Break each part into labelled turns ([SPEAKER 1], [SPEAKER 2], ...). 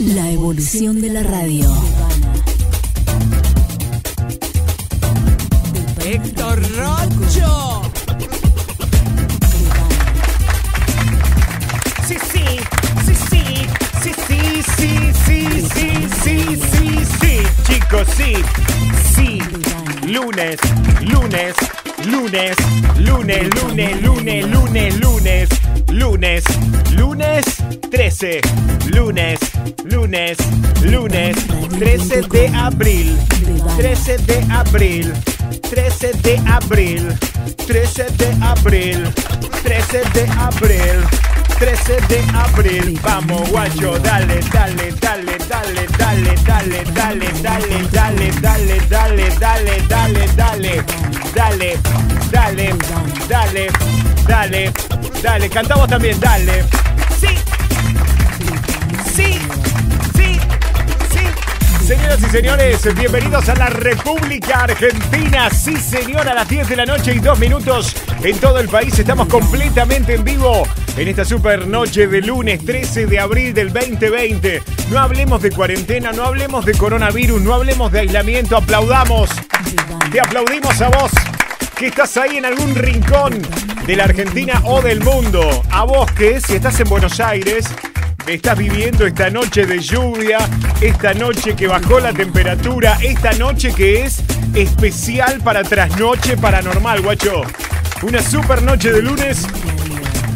[SPEAKER 1] La evolución de la radio.
[SPEAKER 2] Héctor Rocho. Sí, sí, sí, sí, sí, sí, sí, sí, sí, sí, sí, sí, chicos, sí, sí. Lunes, lunes, lunes, lunes, lunes, lunes, lunes, lunes, lunes, lunes, 13, lunes, lunes, lunes, 13 de abril, 13 de abril. 13 de abril, 13 de abril, 13 de abril, 13 de abril. Vamos, guacho, dale, dale, dale, dale, dale, dale, dale, dale, dale, dale, dale, dale, dale, dale, dale, dale, dale, dale, dale. Cantamos también, dale. Sí, sí. Señoras y señores, bienvenidos a la República Argentina. Sí, señor, a las 10 de la noche y 2 minutos en todo el país. Estamos completamente en vivo en esta super noche de lunes 13 de abril del 2020. No hablemos de cuarentena, no hablemos de coronavirus, no hablemos de aislamiento. Aplaudamos. Te aplaudimos a vos que estás ahí en algún rincón de la Argentina o del mundo. A vos que si estás en Buenos Aires, estás viviendo esta noche de lluvia, esta noche que bajó la temperatura, esta noche que es especial para trasnoche paranormal, guacho. Una super noche de lunes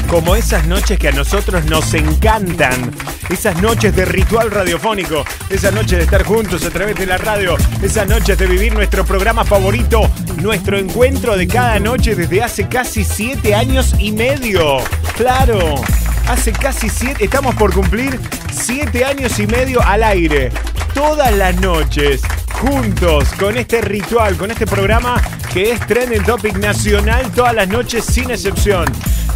[SPEAKER 2] como esas noches que a nosotros nos encantan. Esas noches de ritual radiofónico, esas noches de estar juntos a través de la radio, esas noches de vivir nuestro programa favorito, nuestro encuentro de cada noche desde hace casi siete años y medio. Claro, hace casi siete, estamos por cumplir siete años y medio al aire. Todas las noches, juntos, con este ritual, con este programa que es Trending Topic Nacional, todas las noches sin excepción.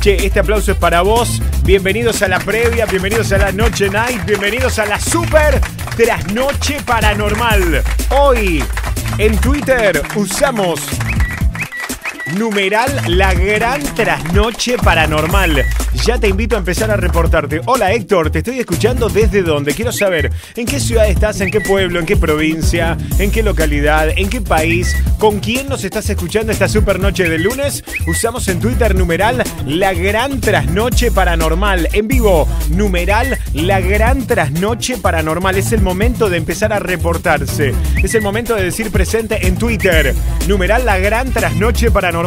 [SPEAKER 2] Che, este aplauso es para vos. Bienvenidos a la previa, bienvenidos a la noche night, bienvenidos a la super trasnoche paranormal. Hoy en Twitter usamos numeral la gran trasnoche paranormal. Ya te invito a empezar a reportarte. Hola Héctor, te estoy escuchando desde dónde. Quiero saber en qué ciudad estás, en qué pueblo, en qué provincia, en qué localidad, en qué país, con quién nos estás escuchando esta super noche de lunes. Usamos en Twitter numeral la gran trasnoche paranormal. En vivo, numeral la gran trasnoche paranormal. Es el momento de empezar a reportarse. Es el momento de decir presente en Twitter. Numeral la gran trasnoche paranormal.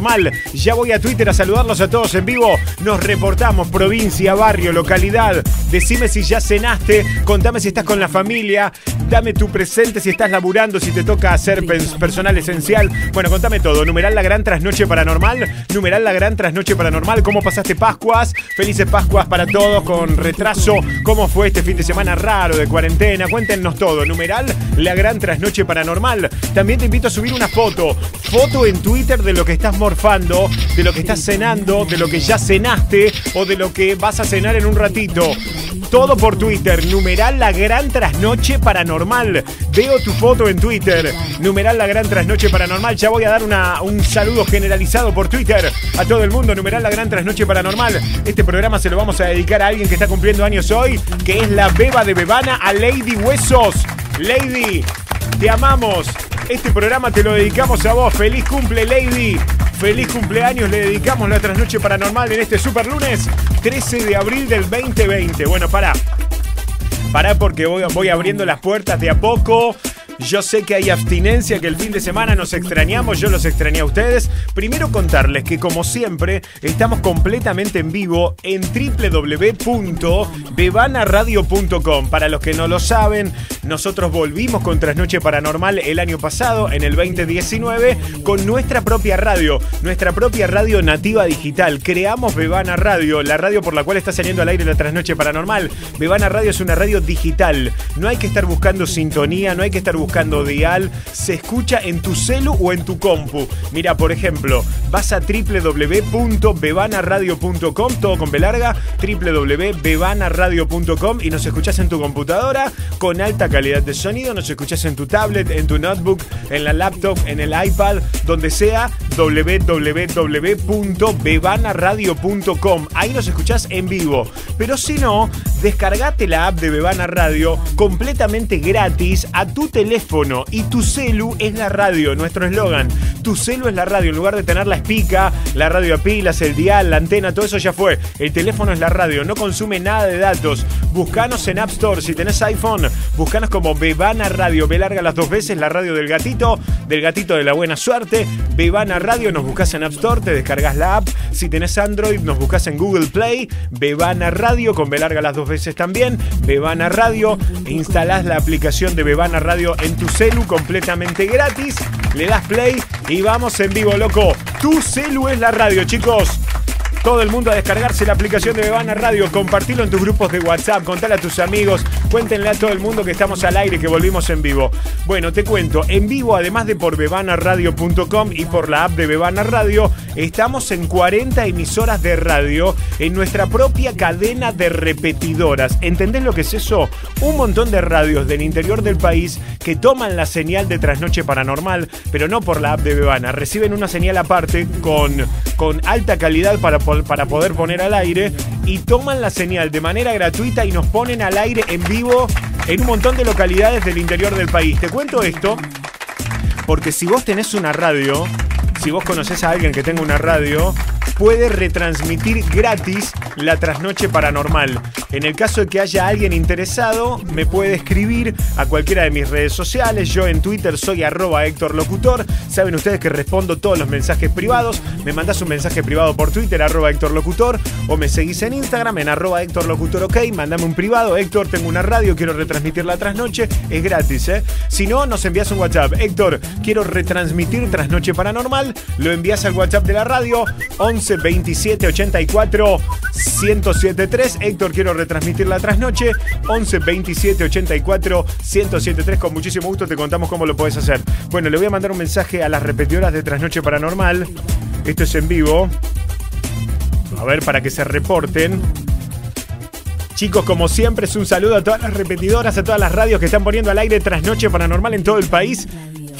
[SPEAKER 2] Ya voy a Twitter a saludarlos a todos en vivo. Nos reportamos provincia, barrio, localidad. Decime si ya cenaste, contame si estás con la familia, dame tu presente si estás laburando, si te toca hacer personal esencial. Bueno, contame todo. Numeral la gran trasnoche paranormal, numeral la gran trasnoche paranormal, cómo pasaste Pascuas, felices Pascuas para todos con retraso, cómo fue este fin de semana raro de cuarentena, cuéntenos todo. Numeral la gran trasnoche paranormal. También te invito a subir una foto, foto en Twitter de lo que estás de lo que estás cenando, de lo que ya cenaste o de lo que vas a cenar en un ratito. Todo por Twitter, numeral la gran trasnoche paranormal. Veo tu foto en Twitter, numeral la gran trasnoche paranormal. Ya voy a dar un saludo generalizado por Twitter a todo el mundo, numeral la gran trasnoche paranormal. Este programa se lo vamos a dedicar a alguien que está cumpliendo años hoy, que es la beba de Bebana, a Lady Huesos. Lady, te amamos. Este programa te lo dedicamos a vos. Feliz cumple, Lady. Feliz cumpleaños, le dedicamos la trasnoche paranormal en este super lunes 13 de abril del 2020. Bueno, para. Pará porque voy, abriendo las puertas de a poco. Yo sé que hay abstinencia, que el fin de semana nos extrañamos, yo los extrañé a ustedes. Primero contarles que como siempre estamos completamente en vivo en www.bebanaradio.com. Para los que no lo saben, nosotros volvimos con Trasnoche Paranormal el año pasado, en el 2019, con nuestra propia radio, nuestra propia radio nativa digital. Creamos Bebana Radio, la radio por la cual está saliendo al aire la Trasnoche Paranormal. Bebana Radio es una radio digital. No hay que estar buscando sintonía, no hay que estar buscando dial, se escucha en tu celu o en tu compu. Mira, por ejemplo, vas a www.bebanaradio.com, todo con B larga, www.bebanaradio.com y nos escuchás en tu computadora con alta calidad de sonido, nos escuchás en tu tablet, en tu notebook, en la laptop, en el iPad, donde sea, www.bebanaradio.com. Ahí nos escuchás en vivo. Pero si no, descargate la app de Bebana Radio completamente gratis a tu teléfono y tu celu es la radio, nuestro eslogan. Tu celu es la radio, en lugar de tener la espica, la radio a pilas, el dial, la antena, todo eso ya fue. El teléfono es la radio, no consume nada de datos. Buscanos en App Store, si tenés iPhone, buscanos como Bebana Radio, B larga las dos veces, la radio del gatito, del gatito de la buena suerte. Bebana Radio, nos buscas en App Store, te descargas la app. Si tenés Android, nos buscas en Google Play, Bebana Radio, con B larga las dos veces también, Bebana Radio, e instalás la aplicación de Bebana Radio en tu celu completamente gratis, le das play y vamos en vivo, loco. Tu celu es la radio, chicos. Todo el mundo a descargarse la aplicación de Bebana Radio, compartirlo en tus grupos de WhatsApp, contale a tus amigos, cuéntenle a todo el mundo que estamos al aire, que volvimos en vivo. Bueno, te cuento, en vivo, además de por bebanaradio.com y por la app de Bebana Radio, estamos en 40 emisoras de radio en nuestra propia cadena de repetidoras. ¿Entendés lo que es eso? Un montón de radios del interior del país que toman la señal de Trasnoche Paranormal, pero no por la app de Bebana, reciben una señal aparte con, con alta calidad para para poder poner al aire y toman la señal de manera gratuita y nos ponen al aire en vivo en un montón de localidades del interior del país. Te cuento esto porque si vos tenés una radio, si vos conocés a alguien que tenga una radio, puede retransmitir gratis la trasnoche paranormal. En el caso de que haya alguien interesado, me puede escribir a cualquiera de mis redes sociales. Yo en Twitter soy arroba Héctor Locutor. Saben ustedes que respondo todos los mensajes privados. Me mandás un mensaje privado por Twitter, arroba Héctor Locutor. O me seguís en Instagram, en arroba Héctor Locutor, ok. Mandame un privado. Héctor, tengo una radio, quiero retransmitir la trasnoche. Es gratis, ¿eh? Si no, nos envías un WhatsApp. Héctor, quiero retransmitir trasnoche paranormal. Lo envías al WhatsApp de la radio. 11 27 84 1073. Héctor, quiero retransmitir la trasnoche. 11 27 84 1073. Con muchísimo gusto te contamos cómo lo puedes hacer. Bueno, le voy a mandar un mensaje a las repetidoras de Trasnoche Paranormal. Esto es en vivo. A ver, para que se reporten. Chicos, como siempre, es un saludo a todas las repetidoras, a todas las radios que están poniendo al aire Trasnoche Paranormal en todo el país.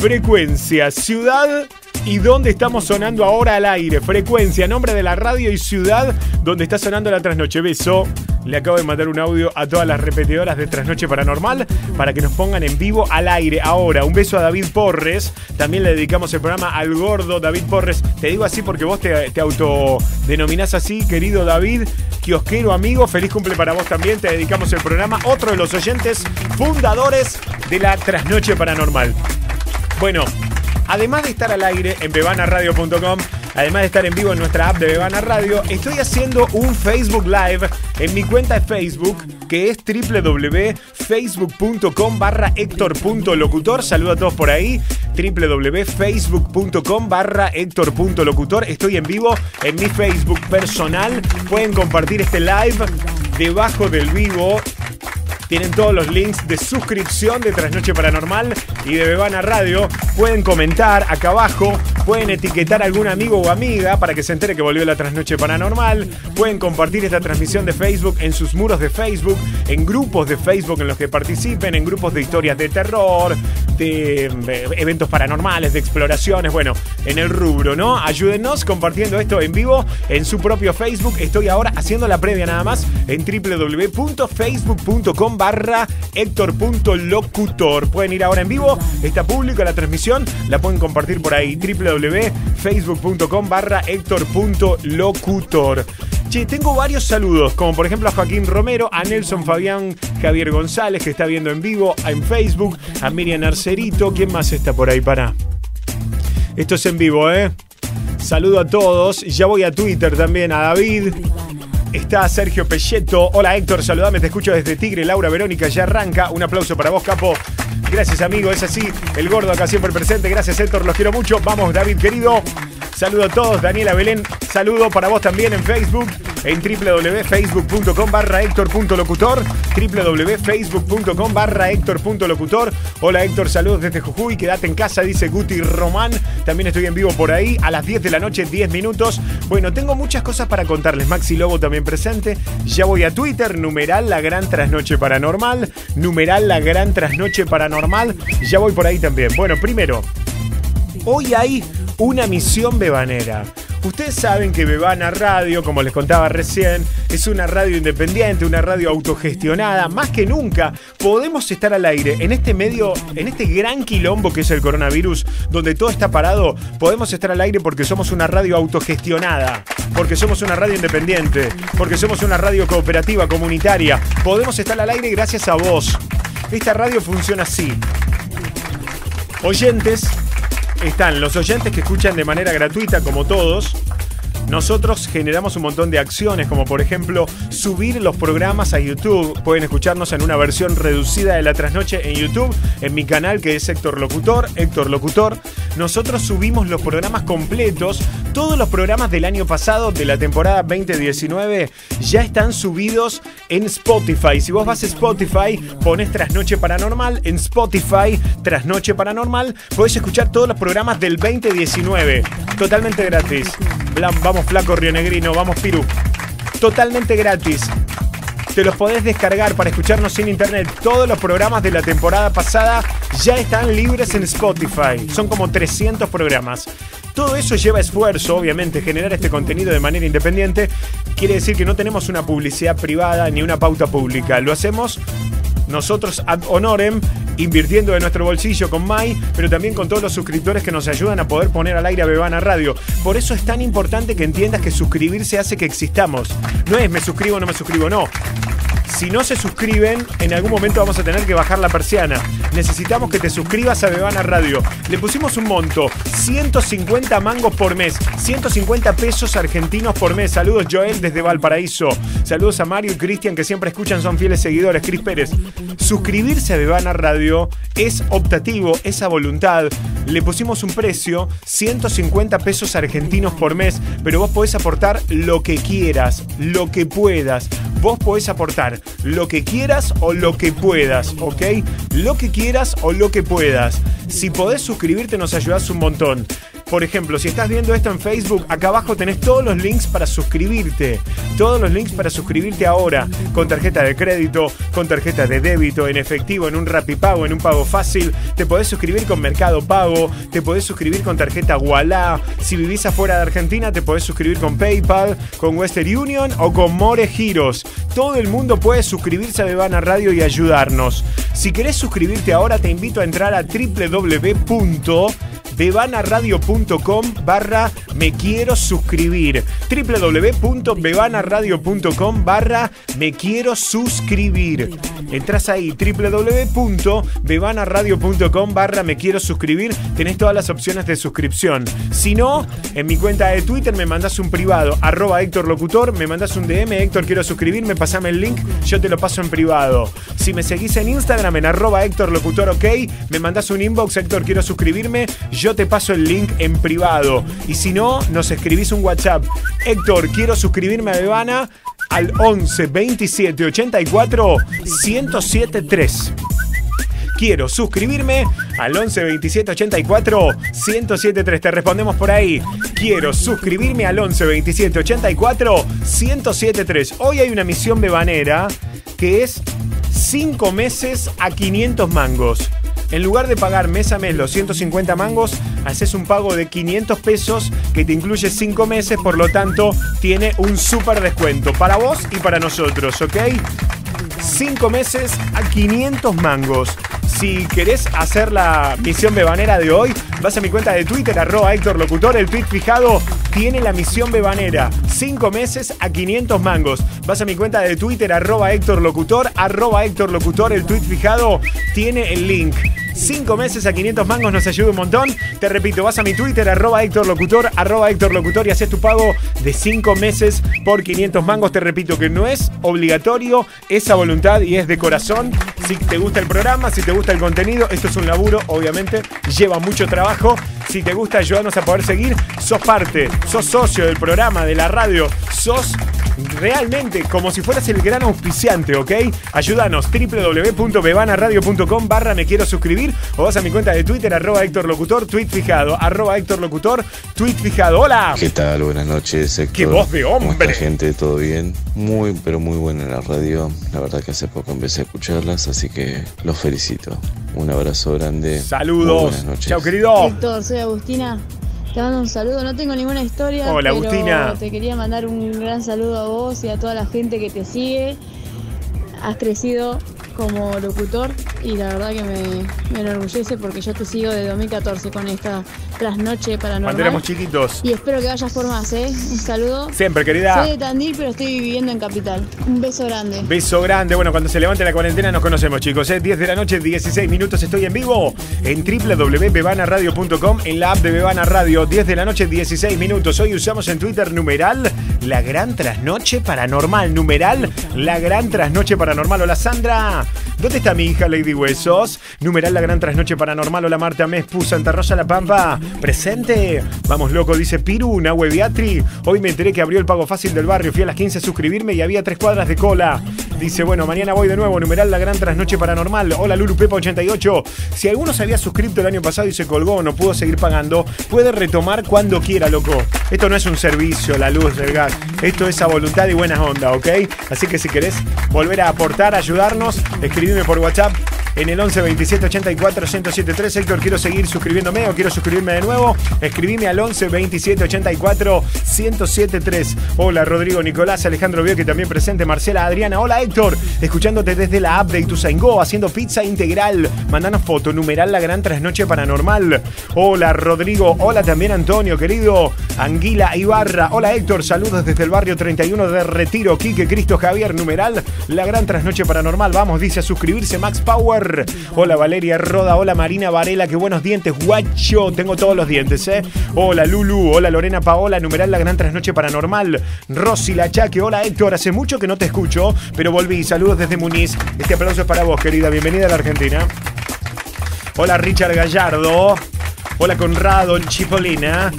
[SPEAKER 2] Frecuencia, ciudad y dónde estamos sonando ahora al aire. Frecuencia, nombre de la radio y ciudad donde está sonando la trasnoche. Beso. Le acabo de mandar un audio a todas las repetidoras de Trasnoche Paranormal para que nos pongan en vivo al aire. Ahora, un beso a David Porres. También le dedicamos el programa al gordo David Porres. Te digo así porque vos te, te autodenominás así, querido David. Kiosquero amigo, feliz cumple para vos también. Te dedicamos el programa. Otro de los oyentes fundadores de la Trasnoche Paranormal. Bueno, además de estar al aire en bebanaradio.com, además de estar en vivo en nuestra app de Bebana Radio, estoy haciendo un Facebook Live en mi cuenta de Facebook, que es www.facebook.com barra Héctor.locutor. Saludo a todos por ahí. www.facebook.com barra Héctor.locutor. Estoy en vivo en mi Facebook personal. Pueden compartir este live debajo del vivo tienen todos los links de suscripción de Trasnoche Paranormal y de Bebana Radio. Pueden comentar acá abajo, pueden etiquetar a algún amigo o amiga para que se entere que volvió la Trasnoche Paranormal. Pueden compartir esta transmisión de Facebook en sus muros de Facebook, en grupos de Facebook en los que participen, en grupos de historias de terror, de eh, eventos paranormales, de exploraciones, bueno, en el rubro, ¿no? Ayúdennos compartiendo esto en vivo en su propio Facebook. Estoy ahora haciendo la previa nada más en www.facebook.com barra Héctor.locutor. Pueden ir ahora en vivo, está pública la transmisión, la pueden compartir por ahí, www.facebook.com barra Héctor.locutor. Che, tengo varios saludos, como por ejemplo a Joaquín Romero, a Nelson Fabián Javier González, que está viendo en vivo en Facebook, a Miriam Arcerito, ¿quién más está por ahí? Para. Esto es en vivo, ¿eh? Saludo a todos. Ya voy a Twitter también, a David. Está Sergio Pelleto. Hola Héctor, saludame, te escucho desde Tigre. Laura Verónica ya arranca. Un aplauso para vos, capo. Gracias, amigo. Es así. El gordo acá siempre presente. Gracias, Héctor. Los quiero mucho. Vamos, David, querido. Saludo a todos. Daniela Belén, saludo para vos también en Facebook. en www.facebook.com barra Héctor.locutor, www.facebook.com barra Héctor.locutor. Hola Héctor, saludos desde Jujuy, quédate en casa, dice Guti Román. También estoy en vivo por ahí a las 10 de la noche, 10 minutos. Bueno, tengo muchas cosas para contarles. Maxi Lobo también presente. Ya voy a Twitter, numeral la gran trasnoche paranormal, numeral la gran trasnoche paranormal. Ya voy por ahí también. Bueno, primero, hoy hay una misión bebanera. Ustedes saben que Bebana Radio, como les contaba recién, es una radio independiente, una radio autogestionada. Más que nunca podemos estar al aire en este medio, en este gran quilombo que es el coronavirus, donde todo está parado. Podemos estar al aire porque somos una radio autogestionada, porque somos una radio independiente, porque somos una radio cooperativa, comunitaria. Podemos estar al aire gracias a vos. Esta radio funciona así. Oyentes están los oyentes que escuchan de manera gratuita, como todos. Nosotros generamos un montón de acciones, como por ejemplo subir los programas a YouTube. Pueden escucharnos en una versión reducida de la trasnoche en YouTube, en mi canal que es Héctor Locutor, Héctor Locutor. Nosotros subimos los programas completos. Todos los programas del año pasado, de la temporada 2019, ya están subidos en Spotify. Si vos vas a Spotify, pones Trasnoche Paranormal. En Spotify, Trasnoche Paranormal, podés escuchar todos los programas del 2019. Totalmente gratis. Vamos flaco Río Negrino, vamos Piru. Totalmente gratis. Te los podés descargar para escucharnos sin internet. Todos los programas de la temporada pasada ya están libres en Spotify. Son como 300 programas. Todo eso lleva esfuerzo, obviamente, generar este contenido de manera independiente. Quiere decir que no tenemos una publicidad privada ni una pauta pública. Lo hacemos nosotros ad honorem, invirtiendo de nuestro bolsillo con Mai, pero también con todos los suscriptores que nos ayudan a poder poner al aire a Bebana Radio. Por eso es tan importante que entiendas que suscribirse hace que existamos. No es me suscribo no me suscribo, no. Si no se suscriben, en algún momento vamos a tener que bajar la persiana. Necesitamos que te suscribas a Bebana Radio. Le pusimos un monto, 150 mangos por mes, 150 pesos argentinos por mes. Saludos Joel desde Valparaíso. Saludos a Mario y Cristian que siempre escuchan, son fieles seguidores. Cris Pérez. Suscribirse a Bebana Radio es optativo, es a voluntad. Le pusimos un precio, 150 pesos argentinos por mes, pero vos podés aportar lo que quieras, lo que puedas. Vos podés aportar lo que quieras o lo que puedas, ¿ok? Lo que quieras o lo que puedas. Si podés suscribirte nos ayudas un montón. Por ejemplo, si estás viendo esto en Facebook, acá abajo tenés todos los links para suscribirte. Todos los links para suscribirte ahora. Con tarjeta de crédito, con tarjeta de débito, en efectivo, en un Rapipago, en un pago fácil. Te podés suscribir con Mercado Pago. Te podés suscribir con tarjeta Walla. Si vivís afuera de Argentina, te podés suscribir con PayPal, con Western Union o con More Giros. Todo el mundo puede suscribirse a Bebana Radio y ayudarnos. Si querés suscribirte ahora, te invito a entrar a www bebanaradio.com barra me quiero suscribir. www.bebanaradio.com barra me quiero suscribir. Entras ahí www.bebanaradio.com barra me quiero suscribir. Tenés todas las opciones de suscripción. Si no, en mi cuenta de Twitter me mandas un privado, arroba Héctor Locutor, me mandas un DM, Héctor quiero suscribirme, pasame el link, yo te lo paso en privado. Si me seguís en Instagram en arroba Héctor Locutor OK, me mandas un inbox, Héctor quiero suscribirme, yo te paso el link en privado. Y si no, nos escribís un WhatsApp. Héctor, quiero suscribirme a Bebana al 11 27 84 107 3 quiero suscribirme al 11 27 84 1073. Te respondemos por ahí. Quiero suscribirme al 11 27 84 1073. Hoy hay una misión bebanera que es 5 meses a 500 mangos. En lugar de pagar mes a mes los 150 mangos, haces un pago de 500 pesos que te incluye 5 meses, por lo tanto tiene un súper descuento para vos y para nosotros, ¿ok? 5 meses a 500 mangos. Si querés hacer la misión bebanera de hoy, vas a mi cuenta de Twitter, arroba Héctor Locutor. El tweet fijado tiene la misión bebanera. 5 meses a 500 mangos. Vas a mi cuenta de Twitter, arroba Héctor Locutor, arroba Héctor Locutor. El tweet fijado tiene el link. 5 meses a 500 mangos nos ayuda un montón. Te repito, vas a mi Twitter, arroba Héctor Locutor, arroba Héctor Locutor y haces tu pago de 5 meses por 500 mangos. Te repito que no es obligatorio, es a voluntad y es de corazón. Si te gusta el programa, si te gusta el contenido, esto es un laburo, obviamente, lleva mucho trabajo. Si te gusta ayudarnos a poder seguir, sos parte, sos socio del programa, de la radio, sos realmente como si fueras el gran auspiciante, ¿ok? Ayúdanos, www.bebanaradio.com barra me quiero suscribir o vas a mi cuenta de Twitter, arroba Héctor Locutor, tweet fijado, arroba Héctor Locutor, tweet fijado. ¡Hola!
[SPEAKER 3] ¿Qué tal? Buenas noches, Héctor.
[SPEAKER 2] ¡Qué voz de
[SPEAKER 3] ¿Cómo
[SPEAKER 2] hombre!
[SPEAKER 3] gente? ¿Todo bien? Muy, pero muy buena la radio. La verdad que hace poco empecé a escucharlas, así que los felicito. Un abrazo grande.
[SPEAKER 2] Saludos.
[SPEAKER 3] buenas noches.
[SPEAKER 2] Chao, querido.
[SPEAKER 4] Héctor, soy Agustina. Te mando un saludo. No tengo ninguna historia.
[SPEAKER 2] Hola,
[SPEAKER 4] pero
[SPEAKER 2] Agustina.
[SPEAKER 4] Te quería mandar un gran saludo a vos y a toda la gente que te sigue. Has crecido como locutor y la verdad que me, me enorgullece porque yo te sigo de 2014 con esta trasnoche
[SPEAKER 2] Cuando éramos
[SPEAKER 4] paranormal.
[SPEAKER 2] chiquitos.
[SPEAKER 4] Y espero que vayas por más, ¿eh? Un saludo.
[SPEAKER 2] Siempre, querida.
[SPEAKER 4] Soy de Tandil, pero estoy viviendo en Capital. Un beso grande.
[SPEAKER 2] Beso grande. Bueno, cuando se levante la cuarentena nos conocemos, chicos. ¿eh? 10 de la noche, 16 minutos. Estoy en vivo en www.bebanaradio.com, en la app de Bebana Radio. 10 de la noche, 16 minutos. Hoy usamos en Twitter numeral la gran trasnoche paranormal. Numeral la gran trasnoche paranormal. Hola, Sandra. ¿Dónde está mi hija Lady Huesos? Numeral la gran trasnoche paranormal. Hola, Marta Mespu, Santa Rosa La Pampa. Presente. Vamos, loco, dice Piru, Nahue. Hoy me enteré que abrió el pago fácil del barrio. Fui a las 15 a suscribirme y había tres cuadras de cola. Dice, bueno, mañana voy de nuevo. Numeral la gran trasnoche paranormal. Hola, Lulu Pepa 88. Si alguno se había suscrito el año pasado y se colgó o no pudo seguir pagando, puede retomar cuando quiera, loco. Esto no es un servicio, la luz del gas. Esto es a voluntad y buena onda, ¿ok? Así que si querés volver a aportar, ayudarnos, escribime por WhatsApp en el 11 27 84 1073. Héctor, quiero seguir suscribiéndome o quiero suscribirme de nuevo. Escribime al 11 27 84 1073. Hola, Rodrigo Nicolás, Alejandro Bio, que también presente, Marcela Adriana. Hola, Héctor, escuchándote desde la app de Ituzaingó, haciendo pizza integral. Mandanos foto, numeral la gran trasnoche paranormal. Hola, Rodrigo. Hola también, Antonio, querido. Anguila Ibarra. Hola, Héctor, saludos desde el barrio 31 de Retiro. Quique, Cristo, Javier, numeral la gran trasnoche paranormal. Vamos, dice a suscribirse, Max Power. Hola Valeria Roda, hola Marina Varela, qué buenos dientes, guacho, tengo todos los dientes, ¿eh? Hola Lulu, hola Lorena Paola, numeral la gran trasnoche paranormal. Rosy La Chaque, hola Héctor, hace mucho que no te escucho, pero volví, saludos desde Muniz. Este aplauso es para vos, querida, bienvenida a la Argentina. Hola Richard Gallardo, hola Conrado Chipolina.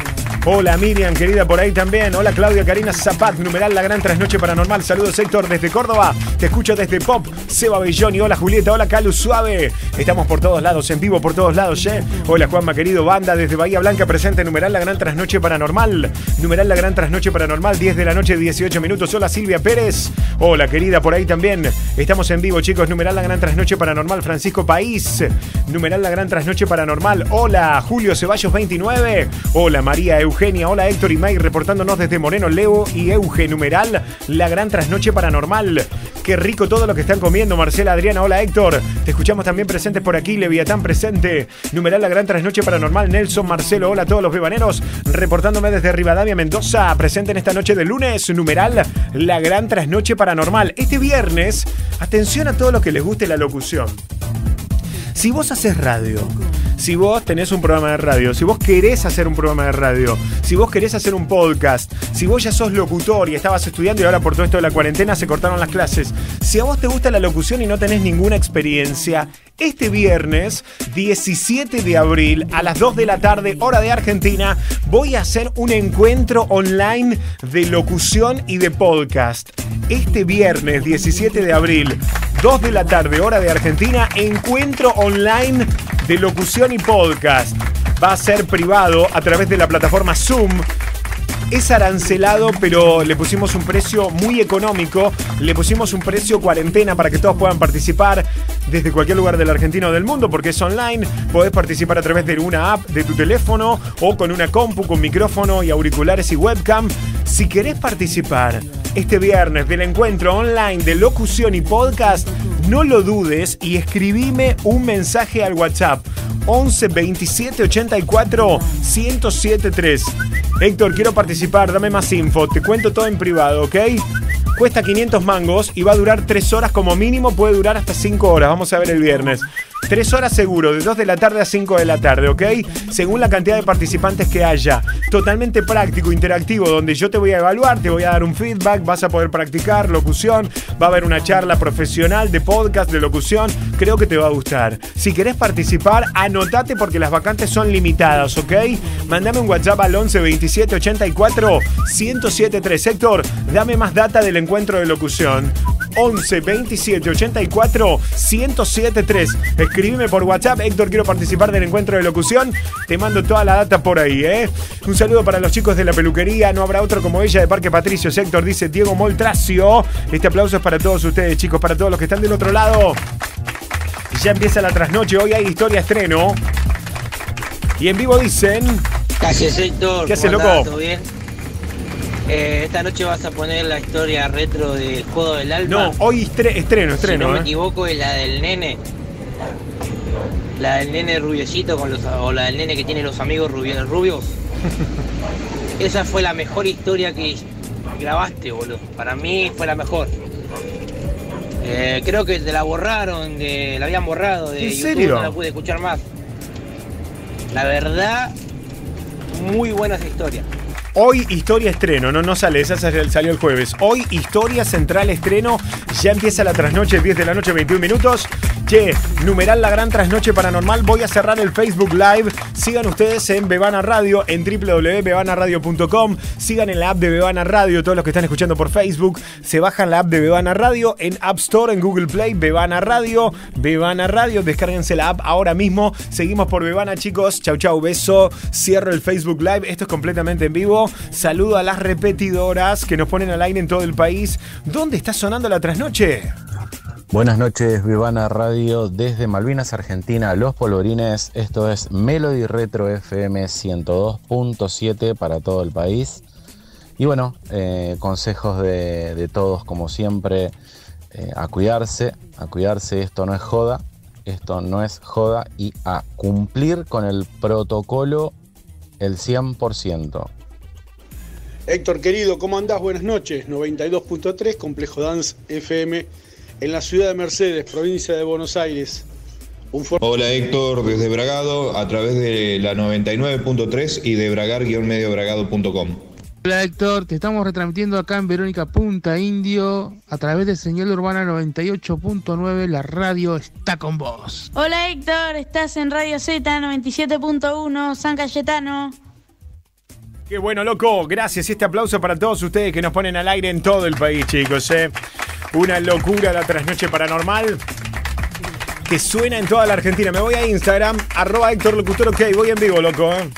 [SPEAKER 2] Hola Miriam, querida, por ahí también. Hola Claudia Karina Zapat, numeral La Gran Trasnoche Paranormal. Saludos Héctor desde Córdoba. Te escucho desde Pop. Seba Belloni, hola Julieta, hola Calu Suave. Estamos por todos lados, en vivo por todos lados, ¿eh? Hola Juanma, querido, banda desde Bahía Blanca presente. Numeral La Gran Trasnoche Paranormal. Numeral La Gran Trasnoche Paranormal, 10 de la noche, 18 minutos. Hola Silvia Pérez. Hola querida, por ahí también. Estamos en vivo, chicos. Numeral La Gran Trasnoche Paranormal. Francisco País. Numeral La Gran Trasnoche Paranormal. Hola Julio Ceballos 29. Hola María Eugenia. Hola Héctor y May reportándonos desde Moreno, Leo y Euge. Numeral La Gran Trasnoche Paranormal. Qué rico todo lo que están comiendo, Marcela Adriana. Hola Héctor. Te escuchamos también presentes por aquí. Leviatán presente. Numeral La Gran Trasnoche Paranormal. Nelson Marcelo. Hola a todos los bebaneros. Reportándome desde Rivadavia, Mendoza. Presente en esta noche de lunes. Numeral La Gran Trasnoche Paranormal. Este viernes, atención a todos los que les guste la locución. Si vos haces radio, si vos tenés un programa de radio, si vos querés hacer un programa de radio, si vos querés hacer un podcast, si vos ya sos locutor y estabas estudiando y ahora por todo esto de la cuarentena se cortaron las clases, si a vos te gusta la locución y no tenés ninguna experiencia, este viernes 17 de abril a las 2 de la tarde, hora de Argentina, voy a hacer un encuentro online de locución y de podcast. Este viernes 17 de abril, 2 de la tarde, hora de Argentina, encuentro online de locución y podcast. Va a ser privado a través de la plataforma Zoom. Es arancelado, pero le pusimos un precio muy económico. Le pusimos un precio cuarentena para que todos puedan participar desde cualquier lugar de la Argentina o del mundo, porque es online. Podés participar a través de una app de tu teléfono o con una compu con micrófono y auriculares y webcam. Si querés participar este viernes del encuentro online de locución y podcast, no lo dudes y escribime un mensaje al WhatsApp 11 27 84 1073. Héctor, quiero participar, dame más info, te cuento todo en privado, ¿ok? Cuesta 500 mangos y va a durar 3 horas como mínimo, puede durar hasta 5 horas, vamos a ver el viernes. Tres horas seguro, de 2 de la tarde a 5 de la tarde, ¿ok? Según la cantidad de participantes que haya. Totalmente práctico, interactivo, donde yo te voy a evaluar, te voy a dar un feedback, vas a poder practicar locución, va a haber una charla profesional de podcast, de locución. Creo que te va a gustar. Si querés participar, anotate porque las vacantes son limitadas, ¿ok? Mandame un WhatsApp al 11 27 84 1073. Héctor, dame más data del encuentro de locución. 11 27 84 1073. Escribime por WhatsApp. Héctor, quiero participar del encuentro de locución. Te mando toda la data por ahí, ¿eh? Un saludo para los chicos de la peluquería. No habrá otro como ella de Parque Patricio. Héctor dice Diego Moltracio. Este aplauso es para todos ustedes, chicos, para todos los que están del otro lado. Ya empieza la trasnoche. Hoy hay historia estreno. Y en vivo dicen.
[SPEAKER 5] Gracias, Héctor.
[SPEAKER 2] ¿Qué hace,
[SPEAKER 5] ¿Cómo
[SPEAKER 2] loco?
[SPEAKER 5] ¿Todo bien? Eh, esta noche vas a poner la historia retro del juego del alma.
[SPEAKER 2] No, hoy estre- estreno,
[SPEAKER 5] si no
[SPEAKER 2] estreno.
[SPEAKER 5] me
[SPEAKER 2] ¿eh?
[SPEAKER 5] equivoco, es la del nene. La del nene rubiecito con los, o la del nene que tiene los amigos rubi- rubios. Esa fue la mejor historia que grabaste, boludo. Para mí fue la mejor. Eh, creo que te la borraron, de, la habían borrado de
[SPEAKER 2] ¿En
[SPEAKER 5] YouTube,
[SPEAKER 2] serio?
[SPEAKER 5] no la pude escuchar más. La verdad, muy buena esa historia.
[SPEAKER 2] Hoy historia estreno, no, no sale, esa sal- salió el jueves. Hoy historia central estreno, ya empieza la trasnoche, 10 de la noche, 21 minutos. Che, numeral la gran trasnoche paranormal, voy a cerrar el Facebook Live. Sigan ustedes en Bebana Radio, en www.bebanaradio.com. Sigan en la app de Bebana Radio, todos los que están escuchando por Facebook. Se bajan la app de Bebana Radio en App Store, en Google Play, Bebana Radio, Bebana Radio. Descárguense la app ahora mismo. Seguimos por Bebana, chicos. Chau, chau, beso. Cierro el Facebook Live. Esto es completamente en vivo. Saludo a las repetidoras que nos ponen al aire en todo el país. ¿Dónde está sonando la trasnoche?
[SPEAKER 6] Buenas noches, Vivana Radio, desde Malvinas, Argentina, Los Polvorines. Esto es Melody Retro FM 102.7 para todo el país. Y bueno, eh, consejos de, todos, como siempre, eh, a cuidarse, a cuidarse. Esto no es joda, esto no es joda y a cumplir con el protocolo el 100%.
[SPEAKER 7] Héctor querido, ¿cómo andás? Buenas noches. 92.3, Complejo Dance FM, en la ciudad de Mercedes, provincia de Buenos Aires. Un fuerte
[SPEAKER 8] Hola Héctor, desde Bragado, a través de la 99.3 y de bragar-mediobragado.com.
[SPEAKER 9] Hola Héctor, te estamos retransmitiendo acá en Verónica Punta Indio a través de señal urbana 98.9, la radio está con vos.
[SPEAKER 10] Hola Héctor, estás en Radio Z 97.1, San Cayetano.
[SPEAKER 2] Qué bueno, loco. Gracias. Este aplauso para todos ustedes que nos ponen al aire en todo el país, chicos. ¿eh? Una locura la trasnoche paranormal que suena en toda la Argentina. Me voy a Instagram, arroba Héctor Locutor, ok, voy en vivo, loco. ¿eh?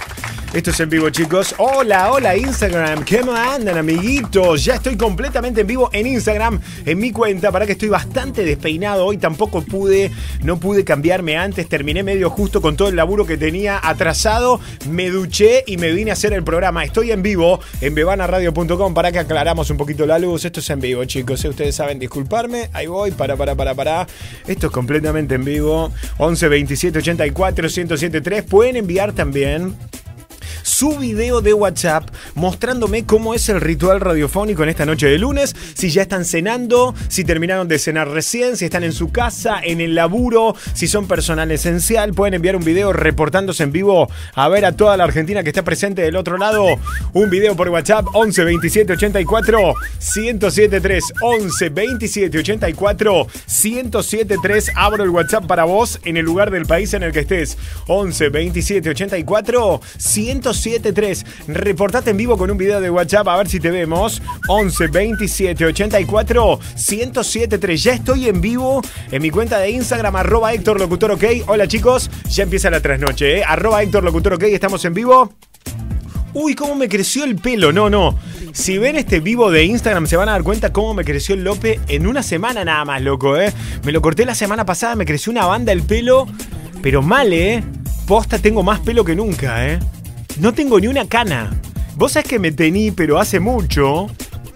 [SPEAKER 2] Esto es en vivo, chicos. Hola, hola, Instagram. ¿Qué me andan, amiguitos? Ya estoy completamente en vivo en Instagram, en mi cuenta, para que estoy bastante despeinado. Hoy tampoco pude, no pude cambiarme antes. Terminé medio justo con todo el laburo que tenía atrasado. Me duché y me vine a hacer el programa. Estoy en vivo en bebanaradio.com para que aclaramos un poquito la luz. Esto es en vivo, chicos. ¿eh? Ustedes saben disculparme. Ahí voy, para, para, para, para. Esto es completamente en vivo. 11 27 84 1073. Pueden enviar también su video de WhatsApp mostrándome cómo es el ritual radiofónico en esta noche de lunes, si ya están cenando, si terminaron de cenar recién, si están en su casa, en el laburo, si son personal esencial, pueden enviar un video reportándose en vivo a ver a toda la Argentina que está presente del otro lado. Un video por WhatsApp 11 27 84 1073 11 27 84 1073 abro el WhatsApp para vos en el lugar del país en el que estés. 11 27 84 1073 reportate en vivo con un video de WhatsApp a ver si te vemos 11 27 84 1073 ya estoy en vivo en mi cuenta de Instagram arroba Héctor Locutor OK hola chicos ya empieza la trasnoche ¿eh? arroba Héctor Locutor OK estamos en vivo Uy, cómo me creció el pelo. No, no. Si ven este vivo de Instagram, se van a dar cuenta cómo me creció el Lope en una semana nada más, loco, ¿eh? Me lo corté la semana pasada, me creció una banda el pelo, pero mal, ¿eh? Posta, tengo más pelo que nunca, ¿eh? No tengo ni una cana. Vos sabés que me tení, pero hace mucho,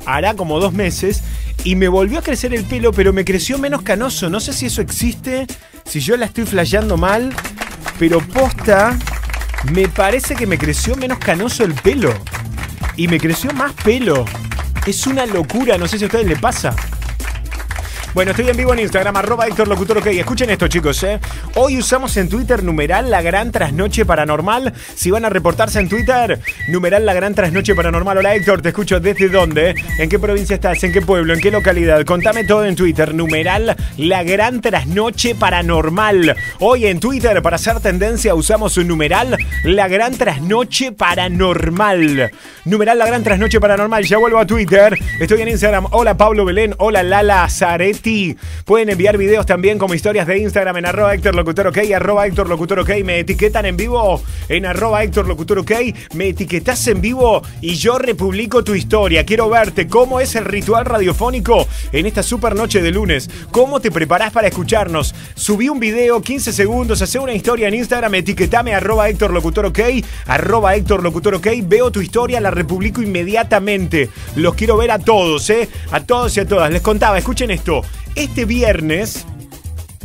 [SPEAKER 2] hará como dos meses, y me volvió a crecer el pelo, pero me creció menos canoso. No sé si eso existe, si yo la estoy flasheando mal, pero posta. Me parece que me creció menos canoso el pelo. Y me creció más pelo. Es una locura, no sé si a ustedes les pasa. Bueno, estoy en vivo en Instagram, arroba Héctor Locutor OK. Escuchen esto, chicos, ¿eh? Hoy usamos en Twitter numeral la gran trasnoche paranormal. Si van a reportarse en Twitter, numeral la gran trasnoche paranormal. Hola, Héctor, te escucho desde dónde, en qué provincia estás, en qué pueblo, en qué localidad. Contame todo en Twitter, numeral la gran trasnoche paranormal. Hoy en Twitter, para hacer tendencia, usamos un numeral la gran trasnoche paranormal. Numeral la gran trasnoche paranormal. Ya vuelvo a Twitter. Estoy en Instagram. Hola, Pablo Belén. Hola, Lala Zaretti. Pueden enviar videos también como historias de Instagram en arroba Héctor Locutor OK, arroba Héctor Locutor OK. Me etiquetan en vivo en arroba Héctor Locutor OK. Me etiquetas en vivo y yo republico tu historia. Quiero verte cómo es el ritual radiofónico en esta super noche de lunes. ¿Cómo te preparás para escucharnos? Subí un video, 15 segundos, hace una historia en Instagram, etiquetame arroba Héctor Locutor OK, arroba Locutor OK. Veo tu historia, la republico inmediatamente. Los quiero ver a todos, ¿eh? A todos y a todas. Les contaba, escuchen esto. Este viernes,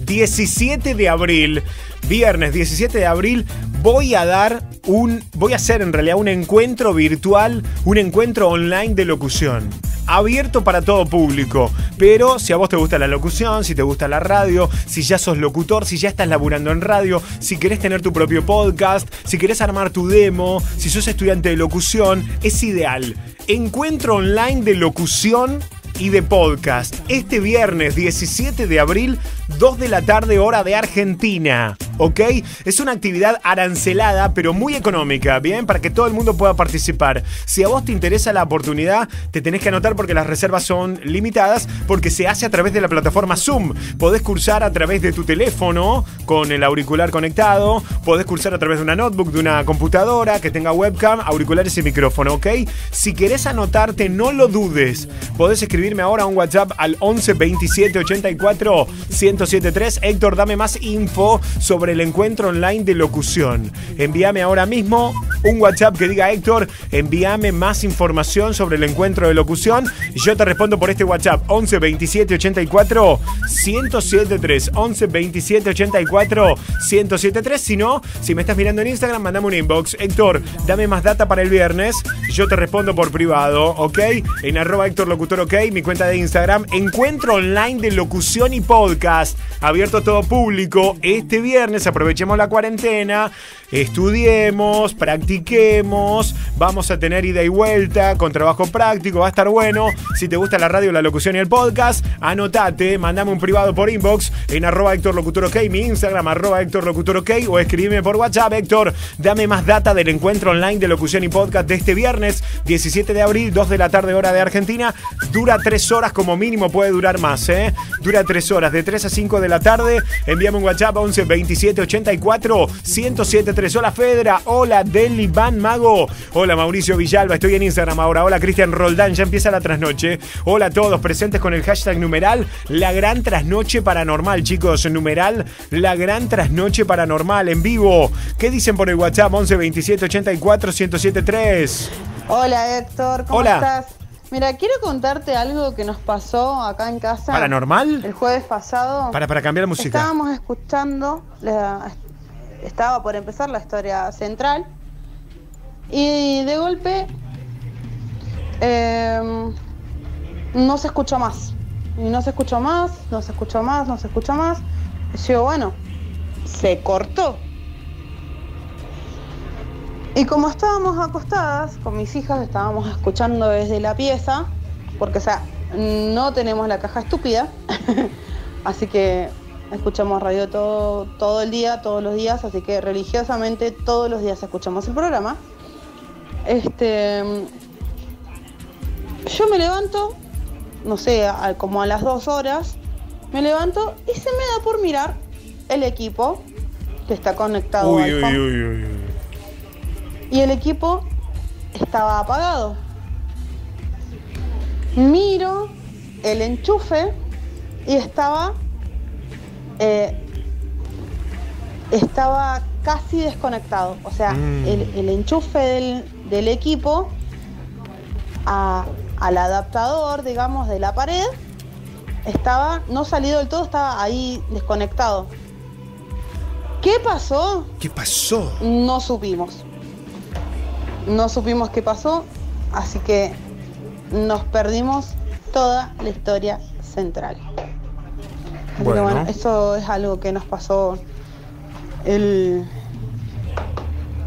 [SPEAKER 2] 17 de abril, viernes 17 de abril, voy a dar un, voy a hacer en realidad un encuentro virtual, un encuentro online de locución. Abierto para todo público, pero si a vos te gusta la locución, si te gusta la radio, si ya sos locutor, si ya estás laburando en radio, si querés tener tu propio podcast, si querés armar tu demo, si sos estudiante de locución, es ideal. Encuentro online de locución y de podcast. Este viernes 17 de abril, 2 de la tarde hora de Argentina. ¿Ok? Es una actividad arancelada, pero muy económica, ¿bien? Para que todo el mundo pueda participar. Si a vos te interesa la oportunidad, te tenés que anotar porque las reservas son limitadas, porque se hace a través de la plataforma Zoom. Podés cursar a través de tu teléfono con el auricular conectado, podés cursar a través de una notebook, de una computadora que tenga webcam, auriculares y micrófono, ¿ok? Si querés anotarte, no lo dudes. Podés escribirme ahora un WhatsApp al 11 27 84 1073. Héctor, dame más info sobre el encuentro online de locución. Envíame ahora mismo un WhatsApp que diga Héctor, envíame más información sobre el encuentro de locución yo te respondo por este WhatsApp 11 27 84 1073 11 27 84 1073 si no, si me estás mirando en Instagram, mandame un inbox. Héctor, dame más data para el viernes. Yo te respondo por privado, ¿ok? En arroba Héctor Locutor, ¿ok? Mi cuenta de Instagram. Encuentro online de locución y podcast. Abierto a todo público. Este viernes aprovechemos la cuarentena. Estudiemos, practiquemos. Vamos a tener ida y vuelta con trabajo práctico. Va a estar bueno. Si te gusta la radio, la locución y el podcast, anotate. Mandame un privado por inbox en arroba Héctor Locutor. Mi Instagram arroba Héctor Locutor. O escribime por WhatsApp, Héctor. Dame más data del encuentro online de locución y podcast de este viernes, 17 de abril, 2 de la tarde, hora de Argentina. Dura 3 horas como mínimo, puede durar más, ¿eh? Dura 3 horas, de 3 a 5 de la tarde. Envíame un WhatsApp 11 27 84 1073. Hola Fedra, hola Deli Van Mago, hola Mauricio Villalba, estoy en Instagram ahora. Hola Cristian Roldán, ya empieza la trasnoche. Hola a todos presentes con el hashtag numeral La Gran Trasnoche Paranormal, chicos. Numeral La Gran Trasnoche Paranormal en vivo. ¿Qué dicen por el WhatsApp 11 27 84 1073?
[SPEAKER 11] Hola Héctor, ¿cómo
[SPEAKER 2] Hola.
[SPEAKER 11] estás? Mira, quiero contarte algo que nos pasó acá en casa.
[SPEAKER 2] ¿Paranormal?
[SPEAKER 11] El jueves pasado.
[SPEAKER 2] Para, para cambiar la música.
[SPEAKER 11] Estábamos escuchando, la- estaba por empezar la historia central y de golpe eh, no se escuchó más. Y no se escuchó más, no se escuchó más, no se escuchó más. Y yo bueno, se cortó. Y como estábamos acostadas con mis hijas, estábamos escuchando desde la pieza, porque sea, no tenemos la caja estúpida, así que escuchamos radio todo, todo el día, todos los días, así que religiosamente todos los días escuchamos el programa. Este, yo me levanto, no sé, a- como a las dos horas, me levanto y se me da por mirar el equipo que está conectado
[SPEAKER 2] Uy,
[SPEAKER 11] al
[SPEAKER 2] uy.
[SPEAKER 11] y el equipo estaba apagado. Miro el enchufe y estaba eh, estaba casi desconectado. O sea,
[SPEAKER 12] Mm.
[SPEAKER 11] el, el enchufe del, del equipo a- al adaptador, digamos, de la pared estaba no salido del todo, estaba ahí desconectado. ¿Qué pasó?
[SPEAKER 2] ¿Qué pasó?
[SPEAKER 11] No supimos. No supimos qué pasó, así que nos perdimos toda la historia central. Así
[SPEAKER 2] Bueno.
[SPEAKER 11] que bueno, eso es algo que nos pasó el,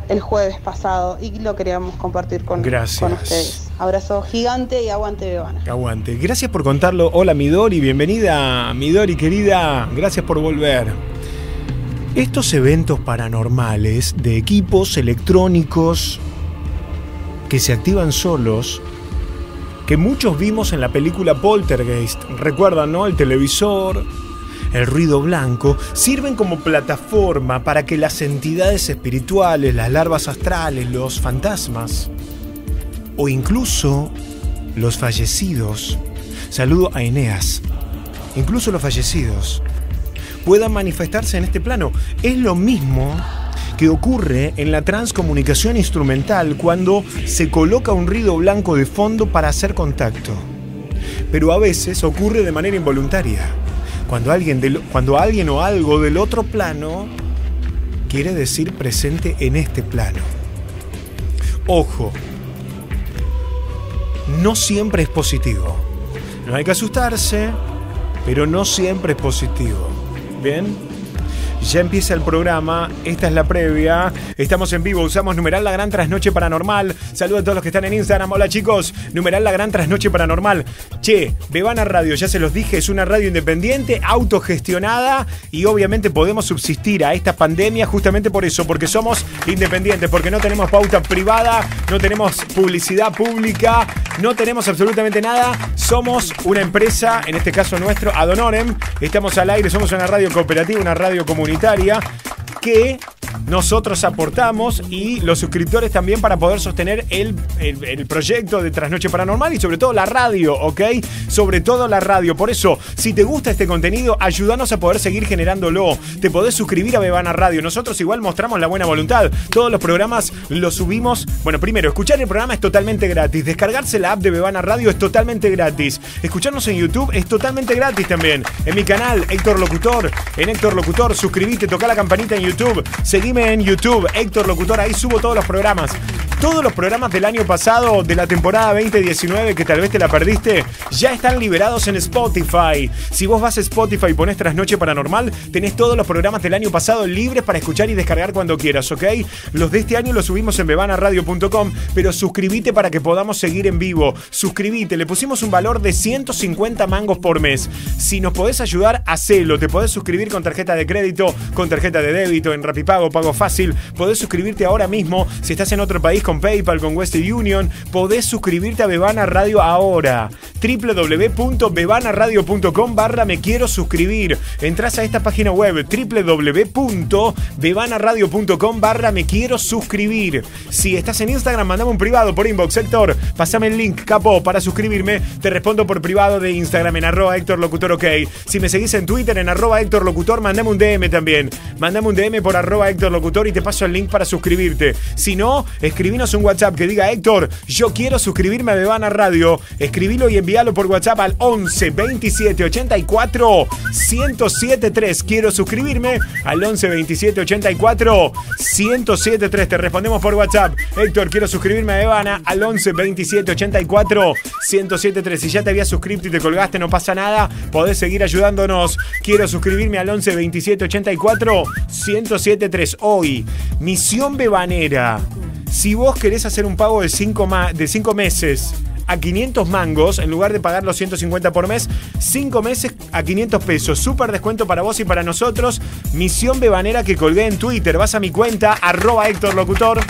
[SPEAKER 11] el jueves pasado y lo queríamos compartir con,
[SPEAKER 2] Gracias.
[SPEAKER 11] con ustedes. Abrazo gigante y aguante Bebana.
[SPEAKER 2] Aguante. Gracias por contarlo. Hola Midori, bienvenida Midori querida. Gracias por volver. Estos eventos paranormales de equipos electrónicos que se activan solos, que muchos vimos en la película Poltergeist, recuerdan, ¿no? El televisor, el ruido blanco, sirven como plataforma para que las entidades espirituales, las larvas astrales, los fantasmas, o incluso los fallecidos, saludo a Eneas, incluso los fallecidos, puedan manifestarse en este plano. Es lo mismo que ocurre en la transcomunicación instrumental cuando se coloca un ruido blanco de fondo para hacer contacto. Pero a veces ocurre de manera involuntaria. Cuando alguien, cuando alguien o algo del otro plano quiere decir presente en este plano. Ojo, no siempre es positivo. No hay que asustarse, pero no siempre es positivo. ¿Bien? Ya empieza el programa, esta es la previa, estamos en vivo, usamos numeral la gran trasnoche paranormal. Saludos a todos los que están en Instagram, hola chicos, numeral la gran trasnoche paranormal. Che, Bebana Radio, ya se los dije, es una radio independiente, autogestionada y obviamente podemos subsistir a esta pandemia justamente por eso, porque somos independientes, porque no tenemos pauta privada, no tenemos publicidad pública, no tenemos absolutamente nada, somos una empresa, en este caso nuestro, Ad Honorem, estamos al aire, somos una radio cooperativa, una radio comunitaria que nosotros aportamos y los suscriptores también para poder sostener el, el- proyecto de Trasnoche Paranormal y sobre todo la radio, ¿ok? Sobre todo la radio. Por eso, si te gusta este contenido, ayúdanos a poder seguir generándolo. Te podés suscribir a Bebana Radio. Nosotros igual mostramos la buena voluntad. Todos los programas los subimos. Bueno, primero, escuchar el programa es totalmente gratis. Descargarse la app de Bebana Radio es totalmente gratis. Escucharnos en YouTube es totalmente gratis también. En mi canal, Héctor Locutor. En Héctor Locutor, suscríbete, toca la campanita en YouTube. Seguime en YouTube, Héctor Locutor. Ahí subo todos los programas. Todos los programas del año pasado, de la temporada 2019, que tal vez te la perdiste, ya están liberados en Spotify. Si vos vas a Spotify y pones Trasnoche Paranormal, tenés todos los programas del año pasado libres para escuchar y descargar cuando quieras, ¿ok? Los de este año los subimos en bebanaradio.com, pero suscríbete para que podamos seguir en vivo. Suscríbete, le pusimos un valor de 150 mangos por mes. Si nos podés ayudar, hacelo. Te podés suscribir con tarjeta de crédito, con tarjeta de débito, en Rapipago, Pago Fácil. Podés suscribirte ahora mismo. Si estás en otro país con PayPal, con Western Union, podés suscribirte a Bebana Radio ahora. www.bebanaradio.com barra me quiero suscribir. Entrás a esta página web www.bebanaradio.com barra me quiero suscribir. Si estás en Instagram, mandame un privado por inbox, Héctor. Pasame el link, capo, para suscribirme. Te respondo por privado de Instagram en arroba Héctor Locutor OK. Si me seguís en Twitter en arroba Héctor Locutor, mandame un DM también. Mandame un DM por arroba Héctor Locutor y te paso el link para suscribirte. Si no, escribinos un WhatsApp que diga Héctor, yo quiero suscribirme a Bebana Radio. Escribilo y envíalo por WhatsApp al 11 27 84 1073. Quiero suscribirme al 11 27 84 1073. Te respondemos por WhatsApp. Héctor, quiero suscribirme a Bebana al 11 27 84 1073. Si ya te habías suscrito y te colgaste, no pasa nada. Podés seguir ayudándonos. Quiero suscribirme al 11 27 84 1073. Hoy, Misión Bebanera. Si vos querés hacer un pago de 5 de cinco meses a 500 mangos, en lugar de pagar los 150 por mes, 5 meses a 500 pesos. Súper descuento para vos y para nosotros. Misión Bebanera que colgué en Twitter. Vas a mi cuenta, arroba Héctor Locutor.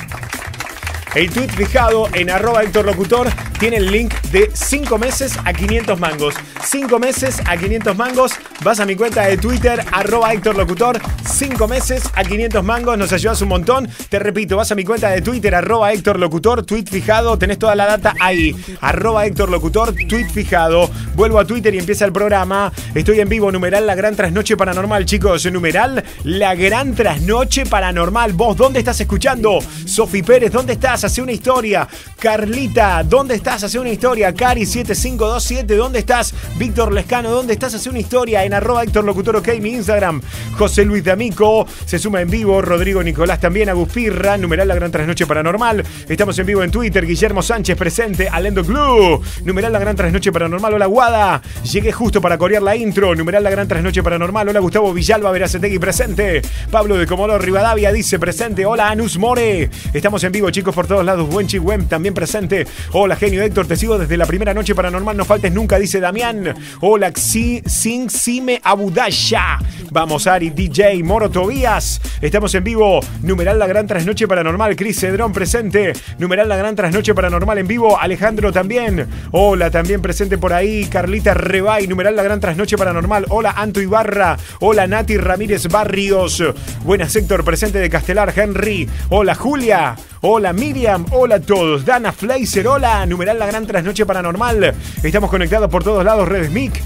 [SPEAKER 2] El tweet fijado en arroba Héctor Locutor tiene el link de 5 meses a 500 mangos. 5 meses a 500 mangos. Vas a mi cuenta de Twitter, arroba Héctor Locutor. 5 meses a 500 mangos. Nos ayudas un montón. Te repito, vas a mi cuenta de Twitter, arroba Héctor Locutor. Tweet fijado. Tenés toda la data ahí. Arroba Héctor Locutor. Tweet fijado. Vuelvo a Twitter y empieza el programa. Estoy en vivo. Numeral La Gran Trasnoche Paranormal, chicos. Numeral La Gran Trasnoche Paranormal. ¿Vos dónde estás escuchando? Sofi Pérez, ¿dónde estás? Hace una historia. Carlita, ¿dónde estás? Hace una historia. Cari7527, ¿dónde estás? Víctor Lescano, ¿dónde estás? Hace una historia en arroba Héctor Locutor OK, mi Instagram. José Luis D'Amico, se suma en vivo. Rodrigo Nicolás también, Agus Pirra, numeral La Gran Trasnoche Paranormal. Estamos en vivo en Twitter. Guillermo Sánchez presente, Alendo Glue. Numeral La Gran Trasnoche Paranormal. Hola Guada, llegué justo para corear la intro. Numeral La Gran Trasnoche Paranormal. Hola Gustavo Villalba, Veracetegui presente. Pablo de Comodoro Rivadavia dice presente. Hola Anus More. Estamos en vivo, chicos, todos lados. Buen Wem también presente. Hola, genio Héctor, te sigo desde la primera noche paranormal. No faltes nunca, dice Damián. Hola, Sin Sime Abudaya. Vamos, Ari, DJ, Moro Tobías. Estamos en vivo. Numeral La Gran Trasnoche Paranormal. Cris Cedrón presente. Numeral La Gran Trasnoche Paranormal en vivo. Alejandro también. Hola, también presente por ahí. Carlita Rebay. Numeral La Gran Trasnoche Paranormal. Hola, Anto Ibarra. Hola, Nati Ramírez Barrios. Buenas, Héctor, presente de Castelar. Henry. Hola, Julia. Hola, Miriam. Hola a todos. Dana Fleiser, hola. Numeral La Gran Trasnoche Paranormal. Estamos conectados por todos lados, Redes Mic.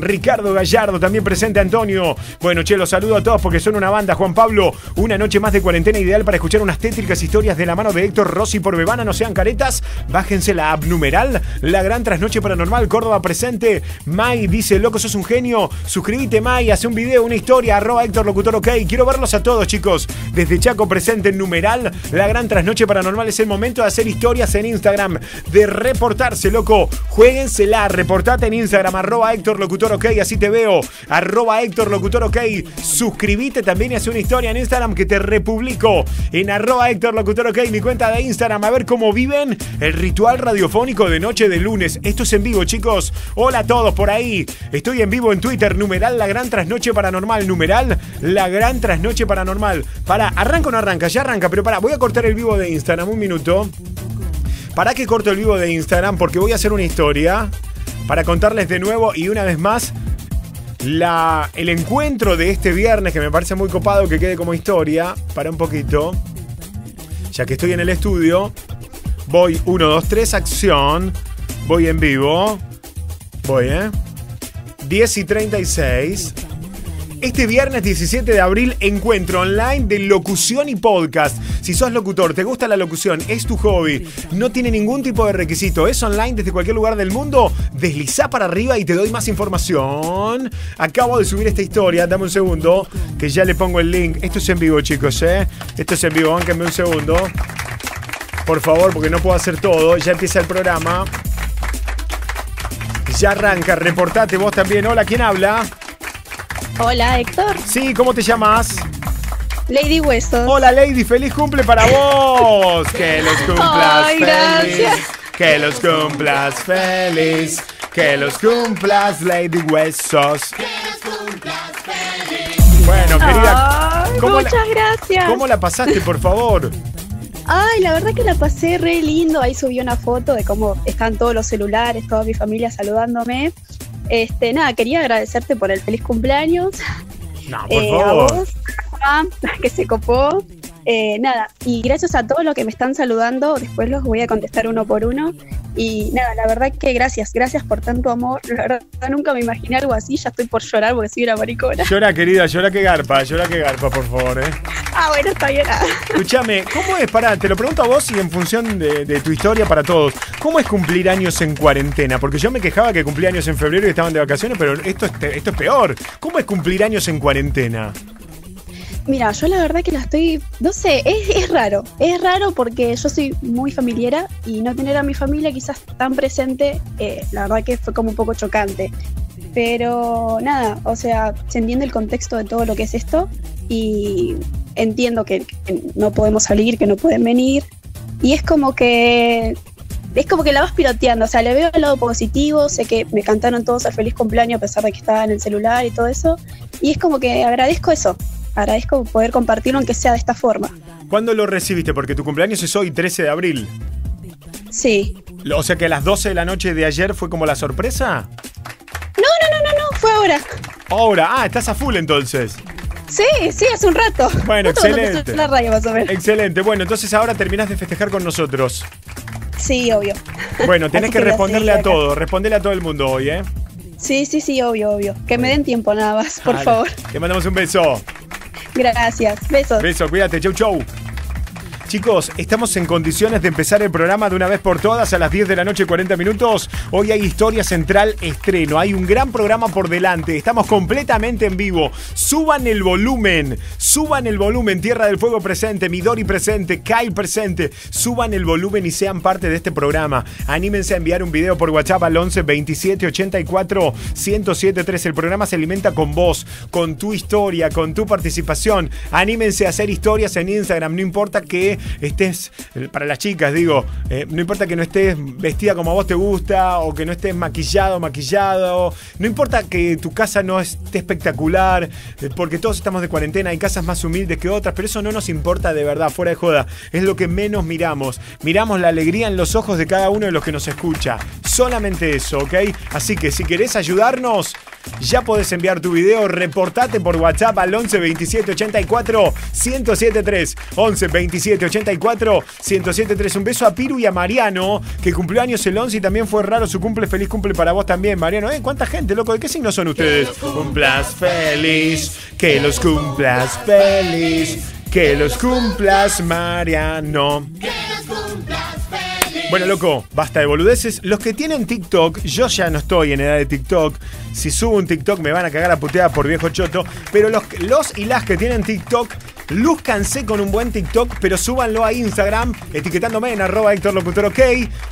[SPEAKER 2] Ricardo Gallardo, también presente Antonio. Bueno, che, los saludo a todos porque son una banda. Juan Pablo, una noche más de cuarentena ideal para escuchar unas tétricas historias de la mano de Héctor Rossi por Bebana. No sean caretas. Bájense la app numeral. La Gran Trasnoche Paranormal, Córdoba presente. Mai dice, loco, sos un genio. Suscríbete, Mai, hace un video, una historia. Arroba Héctor Locutor OK. Quiero verlos a todos, chicos. Desde Chaco presente en numeral. La Gran Trasnoche Paranormal es el momento de hacer historias en Instagram de reportarse, loco. Jueguensela, reportate en Instagram, arroba Héctor Locutor OK, así te veo. Arroba Héctor Locutor OK. Suscríbete también y hace una historia en Instagram que te republico. En arroba Héctor Locutor OK, mi cuenta de Instagram, a ver cómo viven el ritual radiofónico de noche de lunes. Esto es en vivo, chicos. Hola a todos por ahí. Estoy en vivo en Twitter, numeral La Gran Trasnoche Paranormal. Numeral La Gran Trasnoche Paranormal. Para, arranca o no arranca, ya arranca, pero para, voy a cortar el vivo de Instagram un minuto. ¿Para que corto el vivo de Instagram? Porque voy a hacer una historia para contarles de nuevo y una vez más la, el encuentro de este viernes que me parece muy copado que quede como historia. Para un poquito. Ya que estoy en el estudio. Voy 1, 2, 3, acción. Voy en vivo. Voy, ¿eh? 10 y 36. Este viernes 17 de abril, encuentro online de locución y podcast. Si sos locutor, te gusta la locución, es tu hobby, no tiene ningún tipo de requisito, es online desde cualquier lugar del mundo, desliza para arriba y te doy más información. Acabo de subir esta historia, dame un segundo, que ya le pongo el link. Esto es en vivo, chicos, ¿eh? Esto es en vivo, bánquenme un segundo. Por favor, porque no puedo hacer todo. Ya empieza el programa. Ya arranca, reportate vos también. Hola, ¿quién habla?
[SPEAKER 12] Hola, Héctor.
[SPEAKER 2] Sí, ¿cómo te llamas?
[SPEAKER 12] Lady Huesos.
[SPEAKER 2] Hola, Lady, feliz cumple para vos. Que los cumplas
[SPEAKER 12] Ay,
[SPEAKER 2] feliz.
[SPEAKER 12] gracias.
[SPEAKER 2] Que los cumplas feliz. Que los cumplas, Lady Huesos. Bueno, querida,
[SPEAKER 12] Ay,
[SPEAKER 2] ¿cómo la-
[SPEAKER 12] muchas gracias.
[SPEAKER 2] ¿cómo la pasaste, por favor?
[SPEAKER 12] Ay, la verdad que la pasé re lindo. Ahí subí una foto de cómo están todos los celulares, toda mi familia saludándome. Este, nada, quería agradecerte por el feliz cumpleaños.
[SPEAKER 2] No, por
[SPEAKER 12] Eh, a
[SPEAKER 2] favor.
[SPEAKER 12] vos, que se copó. Eh, nada, y gracias a todos los que me están saludando, después los voy a contestar uno por uno. Y nada, la verdad que gracias, gracias por tanto amor. La verdad nunca me imaginé algo así, ya estoy por llorar porque soy una maricona.
[SPEAKER 2] Llora, querida, llora que garpa, llora que garpa, por favor, ¿eh?
[SPEAKER 12] Ah, bueno, está bien. ah.
[SPEAKER 2] Escúchame, ¿cómo es? Pará, te lo pregunto a vos y en función de, de tu historia para todos. ¿Cómo es cumplir años en cuarentena? Porque yo me quejaba que cumplía años en febrero y estaban de vacaciones, pero esto es, esto es peor. ¿Cómo es cumplir años en cuarentena?
[SPEAKER 12] Mira, yo la verdad que la estoy, no sé, es, raro, es raro porque yo soy muy familiera y no tener a mi familia quizás tan presente, eh, la verdad que fue como un poco chocante. Pero nada, o sea, se entiende el contexto de todo lo que es esto y entiendo que, que no podemos salir, que no pueden venir. Y es como que es como que la vas piloteando, o sea, le veo el lado positivo, sé que me cantaron todos el feliz cumpleaños a pesar de que estaba en el celular y todo eso, y es como que agradezco eso, agradezco poder compartirlo aunque sea de esta forma.
[SPEAKER 2] ¿Cuándo lo recibiste? Porque tu cumpleaños es hoy, 13 de abril.
[SPEAKER 12] Sí.
[SPEAKER 2] O sea que a las 12 de la noche de ayer fue como la sorpresa.
[SPEAKER 12] No, no, no, no, no, fue ahora.
[SPEAKER 2] Ahora, ah, estás a full entonces.
[SPEAKER 12] Sí, sí, hace un rato.
[SPEAKER 2] Bueno, excelente.
[SPEAKER 12] empezó La radio más o menos.
[SPEAKER 2] Excelente. Bueno, entonces ahora terminás de festejar con nosotros.
[SPEAKER 12] Sí, obvio.
[SPEAKER 2] Bueno, tenés que responderle a todo. Responderle a todo el mundo hoy, ¿eh?
[SPEAKER 12] Sí, sí, sí, obvio, obvio. Que me den tiempo nada más, por
[SPEAKER 2] Dale.
[SPEAKER 12] favor.
[SPEAKER 2] Te mandamos un beso.
[SPEAKER 12] Gracias. Besos.
[SPEAKER 2] Beso, cuídate. Chau, chau. Chicos, estamos en condiciones de empezar el programa de una vez por todas a las 10 de la noche 40 minutos. Hoy hay Historia Central estreno. Hay un gran programa por delante. Estamos completamente en vivo. Suban el volumen. Suban el volumen. Tierra del Fuego presente. Midori presente. Kai presente. Suban el volumen y sean parte de este programa. Anímense a enviar un video por WhatsApp al 11 27 84 1073. El programa se alimenta con vos, con tu historia, con tu participación. Anímense a hacer historias en Instagram. No importa que estés, eh, para las chicas digo, eh, no importa que no estés vestida como a vos te gusta o que no estés maquillado, maquillado, no importa que tu casa no esté espectacular, eh, porque todos estamos de cuarentena, hay casas más humildes que otras, pero eso no nos importa de verdad, fuera de joda, es lo que menos miramos, miramos la alegría en los ojos de cada uno de los que nos escucha, solamente eso, ¿ok? Así que si querés ayudarnos, ya podés enviar tu video, reportate por WhatsApp al 11 27 84 1073. 11 27 84 1073. Un beso a Piru y a Mariano, que cumplió años el 11 y también fue raro su cumple. Feliz cumple para vos también, Mariano. ¿Eh? ¿Cuánta gente, loco? ¿De qué signo son ustedes? Cumplas feliz, que los cumplas feliz, que los cumplas, Mariano. Bueno, loco, basta de boludeces. Los que tienen TikTok, yo ya no estoy en edad de TikTok. Si subo un TikTok me van a cagar a puteada por viejo choto. Pero los, los y las que tienen TikTok, lúzcanse con un buen TikTok, pero súbanlo a Instagram, etiquetándome en arroba Héctor OK.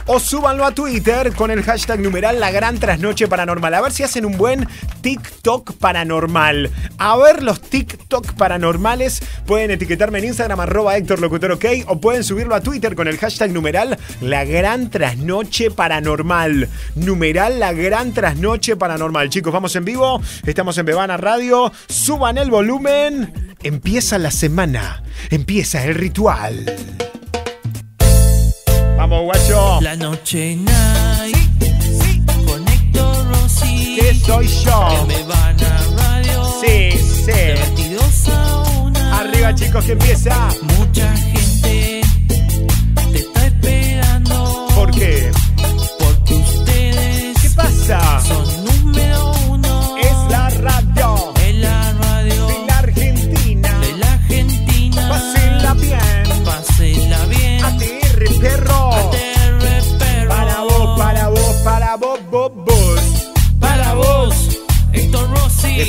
[SPEAKER 2] O súbanlo a Twitter con el hashtag numeral La Gran Trasnoche Paranormal. A ver si hacen un buen TikTok paranormal. A ver los TikTok paranormales. Pueden etiquetarme en Instagram arroba Héctor OK. O pueden subirlo a Twitter con el hashtag numeral La Gran Trasnoche Paranormal. Numeral La Gran Trasnoche Paranormal. Chicos, vamos en vivo. Estamos en Bebana Radio. Suban el volumen. Empieza la semana. Empieza el ritual. Vamos, guacho.
[SPEAKER 13] La noche night. Con Héctor Rossi.
[SPEAKER 2] ¿Qué soy yo?
[SPEAKER 13] Que me van a radio.
[SPEAKER 2] Sí, sí.
[SPEAKER 13] De 22 a 1.
[SPEAKER 2] Arriba, chicos, que empieza.
[SPEAKER 13] Mucha gente te está esperando.
[SPEAKER 2] ¿Por qué?
[SPEAKER 13] Porque ustedes
[SPEAKER 2] ¿Qué pasa?
[SPEAKER 13] son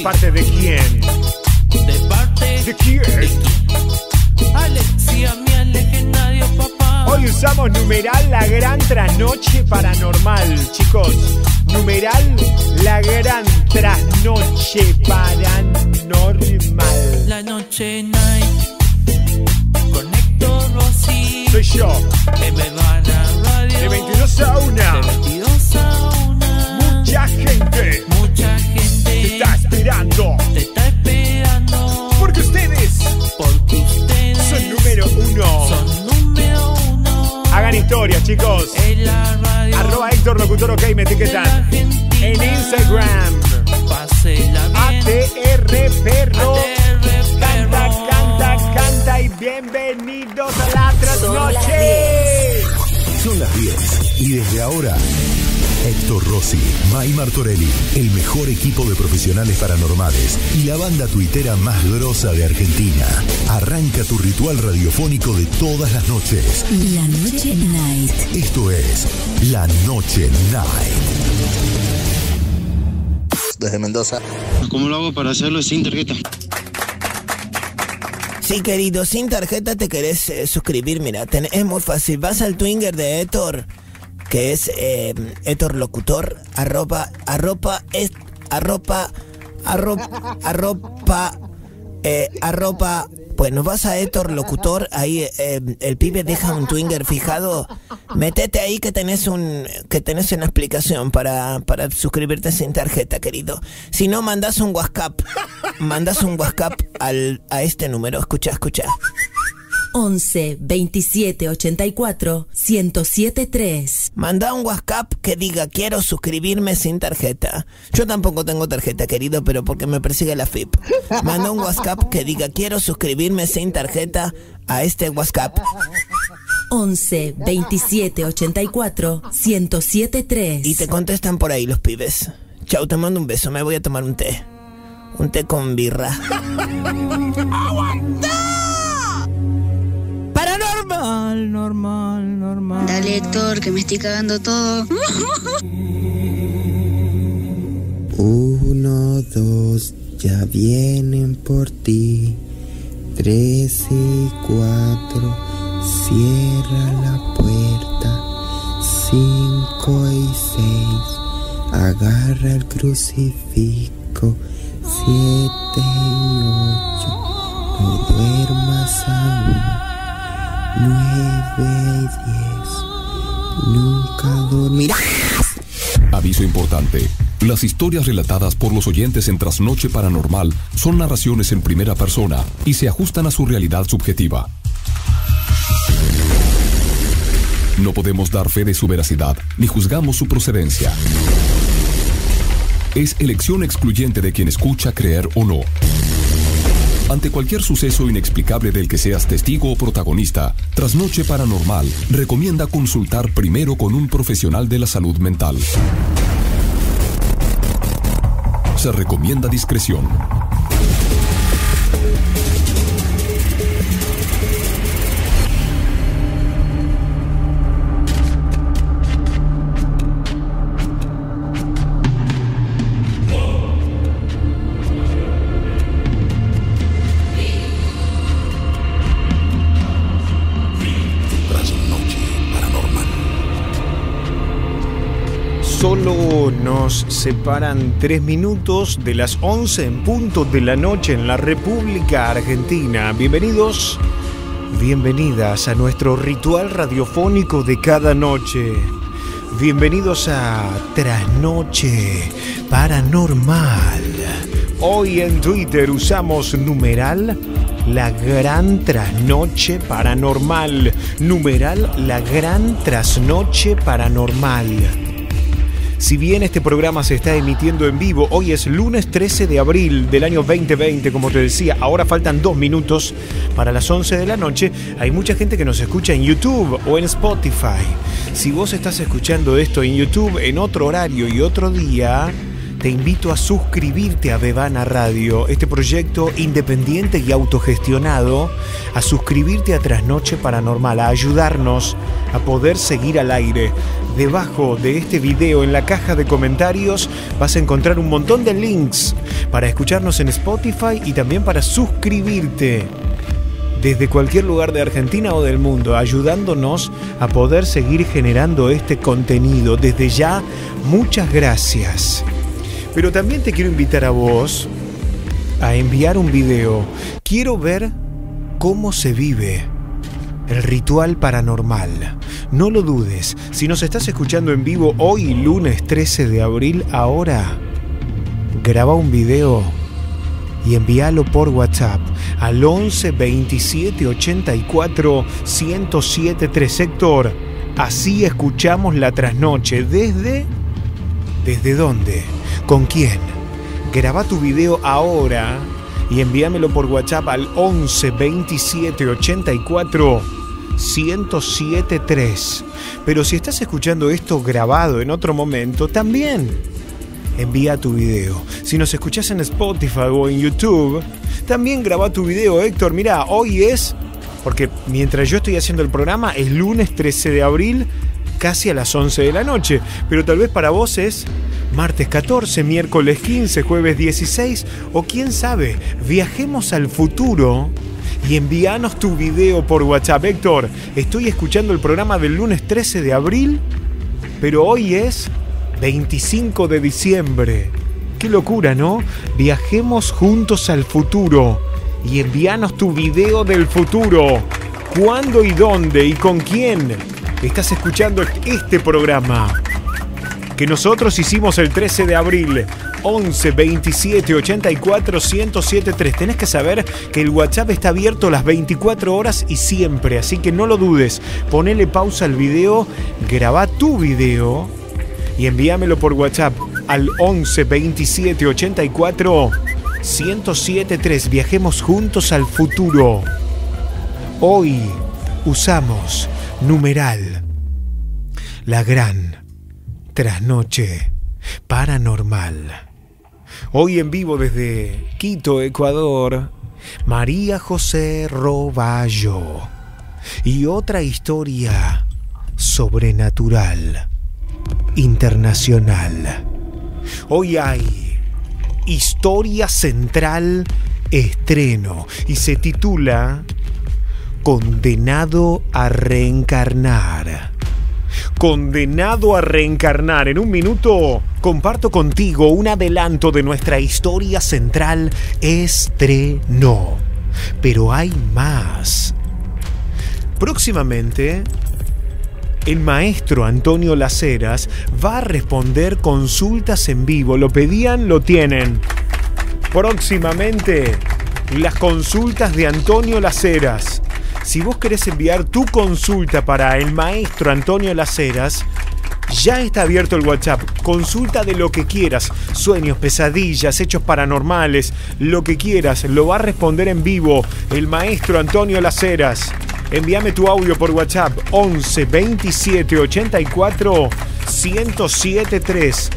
[SPEAKER 2] parte de quién?
[SPEAKER 13] De parte
[SPEAKER 2] ¿De quién?
[SPEAKER 13] Alexia, mi legendario papá.
[SPEAKER 2] Hoy usamos numeral la gran trasnoche paranormal, chicos. Numeral la gran trasnoche paranormal.
[SPEAKER 13] La noche night con Héctor Rossi.
[SPEAKER 2] Soy yo,
[SPEAKER 13] a radio.
[SPEAKER 2] de 22 a 1.
[SPEAKER 13] De 22 a 1.
[SPEAKER 2] Mucha gente esperando.
[SPEAKER 13] te está esperando.
[SPEAKER 2] Porque ustedes
[SPEAKER 13] Porque ustedes
[SPEAKER 2] son número uno.
[SPEAKER 13] son número uno.
[SPEAKER 2] Hagan historia, chicos.
[SPEAKER 13] En la radio.
[SPEAKER 2] Arroba Héctor Locutor OK, me etiquetan. En Instagram. ATR Perro.
[SPEAKER 13] ATR,
[SPEAKER 2] Canta, canta, canta y bienvenidos a la trasnoche.
[SPEAKER 14] Son las 10 y desde ahora Héctor Rossi, May Martorelli, el mejor equipo de profesionales paranormales y la banda tuitera más grosa de Argentina. Arranca tu ritual radiofónico de todas las noches.
[SPEAKER 1] La Noche Night.
[SPEAKER 14] Esto es La Noche Night.
[SPEAKER 15] Desde Mendoza.
[SPEAKER 16] ¿Cómo lo hago para hacerlo sin tarjeta?
[SPEAKER 17] Sí, querido, sin tarjeta te querés eh, suscribir, mira, ten- es muy fácil. Vas al Twinger de Héctor, que es eh, Héctor Locutor, arroba, arropa, es, arropa, arropa, arropa, eh, arropa. Bueno, vas a Héctor Locutor, ahí eh, el pibe deja un Twinger fijado. Métete ahí que tenés un que tenés una explicación para, para suscribirte sin tarjeta, querido. Si no, mandas un WhatsApp. Mandas un WhatsApp al, a este número. Escucha, escucha.
[SPEAKER 1] 11 27 84 107 3.
[SPEAKER 17] Manda un WhatsApp que diga quiero suscribirme sin tarjeta. Yo tampoco tengo tarjeta, querido, pero porque me persigue la FIP. Manda un WhatsApp que diga quiero suscribirme sin tarjeta a este WhatsApp.
[SPEAKER 1] 11 27 84 107 3.
[SPEAKER 17] Y te contestan por ahí los pibes. Chau, te mando un beso, me voy a tomar un té. Un té con birra. ¡Paranormal!
[SPEAKER 13] Normal, normal.
[SPEAKER 15] Dale, Héctor, que me estoy cagando todo.
[SPEAKER 18] Uno, dos, ya vienen por ti. Tres y cuatro, cierra la puerta. Cinco y seis, agarra el crucifijo. Siete y ocho, no duermas aún. Nueve y diez, nunca dormirás.
[SPEAKER 19] Aviso importante. Las historias relatadas por los oyentes en Trasnoche Paranormal son narraciones en primera persona y se ajustan a su realidad subjetiva. No podemos dar fe de su veracidad ni juzgamos su procedencia. Es elección excluyente de quien escucha creer o no. Ante cualquier suceso inexplicable del que seas testigo o protagonista, Trasnoche Paranormal recomienda consultar primero con un profesional de la salud mental. Se recomienda discreción.
[SPEAKER 2] Nos separan tres minutos de las 11 en punto de la noche en la República Argentina. Bienvenidos, bienvenidas a nuestro ritual radiofónico de cada noche. Bienvenidos a Trasnoche Paranormal. Hoy en Twitter usamos numeral la gran trasnoche paranormal. Numeral la gran trasnoche paranormal. Si bien este programa se está emitiendo en vivo, hoy es lunes 13 de abril del año 2020, como te decía, ahora faltan dos minutos para las 11 de la noche, hay mucha gente que nos escucha en YouTube o en Spotify. Si vos estás escuchando esto en YouTube en otro horario y otro día, te invito a suscribirte a Bebana Radio, este proyecto independiente y autogestionado, a suscribirte a Trasnoche Paranormal, a ayudarnos a poder seguir al aire. Debajo de este video, en la caja de comentarios, vas a encontrar un montón de links para escucharnos en Spotify y también para suscribirte desde cualquier lugar de Argentina o del mundo, ayudándonos a poder seguir generando este contenido. Desde ya, muchas gracias. Pero también te quiero invitar a vos a enviar un video. Quiero ver cómo se vive el ritual paranormal. No lo dudes, si nos estás escuchando en vivo hoy, lunes 13 de abril, ahora, graba un video y envíalo por WhatsApp al 11 27 84 107 3 Héctor. Así escuchamos la trasnoche. ¿Desde? ¿Desde dónde? ¿Con quién? Graba tu video ahora y envíamelo por WhatsApp al 11 27 84 107 3. Pero si estás escuchando esto grabado en otro momento, también envía tu video. Si nos escuchás en Spotify o en YouTube, también graba tu video, Héctor. Mira, hoy es, porque mientras yo estoy haciendo el programa, es lunes 13 de abril, casi a las 11 de la noche. Pero tal vez para vos es martes 14, miércoles 15, jueves 16, o quién sabe, viajemos al futuro. Y envíanos tu video por WhatsApp. Héctor, estoy escuchando el programa del lunes 13 de abril, pero hoy es 25 de diciembre. Qué locura, ¿no? Viajemos juntos al futuro y envíanos tu video del futuro. ¿Cuándo y dónde y con quién estás escuchando este programa? Que nosotros hicimos el 13 de abril. 11 27 84 107 3. Tenés que saber que el WhatsApp está abierto las 24 horas y siempre, así que no lo dudes. Ponele pausa al video, graba tu video y envíamelo por WhatsApp al 11 27 84 107 3. Viajemos juntos al futuro. Hoy usamos numeral la gran trasnoche paranormal. Hoy en vivo desde Quito, Ecuador, María José Roballo. y otra historia sobrenatural, internacional. Hoy hay Historia Central Estreno y se titula Condenado a reencarnar. Condenado a reencarnar. En un minuto comparto contigo un adelanto de nuestra historia central estreno. Pero hay más. Próximamente, el maestro Antonio Laceras va a responder consultas en vivo. Lo pedían, lo tienen. Próximamente, las consultas de Antonio Laceras. Si vos querés enviar tu consulta para el maestro Antonio Laceras, ya está abierto el WhatsApp. Consulta de lo que quieras. Sueños, pesadillas, hechos paranormales, lo que quieras. Lo va a responder en vivo el maestro Antonio Laceras. Envíame tu audio por WhatsApp 11 27 84 1073 3.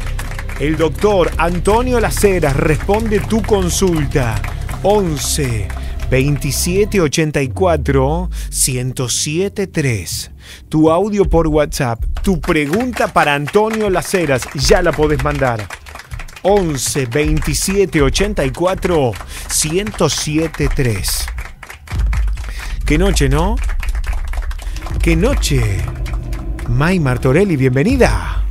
[SPEAKER 2] El doctor Antonio Laceras responde tu consulta 11 27 84 1073 3. Tu audio por WhatsApp, tu pregunta para Antonio Laceras, ya la podés mandar. 11 27 84 1073 3. Qué noche, ¿no? Qué noche. May Martorelli, bienvenida.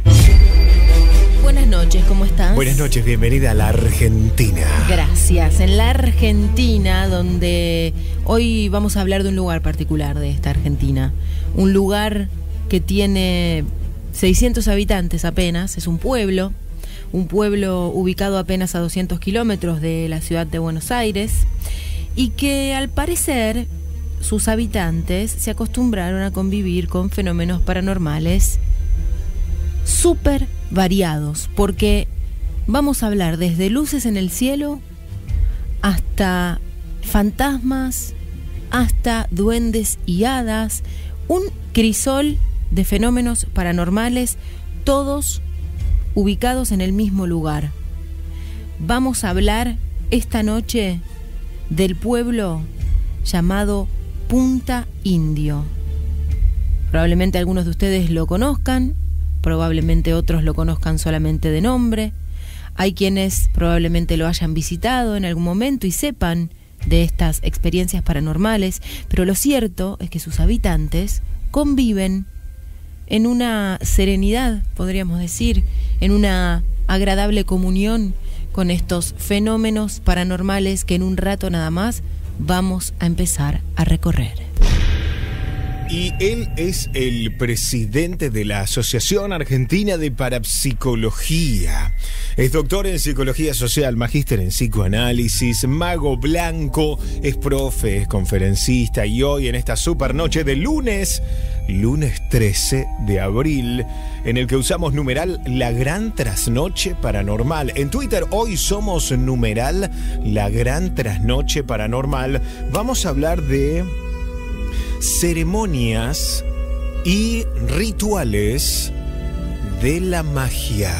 [SPEAKER 20] Buenas noches, ¿cómo estás?
[SPEAKER 2] Buenas noches, bienvenida a la Argentina.
[SPEAKER 20] Gracias. En la Argentina, donde hoy vamos a hablar de un lugar particular de esta Argentina. Un lugar que tiene 600 habitantes apenas, es un pueblo. Un pueblo ubicado apenas a 200 kilómetros de la ciudad de Buenos Aires. Y que al parecer sus habitantes se acostumbraron a convivir con fenómenos paranormales súper variados, porque vamos a hablar desde luces en el cielo hasta fantasmas, hasta duendes y hadas, un crisol de fenómenos paranormales, todos ubicados en el mismo lugar. Vamos a hablar esta noche del pueblo llamado Punta Indio. Probablemente algunos de ustedes lo conozcan, probablemente otros lo conozcan solamente de nombre. Hay quienes probablemente lo hayan visitado en algún momento y sepan de estas experiencias paranormales, pero lo cierto es que sus habitantes conviven en una serenidad, podríamos decir, en una agradable comunión con estos fenómenos paranormales que en un rato nada más vamos a empezar a recorrer.
[SPEAKER 2] Y él es el presidente de la Asociación Argentina de Parapsicología. Es doctor en psicología social, magíster en psicoanálisis, mago blanco, es profe, es conferencista y hoy en esta super noche de lunes, lunes 13 de abril, en el que usamos numeral La Gran Trasnoche Paranormal. En Twitter hoy somos numeral La Gran Trasnoche Paranormal. Vamos a hablar de ceremonias y rituales de la magia.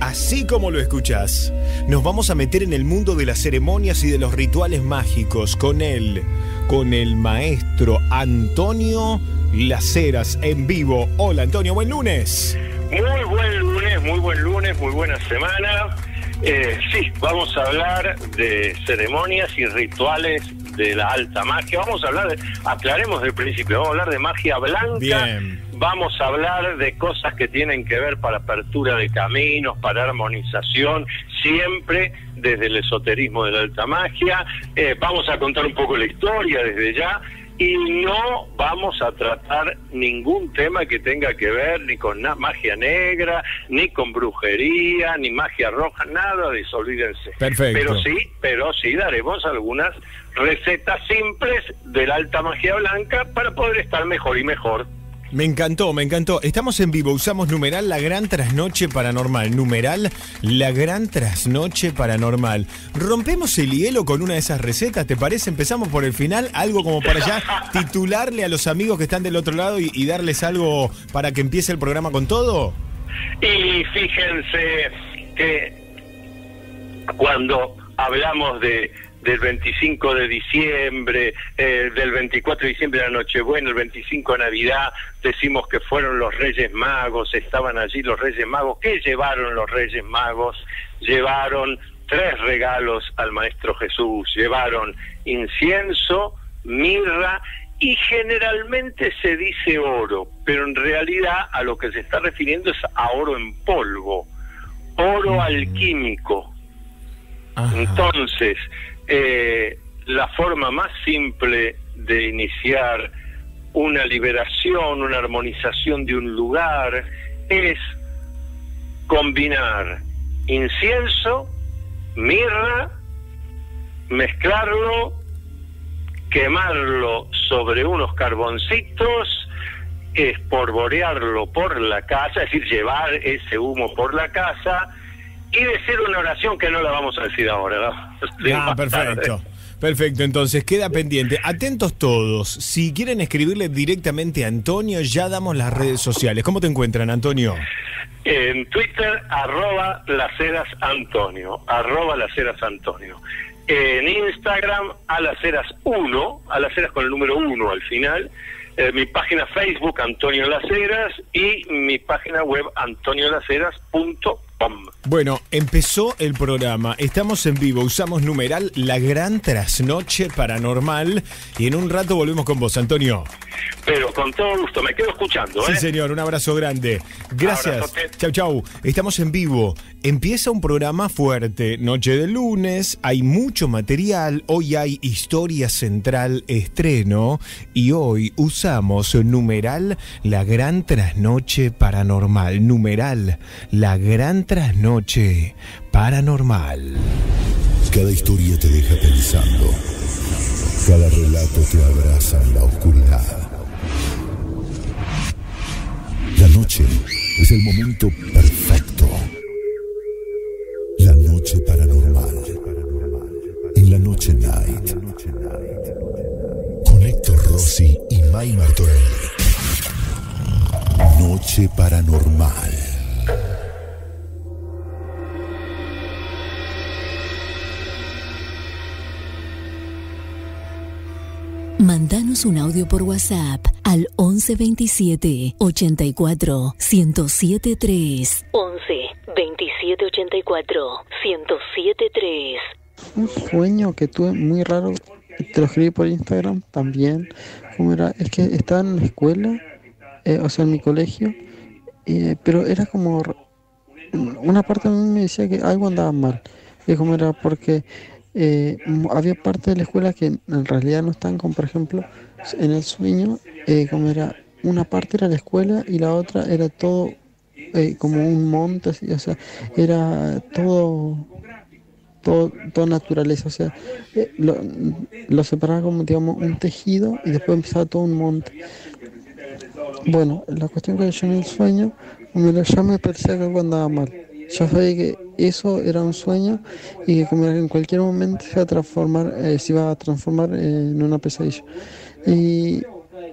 [SPEAKER 2] Así como lo escuchas, nos vamos a meter en el mundo de las ceremonias y de los rituales mágicos con él, con el maestro Antonio Laceras en vivo. Hola Antonio, buen lunes.
[SPEAKER 21] Muy buen lunes, muy buen lunes, muy buena semana. Eh, sí, vamos a hablar de ceremonias y rituales de la alta magia. Vamos a hablar, de, aclaremos del principio, vamos a hablar de magia blanca.
[SPEAKER 2] Bien.
[SPEAKER 21] Vamos a hablar de cosas que tienen que ver para apertura de caminos, para armonización, siempre desde el esoterismo de la alta magia. Eh, vamos a contar un poco la historia desde ya y no vamos a tratar ningún tema que tenga que ver ni con magia negra, ni con brujería, ni magia roja, nada de eso, olvídense.
[SPEAKER 2] Perfecto.
[SPEAKER 21] Pero sí, pero sí daremos algunas recetas simples de la alta magia blanca para poder estar mejor y mejor.
[SPEAKER 2] Me encantó, me encantó. Estamos en vivo, usamos numeral La Gran Trasnoche Paranormal. Numeral La Gran Trasnoche Paranormal. Rompemos el hielo con una de esas recetas, ¿te parece? Empezamos por el final, algo como para ya titularle a los amigos que están del otro lado y, y darles algo para que empiece el programa con todo.
[SPEAKER 21] Y fíjense que cuando hablamos de, del 25 de diciembre, eh, del 24 de diciembre de la Nochebuena, el 25 de Navidad, decimos que fueron los Reyes Magos, estaban allí los Reyes Magos. ¿Qué llevaron los Reyes Magos? Llevaron tres regalos al Maestro Jesús, llevaron incienso, mirra y generalmente se dice oro, pero en realidad a lo que se está refiriendo es a oro en polvo, oro alquímico. Entonces, eh, la forma más simple de iniciar una liberación, una armonización de un lugar, es combinar incienso, mirra, mezclarlo, quemarlo sobre unos carboncitos, esporborearlo por la casa, es decir, llevar ese humo por la casa y decir una oración que no la vamos a decir ahora. ¿no?
[SPEAKER 2] Ah, perfecto.
[SPEAKER 21] tarde.
[SPEAKER 2] Perfecto, entonces queda pendiente. Atentos todos. Si quieren escribirle directamente a Antonio, ya damos las redes sociales. ¿Cómo te encuentran, Antonio?
[SPEAKER 21] En Twitter, arroba Laceras Antonio, arroba Laceras Antonio. En Instagram, a Laceras 1, a con el número 1 al final. Eh, mi página Facebook, Antonio Laceras, y mi página web, antoniolaceras.com.
[SPEAKER 2] Bueno, empezó el programa. Estamos en vivo. Usamos numeral La Gran Trasnoche Paranormal. Y en un rato volvemos con vos, Antonio.
[SPEAKER 21] Pero con todo gusto, me quedo escuchando,
[SPEAKER 2] Sí,
[SPEAKER 21] ¿eh?
[SPEAKER 2] señor. Un abrazo grande. Gracias. Chau, chau. Estamos en vivo. Empieza un programa fuerte. Noche de lunes. Hay mucho material. Hoy hay Historia Central Estreno. Y hoy usamos numeral La Gran Trasnoche Paranormal. Numeral La Gran Trasnoche Paranormal.
[SPEAKER 14] Cada historia te deja pensando. Cada relato te abraza en la oscuridad. La noche es el momento perfecto. La noche paranormal. En la noche night. Con Héctor Rossi y May Martorelli. Noche paranormal.
[SPEAKER 1] Mandanos un audio por WhatsApp al 1127 84 1073. 11 27 84 1073.
[SPEAKER 9] Un sueño que tuve muy raro, te lo escribí por Instagram también. ¿Cómo era? Es que estaba en la escuela, eh, o sea, en mi colegio, eh, pero era como. Una parte de mí me decía que algo andaba mal. Y como era porque eh, había parte de la escuela que en realidad no estaban, como por ejemplo, en el sueño, eh, como era. Una parte era la escuela y la otra era todo eh, como un monte, así, o sea, era todo todo, todo naturaleza, o sea, eh, lo, separaba como, digamos, un tejido y después empezaba todo un monte. Bueno, la cuestión que yo en el sueño, como ya me parecía que algo andaba mal. Yo sabía que eso era un sueño y que en cualquier momento se iba a transformar, eh, se iba a transformar en una pesadilla. Y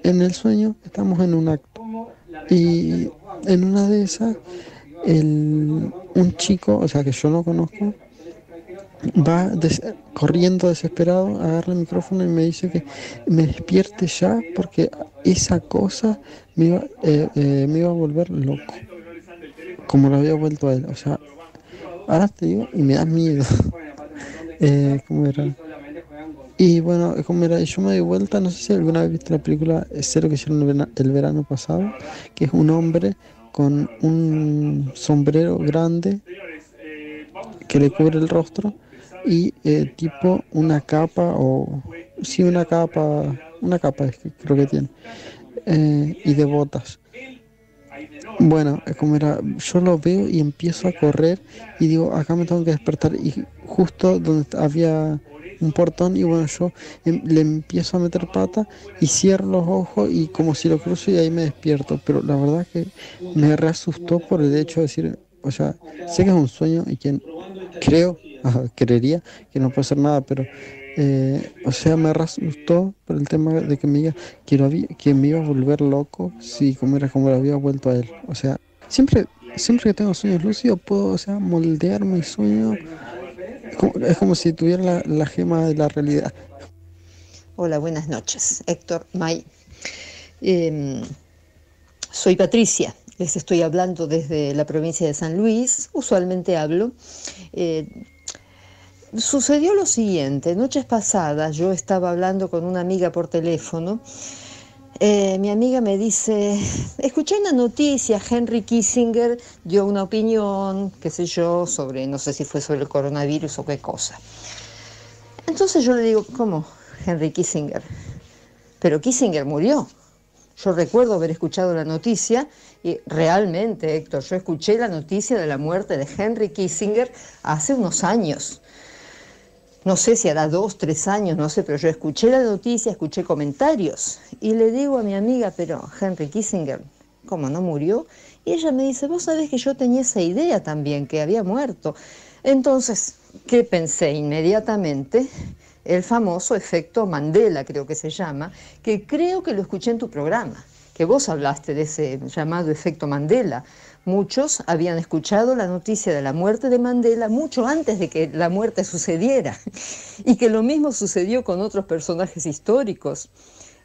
[SPEAKER 9] en el sueño estamos en un acto. Y en una de esas, el, un chico, o sea, que yo no conozco, va corriendo desesperado, agarra el micrófono y me dice que me despierte ya porque esa cosa me iba, eh, eh, me iba a volver loco, como lo había vuelto a él. O sea, ahora te digo y me da miedo. eh, ¿Cómo era? Y bueno, como era, yo me doy vuelta, no sé si alguna vez viste la película Cero que hicieron el verano, el verano pasado, que es un hombre con un sombrero grande que le cubre el rostro y eh, tipo una capa o sí una capa una capa es que creo que tiene eh, y de botas bueno es como era yo lo veo y empiezo a correr y digo acá me tengo que despertar y justo donde había un portón y bueno yo em- le empiezo a meter pata y cierro los ojos y como si lo cruzo y ahí me despierto. Pero la verdad que me reasustó por el hecho de decir o sea sé que es un sueño y que creo creería que no puede ser nada pero eh, o sea me asustó por el tema de que me diga que, me iba a volver loco si como era como lo había vuelto a él o sea siempre siempre que tengo sueños lúcidos puedo o sea moldear mi sueño es como, si tuviera la, la gema de la realidad.
[SPEAKER 22] Hola, buenas noches. Héctor, May. Eh, soy Patricia. Les estoy hablando desde la provincia de San Luis. Usualmente hablo. Eh, sucedió lo siguiente. Noches pasadas yo estaba hablando con una amiga por teléfono. Eh, mi amiga me dice, escuché una noticia, Henry Kissinger dio una opinión, qué sé yo, sobre, no sé si fue sobre el coronavirus o qué cosa. Entonces yo le digo, ¿cómo? Henry Kissinger. Pero Kissinger murió. Yo recuerdo haber escuchado la noticia y realmente, Héctor, yo escuché la noticia de la muerte de Henry Kissinger hace unos años. No sé si hará dos, tres años, no sé, pero yo escuché la noticia, escuché comentarios y le digo a mi amiga, pero Henry Kissinger, ¿cómo no murió? Y ella me dice, vos sabés que yo tenía esa idea también, que había muerto. Entonces, ¿qué pensé inmediatamente? el famoso efecto Mandela, creo que se llama, que creo que lo escuché en tu programa, que vos hablaste de ese llamado efecto Mandela. Muchos habían escuchado la noticia de la muerte de Mandela mucho antes de que la muerte sucediera y que lo mismo sucedió con otros personajes históricos.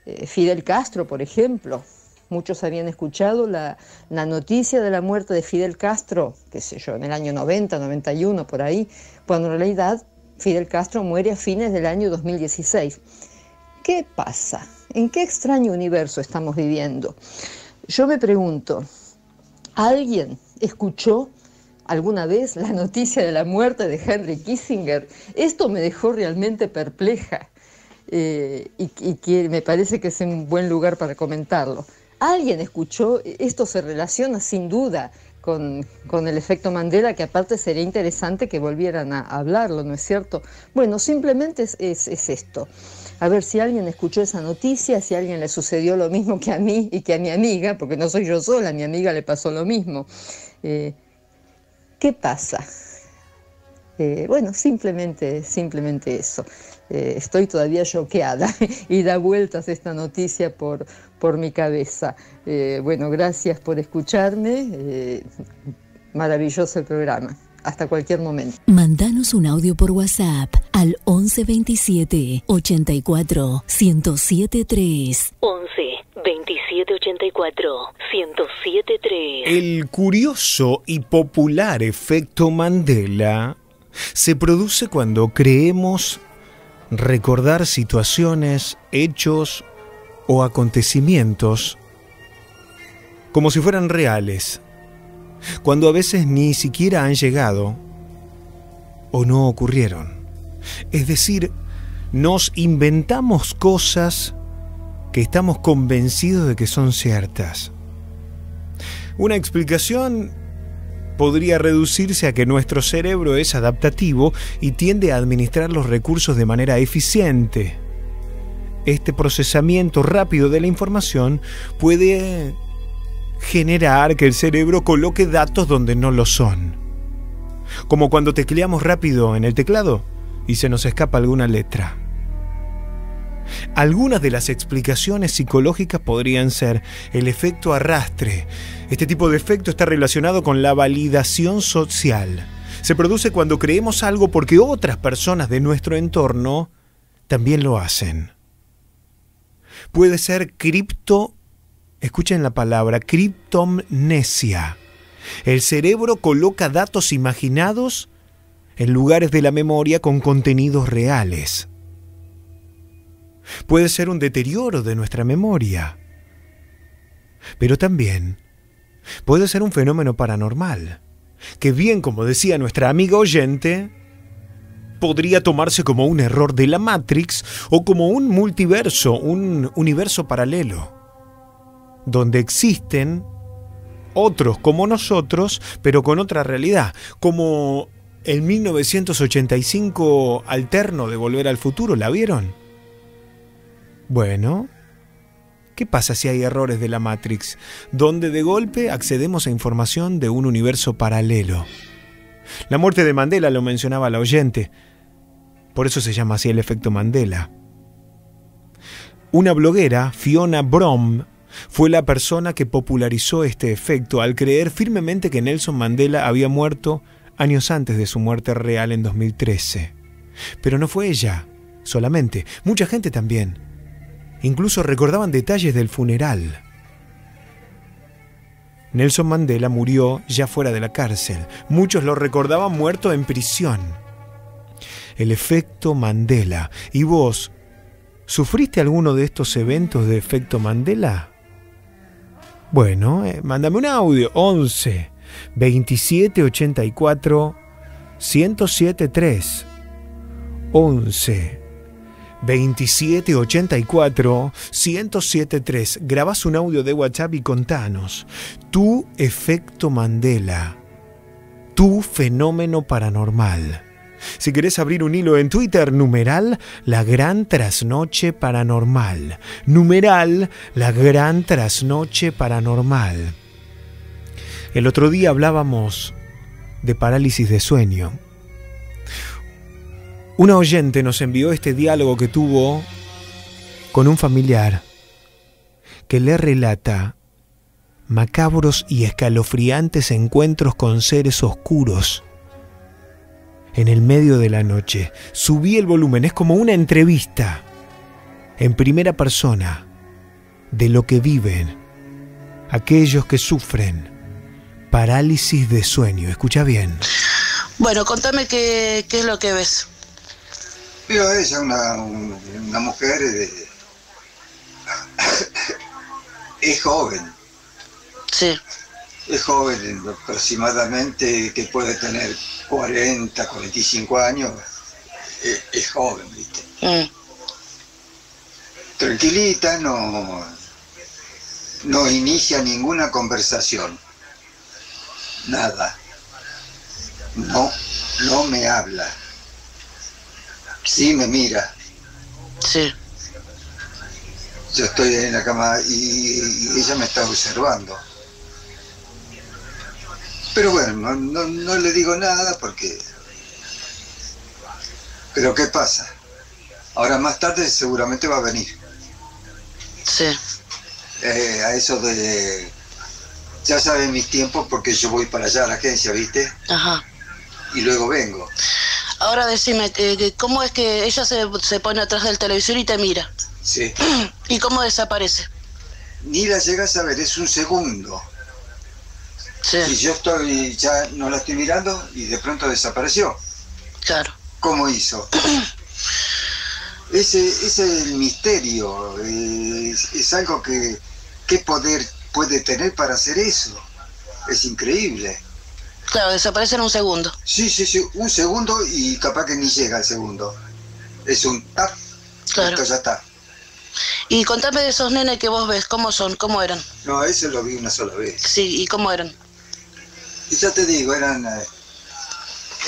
[SPEAKER 22] Eh, Fidel Castro, por ejemplo. Muchos habían escuchado la, noticia de la muerte de Fidel Castro, qué sé yo, en el año 90, 91, por ahí, cuando en realidad Fidel Castro muere a fines del año 2016. ¿Qué pasa? ¿En qué extraño universo estamos viviendo? Yo me pregunto, ¿alguien escuchó alguna vez la noticia de la muerte de Henry Kissinger? Esto me dejó realmente perpleja eh, y, que me parece que es un buen lugar para comentarlo. ¿Alguien escuchó? Esto se relaciona sin duda con, el efecto Mandela, que aparte sería interesante que volvieran a hablarlo, ¿no es cierto? Bueno, simplemente es, esto. A ver si alguien escuchó esa noticia, si a alguien le sucedió lo mismo que a mí y que a mi amiga, porque no soy yo sola, a mi amiga le pasó lo mismo. Eh, ¿Qué pasa? Eh, bueno, simplemente, simplemente eso. Eh, estoy todavía choqueada y da vueltas esta noticia por, por mi cabeza. Bueno, gracias por escucharme. Maravilloso el programa. Hasta cualquier momento.
[SPEAKER 1] Mandanos un audio por WhatsApp al 1127 84 1073. 11 27 84 1073.
[SPEAKER 2] El curioso y popular efecto Mandela se produce cuando creemos recordar situaciones, hechos o acontecimientos como si fueran reales, cuando a veces ni siquiera han llegado o no ocurrieron. Es decir, nos inventamos cosas que estamos convencidos de que son ciertas. Una explicación podría reducirse a que nuestro cerebro es adaptativo y tiende a administrar los recursos de manera eficiente. Este procesamiento rápido de la información puede generar que el cerebro coloque datos donde no lo son. Como cuando tecleamos rápido en el teclado y se nos escapa alguna letra. Algunas de las explicaciones psicológicas podrían ser el efecto arrastre. Este tipo de efecto está relacionado con la validación social. Se produce cuando creemos algo porque otras personas de nuestro entorno también lo hacen. Puede ser cripto, escuchen la palabra, criptomnesia. El cerebro coloca datos imaginados en lugares de la memoria con contenidos reales puede ser un deterioro de nuestra memoria. Pero también puede ser un fenómeno paranormal, que bien como decía nuestra amiga oyente, podría tomarse como un error de la Matrix o como un multiverso, un universo paralelo, donde existen otros como nosotros, pero con otra realidad, como el 1985 alterno de Volver al Futuro, ¿la vieron? Bueno, ¿qué pasa si hay errores de la Matrix, donde de golpe accedemos a información de un universo paralelo? La muerte de Mandela lo mencionaba la oyente, por eso se llama así el efecto Mandela. Una bloguera, Fiona Brom, fue la persona que popularizó este efecto al creer firmemente que Nelson Mandela había muerto años antes de su muerte real en 2013. Pero no fue ella solamente, mucha gente también. Incluso recordaban detalles del funeral. Nelson Mandela murió ya fuera de la cárcel. Muchos lo recordaban muerto en prisión. El efecto Mandela. ¿Y vos sufriste alguno de estos eventos de efecto Mandela? Bueno, eh, mándame un audio 11 27 84 107 3 11 27 84 107 3 Grabás un audio de WhatsApp y contanos. Tu efecto Mandela, tu fenómeno paranormal. Si querés abrir un hilo en Twitter, numeral La Gran Trasnoche Paranormal. Numeral La Gran Trasnoche Paranormal. El otro día hablábamos de parálisis de sueño. Una oyente nos envió este diálogo que tuvo con un familiar que le relata macabros y escalofriantes encuentros con seres oscuros en el medio de la noche. Subí el volumen, es como una entrevista en primera persona de lo que viven aquellos que sufren parálisis de sueño. Escucha bien.
[SPEAKER 23] Bueno, contame qué, qué es lo que ves.
[SPEAKER 24] Veo a ella, una, un- una mujer de... es joven.
[SPEAKER 23] Sí.
[SPEAKER 24] Es joven, aproximadamente que puede tener 40, 45 años. Es, es joven, ¿viste?
[SPEAKER 23] Mm,
[SPEAKER 24] Tranquilita, no, no inicia ninguna conversación. Nada. No, no me habla. Sí me mira.
[SPEAKER 23] Sí.
[SPEAKER 24] Yo estoy en la cama y, y ella me está observando. Pero bueno, no, no- no le digo nada porque... Pero ¿qué pasa? Ahora más tarde seguramente va a venir.
[SPEAKER 23] Sí.
[SPEAKER 24] Eh, a eso de... Ya saben mis tiempos porque yo voy para allá a la agencia, ¿viste?
[SPEAKER 23] Ajá.
[SPEAKER 24] Y luego vengo.
[SPEAKER 23] Ahora decime, eh, que ¿cómo es que ella se, se pone atrás del televisor y te mira?
[SPEAKER 24] Sí.
[SPEAKER 23] ¿Y cómo desaparece?
[SPEAKER 24] Ni la llegas a ver, es un segundo.
[SPEAKER 23] Sí.
[SPEAKER 24] Y yo estoy, ya no la estoy mirando y de pronto desapareció.
[SPEAKER 23] Claro.
[SPEAKER 24] ¿Cómo hizo? Ese, ese es el misterio, es, es algo que, ¿qué poder puede tener para hacer eso? Es increíble.
[SPEAKER 23] Claro, desaparece en un segundo.
[SPEAKER 24] Sí, sí, sí, un segundo y capaz que ni llega al segundo. Es un tap,
[SPEAKER 23] Claro.
[SPEAKER 24] esto ya está.
[SPEAKER 23] Y contame de esos nenes que vos ves, ¿cómo son? ¿Cómo eran?
[SPEAKER 24] No, eso lo vi una sola vez.
[SPEAKER 23] Sí, ¿y cómo eran?
[SPEAKER 24] Y ya te digo, eran, eh,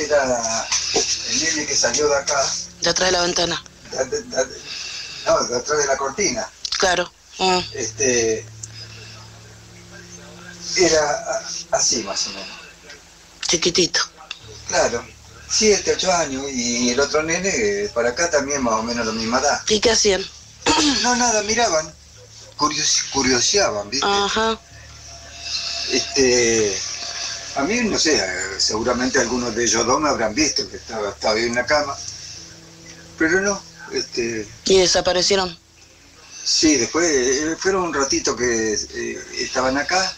[SPEAKER 24] era el nene que salió de acá,
[SPEAKER 23] De atrás de la ventana.
[SPEAKER 24] de- de- de- no, de atrás de la cortina.
[SPEAKER 23] Claro. Mm,
[SPEAKER 24] Este, era así más o menos.
[SPEAKER 23] chiquitito.
[SPEAKER 24] Claro, siete, ocho años, y el otro nene eh, para acá también más o menos la misma edad.
[SPEAKER 23] ¿Y qué hacían?
[SPEAKER 24] No, nada, miraban, curios- curioseaban, ¿viste?
[SPEAKER 23] Ajá.
[SPEAKER 24] Este, a mí, no sé, seguramente algunos de ellos dos me habrán visto que estaba, estaba en la cama, pero no, este,
[SPEAKER 23] ¿Y desaparecieron?
[SPEAKER 24] sí, después eh, fueron un ratito que eh, estaban acá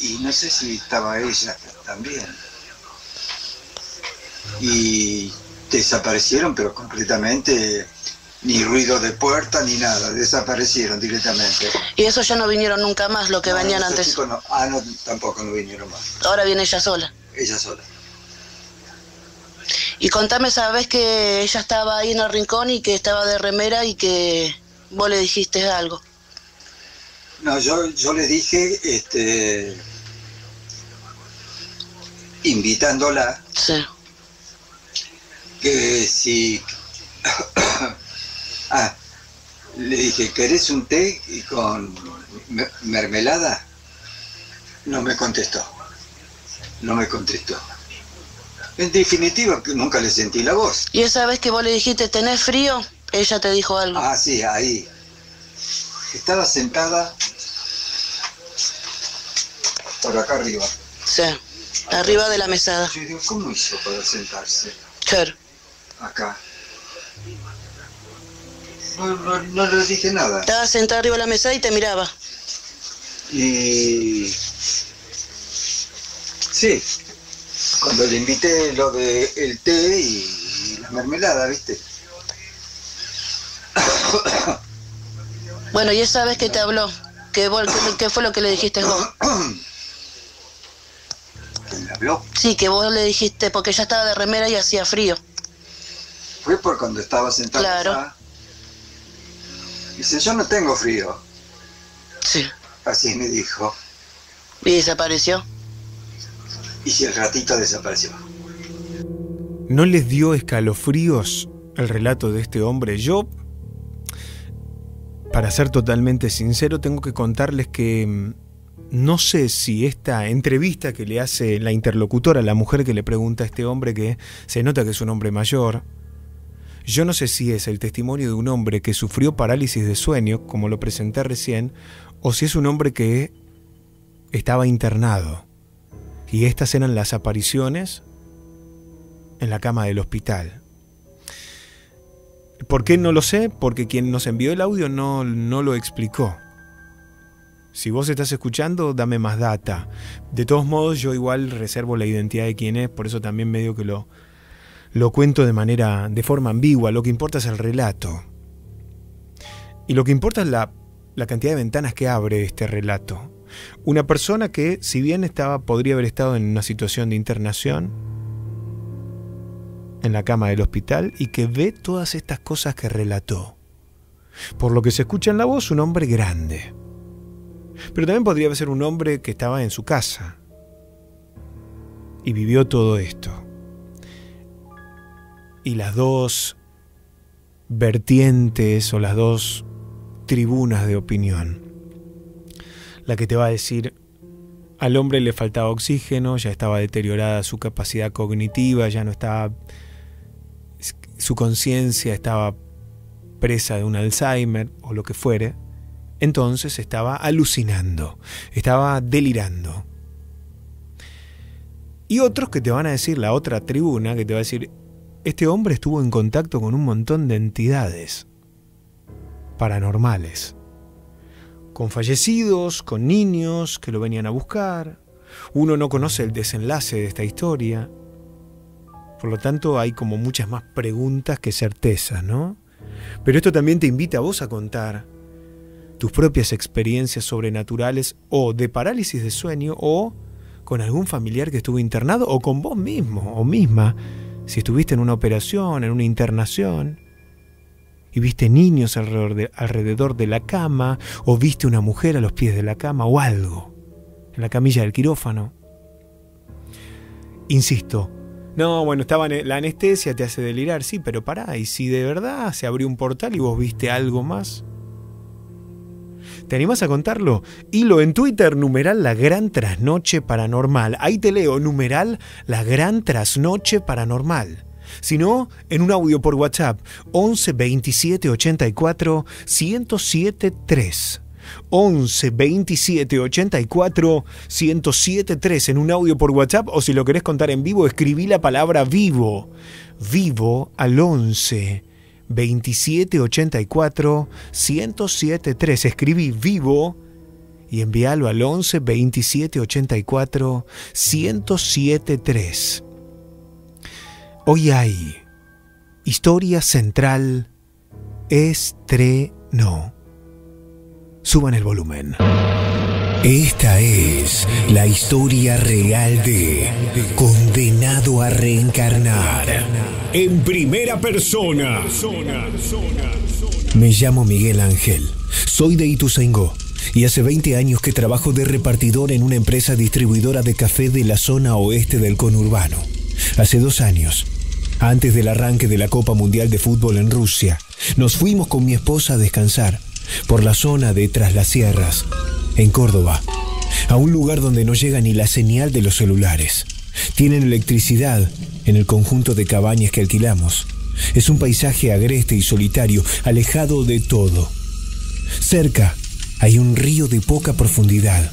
[SPEAKER 24] y no sé si estaba ella también. Y desaparecieron, pero completamente, ni ruido de puerta ni nada, desaparecieron directamente.
[SPEAKER 23] Y esos ya no vinieron nunca más, lo que
[SPEAKER 24] No,
[SPEAKER 23] venían antes.
[SPEAKER 24] no. Ah, no, tampoco no vinieron más,
[SPEAKER 23] Ahora viene ella sola.
[SPEAKER 24] ella sola.
[SPEAKER 23] Y contame esa vez que ella estaba ahí en el rincón y que estaba de remera y que vos le dijiste algo.
[SPEAKER 24] No, yo, yo le dije, este, invitándola,
[SPEAKER 23] Sí.
[SPEAKER 24] que si, ah, le dije, ¿querés un té y con me- mermelada? No me contestó, no me contestó. En definitiva, que nunca le sentí la voz.
[SPEAKER 23] Y esa vez que vos le dijiste, ¿tenés frío? Ella te dijo algo.
[SPEAKER 24] Ah, sí, ahí. Estaba sentada por acá arriba.
[SPEAKER 23] Sí. Arriba de la mesada.
[SPEAKER 24] Yo digo, ¿cómo hizo para sentarse
[SPEAKER 23] Claro.
[SPEAKER 24] acá? No, no, no le dije nada.
[SPEAKER 23] Estaba sentada arriba de la mesada y te miraba.
[SPEAKER 24] Y. Sí. Cuando le invité lo de el té y la mermelada, ¿viste?
[SPEAKER 23] Bueno, y esa vez que te habló, ¿qué, vos- qué- qué fue lo que le dijiste vos?
[SPEAKER 24] ¿Quién me habló?
[SPEAKER 23] Sí, que vos le dijiste, porque ella estaba de remera y hacía frío.
[SPEAKER 24] Fue por cuando estaba sentado
[SPEAKER 23] Claro.
[SPEAKER 24] Dice, yo no tengo frío.
[SPEAKER 23] Sí.
[SPEAKER 24] Así me dijo.
[SPEAKER 23] Y desapareció.
[SPEAKER 24] Y si el ratito desapareció.
[SPEAKER 2] ¿No les dio escalofríos el relato de este hombre? Yo, para ser totalmente sincero, tengo que contarles que mm, no sé si esta entrevista que le hace la interlocutora, la mujer que le pregunta a este hombre que se nota que es un hombre mayor, yo no sé si es el testimonio de un hombre que sufrió parálisis de sueño, como lo presenté recién, o si es un hombre que estaba internado. Y estas eran las apariciones en la cama del hospital. ¿Por qué no lo sé? Porque quien nos envió el audio no, no lo explicó. Si vos estás escuchando, dame más data. De todos modos, yo igual reservo la identidad de quién es, por eso también medio que lo, lo cuento de manera, de forma ambigua. Lo que importa es el relato. Y lo que importa es la, la cantidad de ventanas que abre este relato. Una persona que, si bien estaba, podría haber estado en una situación de internación, en la cama del hospital, y que ve todas estas cosas que relató. Por lo que se escucha en la voz, un hombre grande. Pero también podría ser un hombre que estaba en su casa y vivió todo esto. Y las dos vertientes o las dos tribunas de opinión. La que te va a decir, al hombre le faltaba oxígeno, ya estaba deteriorada su capacidad cognitiva, ya no estaba, su conciencia estaba presa de un Alzheimer o lo que fuere. Entonces estaba alucinando, estaba delirando. Y otros que te van a decir, la otra tribuna, que te va a decir, este hombre estuvo en contacto con un montón de entidades paranormales, con fallecidos, con niños que lo venían a buscar. Uno no conoce el desenlace de esta historia. Por lo tanto, hay como muchas más preguntas que certezas, ¿no? Pero esto también te invita a vos a contar tus propias experiencias sobrenaturales o de parálisis de sueño o con algún familiar que estuvo internado o con vos mismo o misma si estuviste en una operación, en una internación y viste niños alrededor de, la cama o viste una mujer a los pies de la cama o algo en la camilla del quirófano. Insisto, no, bueno, estaba la anestesia, te hace delirar, sí, pero pará, y si de verdad se abrió un portal y vos viste algo más, ¿Te animás a contarlo? Hilo en Twitter, numeral La Gran Trasnoche Paranormal. Ahí te leo, numeral La Gran Trasnoche Paranormal. Si no, en un audio por WhatsApp, 11 27 84 107 3. 11 27 84 107 3 en un audio por WhatsApp o si lo querés contar en vivo, escribí la palabra vivo. Vivo al 11 2784 1073. Escribí vivo y envíalo al 11 2784 1073. Hoy hay historia central estreno. Suban el volumen.
[SPEAKER 14] Esta es la historia real de Condenado a Reencarnar. En primera persona. Me llamo Miguel Ángel. Soy de Ituzaingó y hace 20 años que trabajo de repartidor en una empresa distribuidora de café de la zona oeste del conurbano. Hace dos años, antes del arranque de la Copa Mundial de Fútbol en Rusia, nos fuimos con mi esposa a descansar por la zona de Tras las Sierras, en Córdoba, a un lugar donde no llega ni la señal de los celulares. Tienen electricidad en el conjunto de cabañas que alquilamos. Es un paisaje agreste y solitario, alejado de todo. Cerca hay un río de poca profundidad,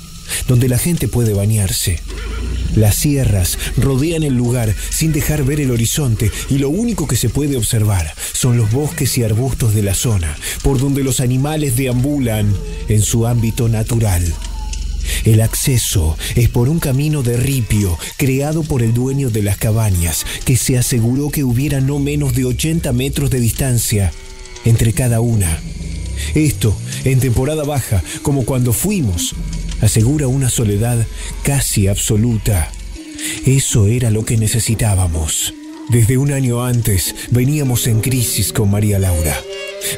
[SPEAKER 14] donde la gente puede bañarse.
[SPEAKER 2] Las sierras rodean el lugar sin dejar ver el horizonte y lo único que se puede observar son los bosques y arbustos de la zona, por donde los animales deambulan en su ámbito natural. El acceso es por un camino de ripio creado por el dueño de las cabañas, que se aseguró que hubiera no menos de 80 metros de distancia entre cada una. Esto, en temporada baja, como cuando fuimos, asegura una soledad casi absoluta. Eso era lo que necesitábamos. Desde un año antes veníamos en crisis con María Laura.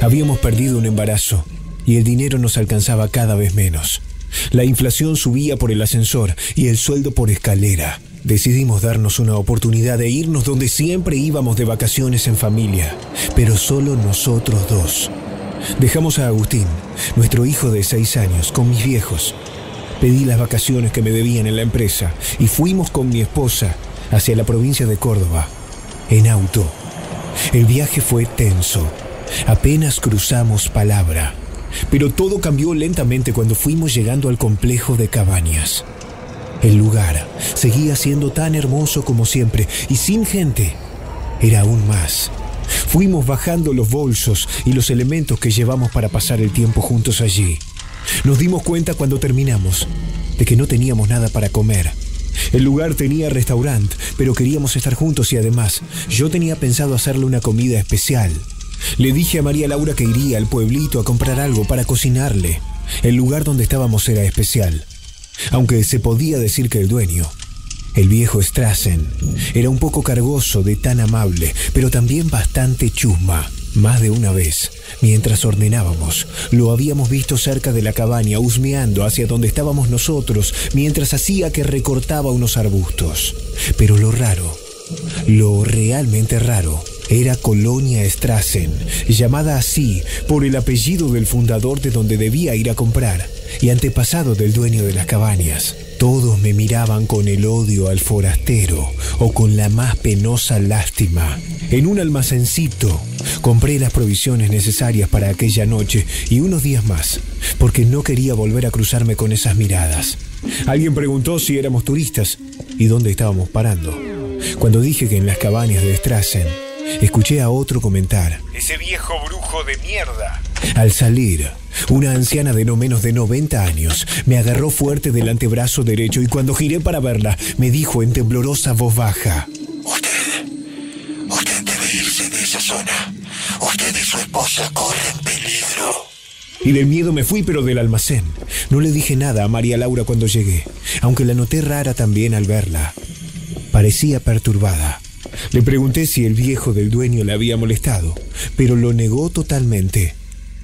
[SPEAKER 2] Habíamos perdido un embarazo y el dinero nos alcanzaba cada vez menos. La inflación subía por el ascensor y el sueldo por escalera. Decidimos darnos una oportunidad de irnos donde siempre íbamos de vacaciones en familia, pero solo nosotros dos. Dejamos a Agustín, nuestro hijo de seis años, con mis viejos. Pedí las vacaciones que me debían en la empresa y fuimos con mi esposa hacia la provincia de Córdoba, en auto. El viaje fue tenso. Apenas cruzamos palabra. Pero todo cambió lentamente cuando fuimos llegando al complejo de cabañas. El lugar seguía siendo tan hermoso como siempre y sin gente era aún más. Fuimos bajando los bolsos y los elementos que llevamos para pasar el tiempo juntos allí. Nos dimos cuenta cuando terminamos de que no teníamos nada para comer. El lugar tenía restaurante, pero queríamos estar juntos y además yo tenía pensado hacerle una comida especial. Le dije a María Laura que iría al pueblito a comprar algo para cocinarle. El lugar donde estábamos era especial, aunque se podía decir que el dueño, el viejo Strassen, era un poco cargoso de tan amable, pero también bastante chusma. Más de una vez, mientras ordenábamos, lo habíamos visto cerca de la cabaña, husmeando hacia donde estábamos nosotros, mientras hacía que recortaba unos arbustos. Pero lo raro, lo realmente raro, era Colonia Strassen, llamada así por el apellido del fundador de donde debía ir a comprar y antepasado del dueño de las cabañas. Todos me miraban con el odio al forastero o con la más penosa lástima. En un almacencito compré las provisiones necesarias para aquella noche y unos días más, porque no quería volver a cruzarme con esas miradas. Alguien preguntó si éramos turistas y dónde estábamos parando. Cuando dije que en las cabañas de Strassen, escuché a otro comentar.
[SPEAKER 25] Ese viejo brujo de mierda.
[SPEAKER 2] Al salir, una anciana de no menos de 90 años me agarró fuerte del antebrazo derecho y cuando giré para verla, me dijo en temblorosa voz baja.
[SPEAKER 26] Usted debe irse de esa zona. Usted y su esposa corren peligro.
[SPEAKER 2] Y del miedo me fui, pero del almacén. No le dije nada a María Laura cuando llegué, aunque la noté rara también al verla. Parecía perturbada. Le pregunté si el viejo del dueño le había molestado, pero lo negó totalmente,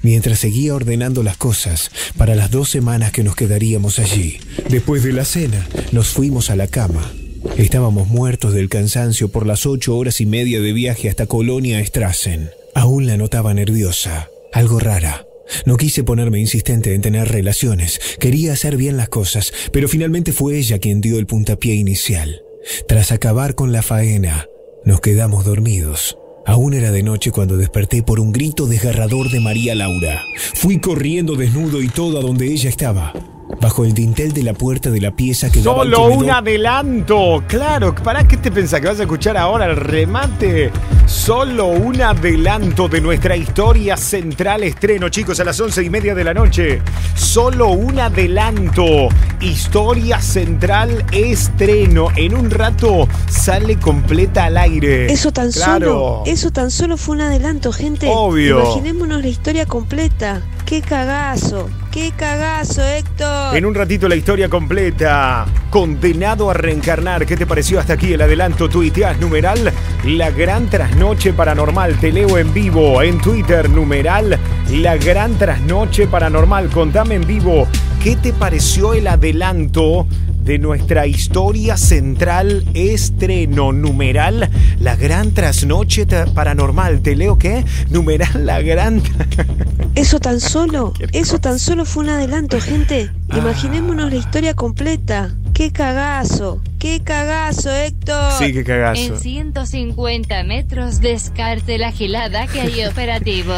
[SPEAKER 2] mientras seguía ordenando las cosas para las dos semanas que nos quedaríamos allí. Después de la cena, nos fuimos a la cama. Estábamos muertos del cansancio por las ocho horas y media de viaje hasta Colonia Strassen. Aún la notaba nerviosa, algo rara. No quise ponerme insistente en tener relaciones, quería hacer bien las cosas, pero finalmente fue ella quien dio el puntapié inicial. Tras acabar con la faena, nos quedamos dormidos. Aún era de noche cuando desperté por un grito desgarrador de María Laura. Fui corriendo desnudo y todo a donde ella estaba, bajo el dintel de la puerta de la pieza que
[SPEAKER 25] Solo
[SPEAKER 2] comedor.
[SPEAKER 25] un adelanto. Claro, ¿para qué te pensás que vas a escuchar ahora el remate? Solo un adelanto de nuestra historia central estreno, chicos, a las once y media de la noche. Solo un adelanto. Historia central estreno. En un rato sale completa al aire.
[SPEAKER 27] Eso tan
[SPEAKER 25] Claro.
[SPEAKER 27] solo, eso tan solo fue un adelanto, gente.
[SPEAKER 25] Obvio.
[SPEAKER 27] Imaginémonos la historia completa. Qué cagazo, qué cagazo, Héctor.
[SPEAKER 25] En un ratito la historia completa. Condenado a reencarnar. ¿Qué te pareció hasta aquí el adelanto? Tuiteás numeral La Gran Trasnoche Paranormal. Te leo en vivo en Twitter numeral La Gran Trasnoche Paranormal. Contame en vivo qué te pareció el adelanto de nuestra historia central estreno numeral La Gran Trasnoche Paranormal. ¿Te leo qué? Numeral La Gran...
[SPEAKER 27] Eso tan solo, eso tan solo fue un adelanto, gente.
[SPEAKER 25] Ah.
[SPEAKER 27] Imaginémonos la historia completa. Qué cagazo, qué cagazo, Héctor.
[SPEAKER 25] Sí, qué cagazo.
[SPEAKER 28] En 150 metros descarte la gilada que hay operativo.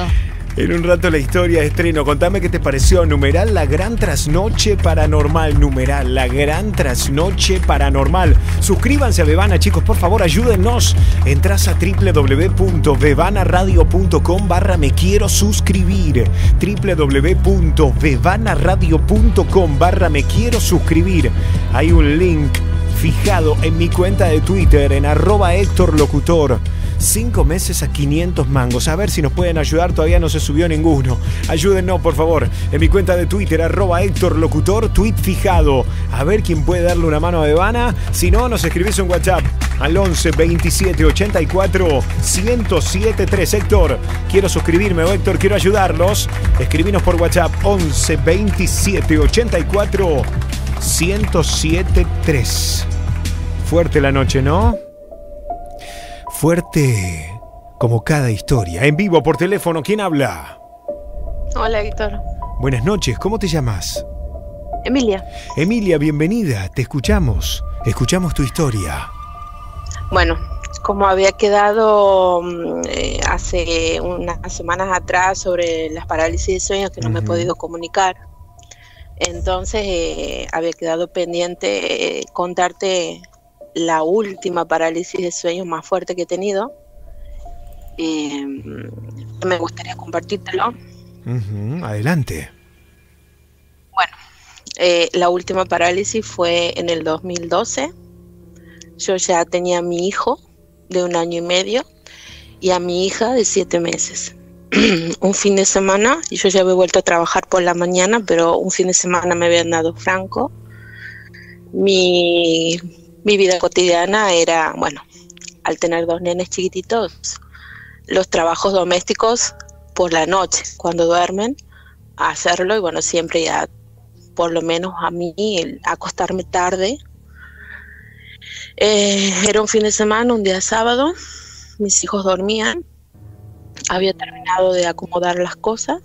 [SPEAKER 2] En un rato la historia de estreno. Contame qué te pareció. Numeral La Gran Trasnoche Paranormal. Numeral La Gran Trasnoche Paranormal. Suscríbanse a Bebana, chicos. Por favor, ayúdennos. Entrás a www.bebanaradio.com barra me quiero suscribir. www.bebanaradio.com barra me quiero suscribir. Hay un link fijado en mi cuenta de Twitter en arroba Héctor Locutor. Cinco meses a 500 mangos. A ver si nos pueden ayudar. Todavía no se subió ninguno. Ayúdennos, por favor. En mi cuenta de Twitter, arroba Héctor Locutor, tweet fijado. A ver quién puede darle una mano a Devana. Si no, nos escribís un WhatsApp al 11 27 84 107 3. Héctor, quiero suscribirme o Héctor, quiero ayudarlos. Escribinos por WhatsApp 11 27 84 107 3. Fuerte la noche, ¿no? Fuerte como cada historia. En vivo por teléfono, ¿quién habla?
[SPEAKER 29] Hola, Héctor.
[SPEAKER 2] Buenas noches, ¿cómo te llamas?
[SPEAKER 29] Emilia.
[SPEAKER 2] Emilia, bienvenida, te escuchamos. Escuchamos tu historia.
[SPEAKER 29] Bueno, como había quedado mm, eh, hace unas semanas atrás sobre las parálisis de sueño que no me he podido comunicar, entonces eh, había quedado pendiente eh, contarte la última parálisis de sueño más fuerte que he tenido. Eh, me gustaría compartírtelo.
[SPEAKER 2] Adelante.
[SPEAKER 29] Eh, la última parálisis fue en el 2012. Yo ya tenía a mi hijo de un año y medio y a mi hija de siete meses. un fin de semana, y yo ya había vuelto a trabajar por la mañana, pero un fin de semana me habían dado franco. Mi, mi vida cotidiana era, bueno, al tener dos nenes chiquititos, los trabajos domésticos por la noche, cuando duermen, hacerlo y bueno, siempre ya por lo menos a mí, el acostarme tarde. Eh, era un fin de semana, un día sábado, mis hijos dormían, había terminado de acomodar las cosas,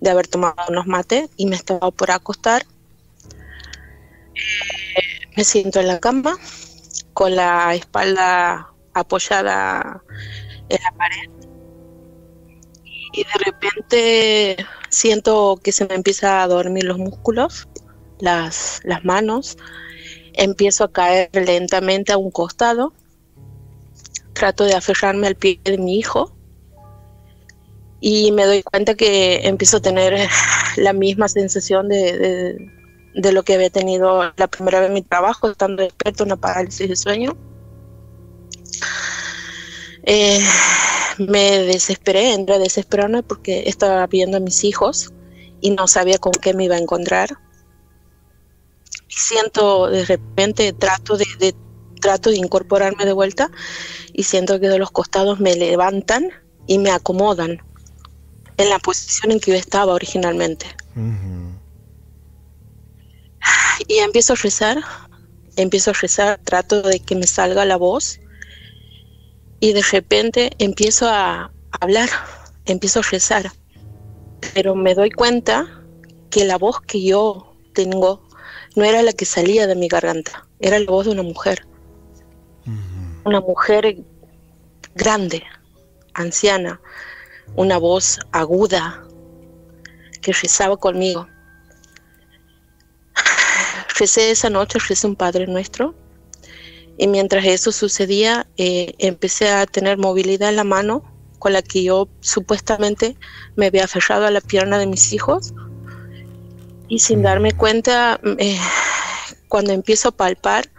[SPEAKER 29] de haber tomado unos mates y me estaba por acostar. Eh, me siento en la cama con la espalda apoyada en la pared y de repente siento que se me empieza a dormir los músculos, las, las manos, empiezo a caer lentamente a un costado, trato de aferrarme al pie de mi hijo y me doy cuenta que empiezo a tener la misma sensación de, de- de lo que había tenido la primera vez en mi trabajo, estando despierto, una parálisis de sueño. Eh, me desesperé, entré a desesperarme porque estaba viendo a mis hijos y no sabía con qué me iba a encontrar. Siento de repente, trato de, trato de incorporarme de vuelta y siento que de los costados me levantan y me acomodan en la posición en que yo estaba originalmente. Y empiezo a rezar, empiezo a rezar, trato de que me salga la voz y de repente empiezo a hablar, empiezo a rezar, pero me doy cuenta que la voz que yo tengo no era la que salía de mi garganta, era la voz de una mujer, una mujer grande, anciana, una voz aguda que rezaba conmigo. Recé esa noche, recé un Padre Nuestro, y mientras eso sucedía, eh, empecé a tener movilidad en la mano con la que yo supuestamente me había aferrado a la pierna de mis hijos. Y sin darme cuenta, eh, cuando empiezo a palpar,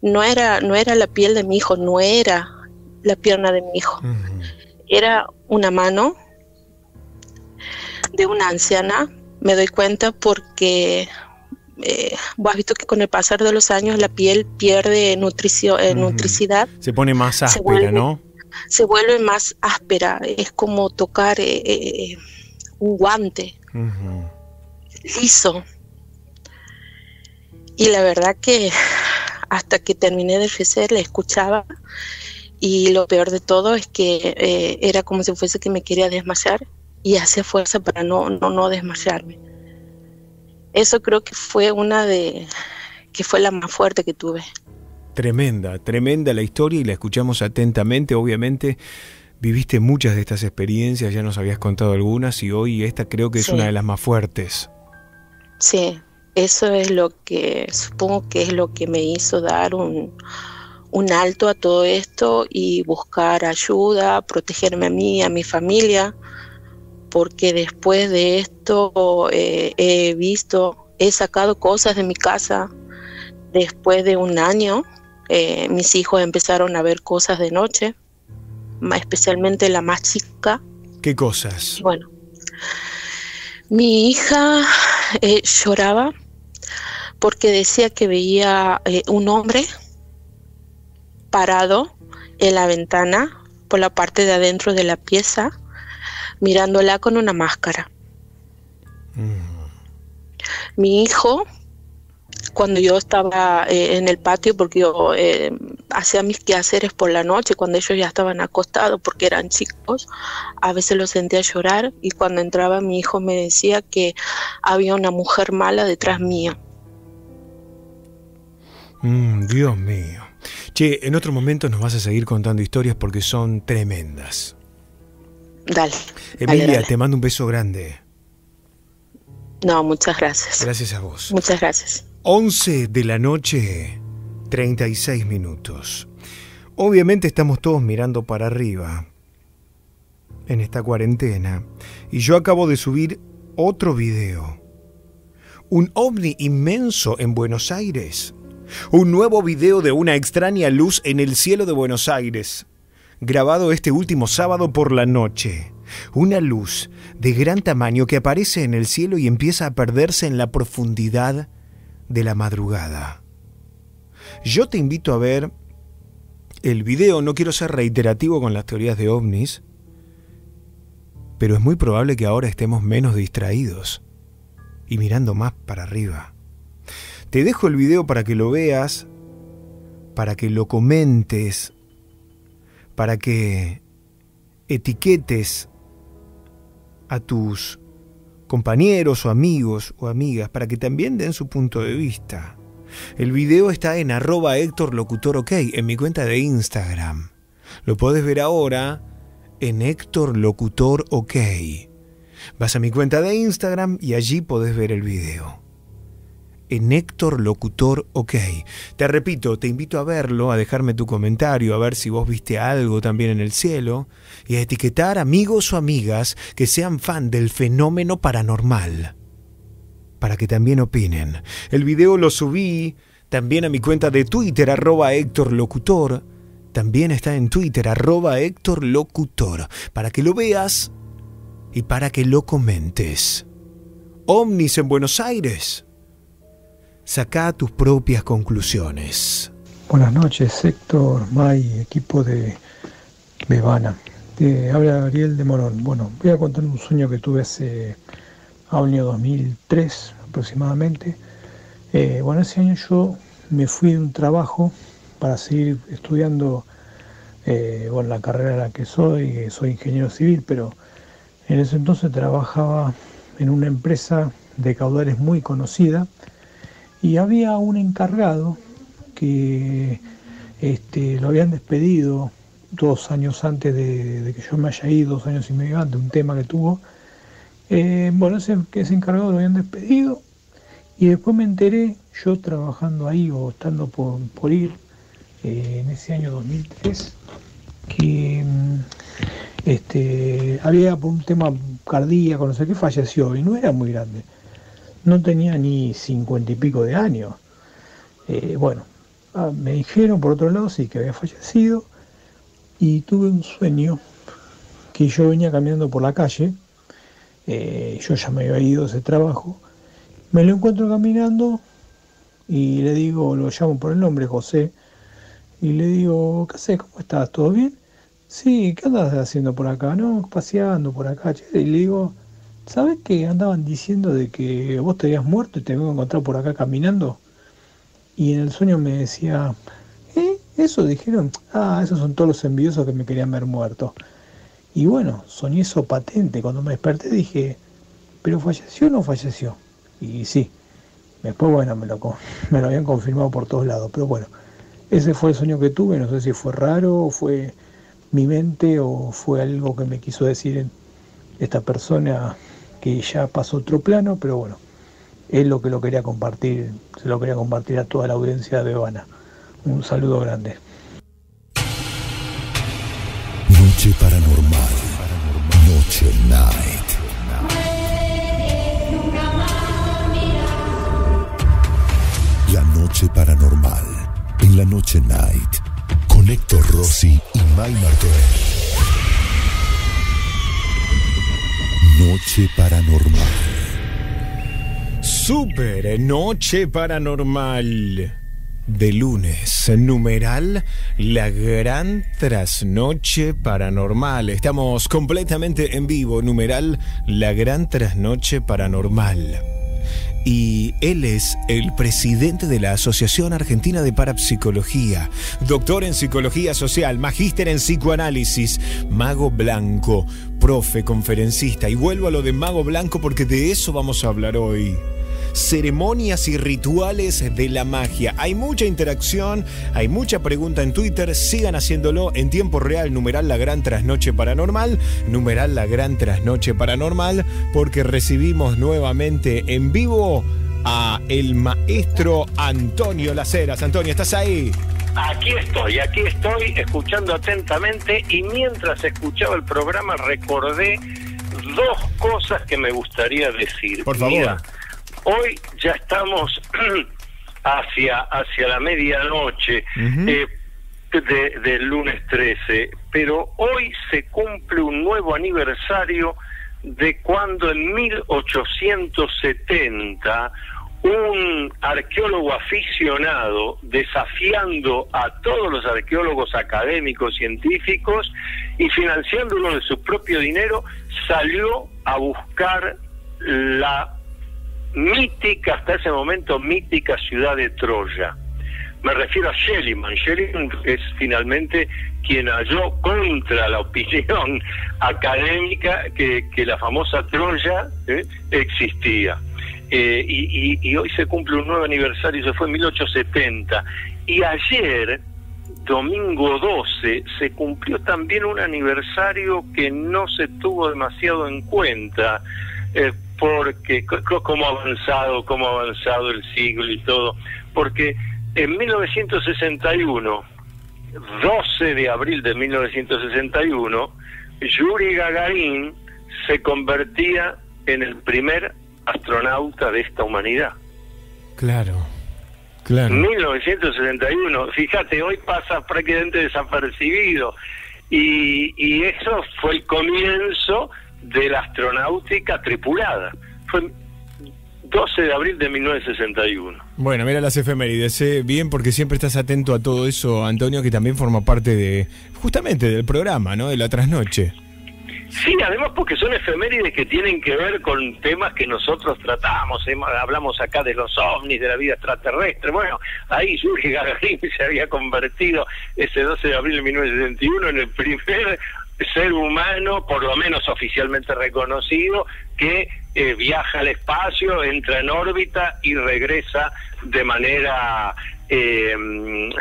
[SPEAKER 29] no era, no era la piel de mi hijo, no era la pierna de mi hijo. Era una mano de una anciana. Me doy cuenta porque eh, vos has visto que con el pasar de los años la piel pierde nutricio- eh, nutricidad,
[SPEAKER 2] Se pone más
[SPEAKER 29] Se
[SPEAKER 2] áspera,
[SPEAKER 29] vuelve-
[SPEAKER 2] ¿no?
[SPEAKER 29] se vuelve más áspera, es como tocar eh, un guante liso. Y la verdad que hasta que terminé de rezar le escuchaba y lo peor de todo es que era como si fuese que me quería desmayar y hacía fuerza para no, no, no desmayarme. Eso creo que fue una de, que fue la más fuerte que tuve.
[SPEAKER 2] Tremenda, tremenda la historia y la escuchamos atentamente, obviamente. Viviste muchas de estas experiencias, ya nos habías contado algunas y hoy esta creo que es
[SPEAKER 29] Sí.
[SPEAKER 2] una de las más fuertes.
[SPEAKER 29] Sí, eso es lo que supongo que es lo que me hizo dar un, un alto a todo esto y buscar ayuda, protegerme a mí, a mi familia, porque después de esto eh, he visto, he sacado cosas de mi casa. Después de un año, eh, mis hijos empezaron a ver cosas de noche, especialmente la más chica.
[SPEAKER 2] ¿Qué cosas?
[SPEAKER 29] Bueno, mi hija eh, lloraba porque decía que veía un hombre parado en la ventana por la parte de adentro de la pieza, mirándola con una máscara. Mi hijo, cuando yo estaba eh, en el patio, porque yo eh, hacía mis quehaceres por la noche, cuando ellos ya estaban acostados, porque eran chicos, a veces los sentía llorar y cuando entraba mi hijo me decía que había una mujer mala detrás mío.
[SPEAKER 2] Mm, Dios mío. Che, en otro momento nos vas a seguir contando historias porque son tremendas.
[SPEAKER 29] Dale.
[SPEAKER 2] Emilia,
[SPEAKER 29] dale, dale.
[SPEAKER 2] te mando un beso grande.
[SPEAKER 29] No, muchas gracias.
[SPEAKER 2] Gracias a vos.
[SPEAKER 29] Muchas gracias.
[SPEAKER 2] 11 de la noche, 36 minutos. Obviamente estamos todos mirando para arriba en esta cuarentena y yo acabo de subir otro video. Un ovni inmenso en Buenos Aires. Un nuevo video de una extraña luz en el cielo de Buenos Aires. Grabado este último sábado por la noche. Una luz de gran tamaño que aparece en el cielo y empieza a perderse en la profundidad de la madrugada. Yo te invito a ver el video, no quiero ser reiterativo con las teorías de ovnis, pero es muy probable que ahora estemos menos distraídos y mirando más para arriba. Te dejo el video para que lo veas, para que lo comentes, para que etiquetes a tus compañeros o amigos o amigas para que también den su punto de vista. El video está en arroba Héctor Locutor OK, en mi cuenta de Instagram. Lo puedes ver ahora en Héctor Locutor OK. Vas a mi cuenta de Instagram y allí podés ver el video. En Héctor Locutor OK. Te repito, te invito a verlo, a dejarme tu comentario, a ver si vos viste algo también en el cielo y a etiquetar amigos o amigas que sean fan del fenómeno paranormal para que también opinen. El video lo subí también a mi cuenta de Twitter, arroba Héctor Locutor. También está en Twitter, arroba Héctor Locutor, para que lo veas y para que lo comentes. Omnis en Buenos Aires. Saca tus propias conclusiones.
[SPEAKER 30] Buenas noches, Héctor, May, equipo de Bebana. Te habla Ariel de Morón. Bueno, voy a contar un sueño que tuve hace año 2003 aproximadamente. Eh, bueno, ese año yo me fui de un trabajo para seguir estudiando eh, bueno, la carrera en la que soy, que soy ingeniero civil, pero en ese entonces trabajaba en una empresa de caudales muy conocida y había un encargado que este, lo habían despedido dos años antes de, que yo me haya ido, dos años y medio antes, un tema que tuvo. Eh, bueno, ese, ese encargado lo habían despedido y después me enteré, yo trabajando ahí o estando por, por ir eh, en ese año 2003, que mm, este, había por un tema cardíaco, no sé qué, falleció y no era muy grande. No tenía ni cincuenta y pico de años. Eh, bueno, ah, me dijeron por otro lado sí que había fallecido y tuve un sueño que yo venía caminando por la calle, eh, yo ya me había ido de ese trabajo, me lo encuentro caminando y le digo, lo llamo por el nombre, José, y le digo, ¿qué haces? ¿Cómo estás? ¿Todo bien? Sí, ¿qué andas haciendo por acá? No, paseando por acá. Y le digo, ¿sabes que andaban diciendo de que vos te habías muerto y te vengo a encontrar por acá caminando? Y en el sueño me decía, ¿eh? ¿Eso dijeron? Ah, esos son todos los envidiosos que me querían ver muerto. Y bueno, soñé eso patente. Cuando me desperté dije, ¿pero falleció o no falleció? Y sí. Después, bueno, me lo, me lo habían confirmado por todos lados. Pero bueno, ese fue el sueño que tuve. No sé si fue raro o fue mi mente o fue algo que me quiso decir esta persona que ya pasó otro plano, pero bueno, es lo que lo quería compartir, se lo quería compartir a toda la audiencia de Habana. Un saludo grande.
[SPEAKER 14] Noche paranormal. Noche night. La noche paranormal. En la noche night. Con Héctor Rossi y May Martorell. Noche paranormal.
[SPEAKER 2] Super Noche Paranormal. De lunes, numeral, la gran trasnoche paranormal. Estamos completamente en vivo, numeral, la gran trasnoche paranormal. Y él es el presidente de la Asociación Argentina de Parapsicología, doctor en psicología social, magíster en psicoanálisis, mago blanco, profe, conferencista. Y vuelvo a lo de mago blanco porque de eso vamos a hablar hoy ceremonias y rituales de la magia. Hay mucha interacción, hay mucha pregunta en Twitter, sigan haciéndolo en tiempo real, numeral la gran trasnoche paranormal, numeral la gran trasnoche paranormal, porque recibimos nuevamente en vivo a el maestro Antonio Laceras. Antonio, ¿estás ahí?
[SPEAKER 21] Aquí estoy, aquí estoy escuchando atentamente y mientras escuchaba el programa recordé dos cosas que me gustaría decir.
[SPEAKER 2] Por favor.
[SPEAKER 21] Mira, hoy ya estamos hacia, hacia la medianoche eh, de- del lunes 13, pero hoy se cumple un nuevo aniversario de cuando en 1870 un arqueólogo aficionado, desafiando a todos los arqueólogos académicos, científicos, y financiándolo de su propio dinero, salió a buscar la mítica, hasta ese momento mítica ciudad de Troya. Me refiero a Schliemann. Schliemann es finalmente quien halló contra la opinión académica que, que la famosa Troya ¿eh? existía. Eh, y, y- hoy se cumple un nuevo aniversario, se fue en 1870. Y ayer, domingo 12, se cumplió también un aniversario que no se tuvo demasiado en cuenta, eh, porque cómo ha avanzado, cómo avanzado el siglo y todo, porque en 1961, 12 de abril de 1961, Yuri Gagarin se convertía en el primer astronauta de esta humanidad.
[SPEAKER 2] Claro, claro.
[SPEAKER 21] 1961, fíjate, hoy pasa prácticamente desapercibido. Y, y eso fue el comienzo de la astronáutica tripulada. Fue 12 de abril de 1961.
[SPEAKER 2] Bueno, mira las efemérides, eh, bien porque siempre estás atento a todo eso, Antonio, que también forma parte de, justamente del programa, ¿no? De la trasnoche.
[SPEAKER 21] Sí, además porque son efemérides que tienen que ver con temas que nosotros tratamos. Hemos- Hablamos acá de los ovnis, de la vida extraterrestre. Bueno, ahí Yuri Gagarin se había convertido ese 12 de abril de 1961 en el primer ser humano, por lo menos oficialmente reconocido, que eh, viaja al espacio, entra en órbita y regresa de manera eh,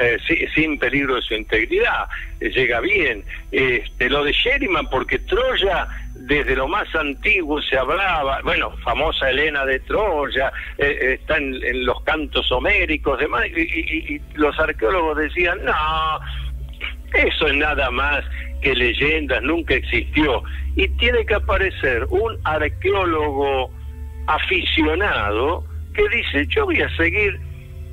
[SPEAKER 21] eh, si- sin peligro de su integridad. Eh, llega bien. Este, lo de Sherman, porque Troya desde lo más antiguo se hablaba, bueno, famosa Elena de Troya, está en, los cantos homéricos, demás, y los arqueólogos decían, no, eso es nada más que leyendas, nunca existió. Y tiene que aparecer un arqueólogo aficionado que dice, yo voy a seguir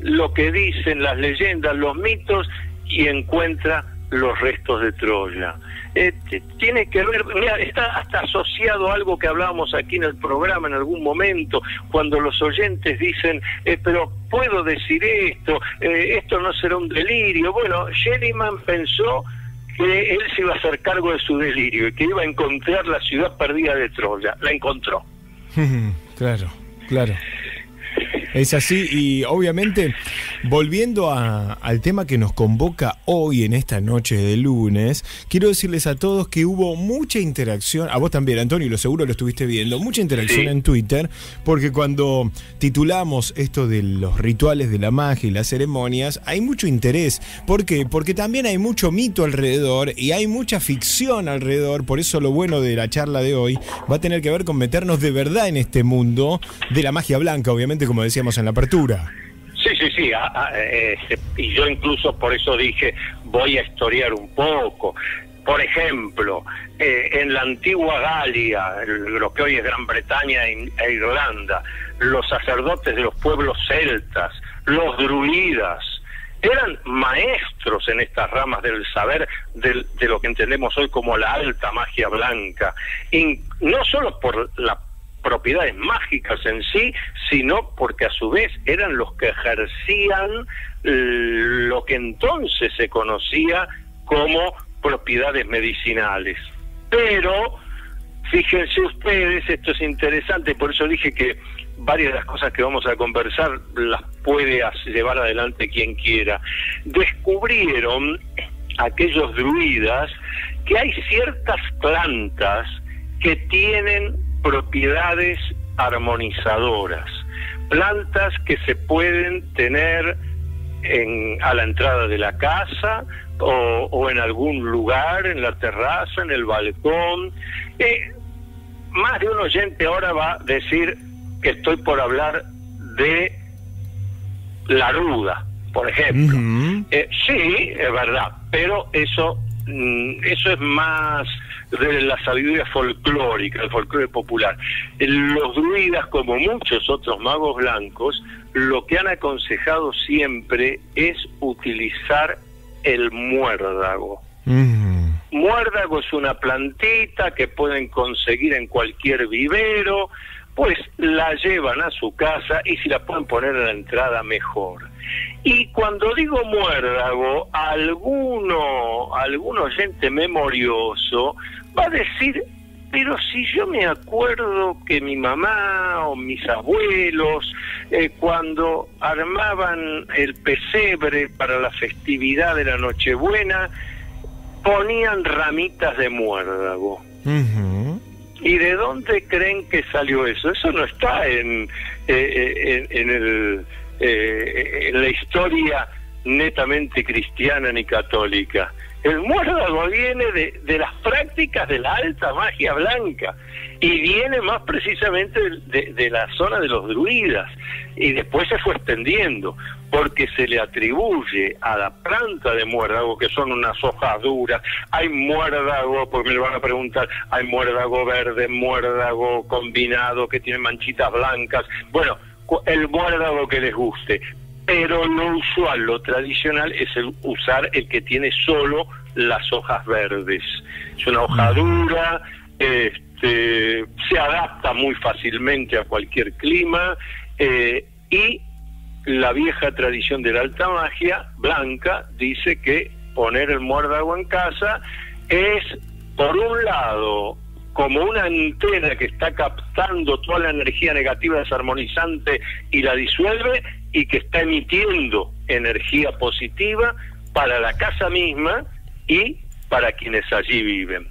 [SPEAKER 21] lo que dicen las leyendas, los mitos, y encuentra los restos de Troya. Eh, tiene que ver, mira, está hasta asociado a algo que hablábamos aquí en el programa en algún momento, cuando los oyentes dicen, eh, pero puedo decir esto, eh, esto no será un delirio. Bueno, Sheriman pensó que él se iba a hacer cargo de su delirio y que iba a encontrar la ciudad perdida de Troya. La encontró.
[SPEAKER 2] claro, claro. Es así y obviamente volviendo a, al tema que nos convoca hoy en esta noche de lunes, quiero decirles a todos que hubo mucha interacción, a vos también, Antonio, lo seguro lo estuviste viendo, mucha interacción
[SPEAKER 21] Sí.
[SPEAKER 2] en Twitter, porque cuando titulamos esto de los rituales de la magia y las ceremonias, hay mucho interés. ¿Por qué? Porque también hay mucho mito alrededor y hay mucha ficción alrededor, por eso lo bueno de la charla de hoy va a tener que ver con meternos de verdad en este mundo de la magia blanca, obviamente, como decíamos en la apertura.
[SPEAKER 21] Sí, sí, sí. a- a- este, y yo incluso por eso dije, voy a historiar un poco. Por ejemplo, eh, en la antigua Galia, lo que hoy es Gran Bretaña e e Irlanda, los sacerdotes de los pueblos celtas, los druidas, eran maestros en estas ramas del saber del- de lo que entendemos hoy como la alta magia blanca, no solo por las propiedades mágicas en sí, sino porque a su vez eran los que ejercían lo que entonces se conocía como propiedades medicinales. Pero Fíjense ustedes, esto es interesante, por eso dije que varias de las cosas que vamos a conversar las puede llevar adelante quien quiera. Descubrieron aquellos druidas que hay ciertas plantas que tienen propiedades armonizadoras, plantas que se pueden tener en, a la entrada de la casa o, o en algún lugar, en la terraza, en el balcón. Eh, más de un oyente ahora va a decir que estoy por hablar de la ruda, por ejemplo. Eh, sí, es verdad, pero eso, mm, eso es más de la sabiduría folclórica, el folclore popular. Eh, Los druidas, como muchos otros magos blancos, lo que han aconsejado siempre es utilizar el muérdago. Muérdago es una plantita que pueden conseguir en cualquier vivero, pues la llevan a su casa y si la pueden poner en la entrada mejor. Y cuando digo muérdago, alguno, algún oyente memorioso va a decir, pero si yo me acuerdo que mi mamá o mis abuelos, eh, cuando armaban el pesebre para la festividad de la Nochebuena, ponían ramitas de muérdago. ¿Y de dónde creen que salió eso? Eso no está en, eh, eh, en, en el, eh, en la historia netamente cristiana ni católica. El muérdago viene de, de las prácticas de la alta magia blanca y viene más precisamente de, de- la zona de los druidas y después se fue extendiendo porque se le atribuye a la planta de muérdago que son unas hojas duras hay muérdago porque me lo van a preguntar hay muérdago verde muérdago combinado que tiene manchitas blancas bueno el muérdago que les guste pero lo usual, lo tradicional es el usar el que tiene solo las hojas verdes. Es una hoja dura, este, se adapta muy fácilmente a cualquier clima eh, y la vieja tradición de la alta magia blanca dice que poner el muérdago en casa es, por un lado, como una antena que está captando toda la energía negativa desarmonizante y la disuelve y que está emitiendo energía positiva para la casa misma y para quienes allí viven.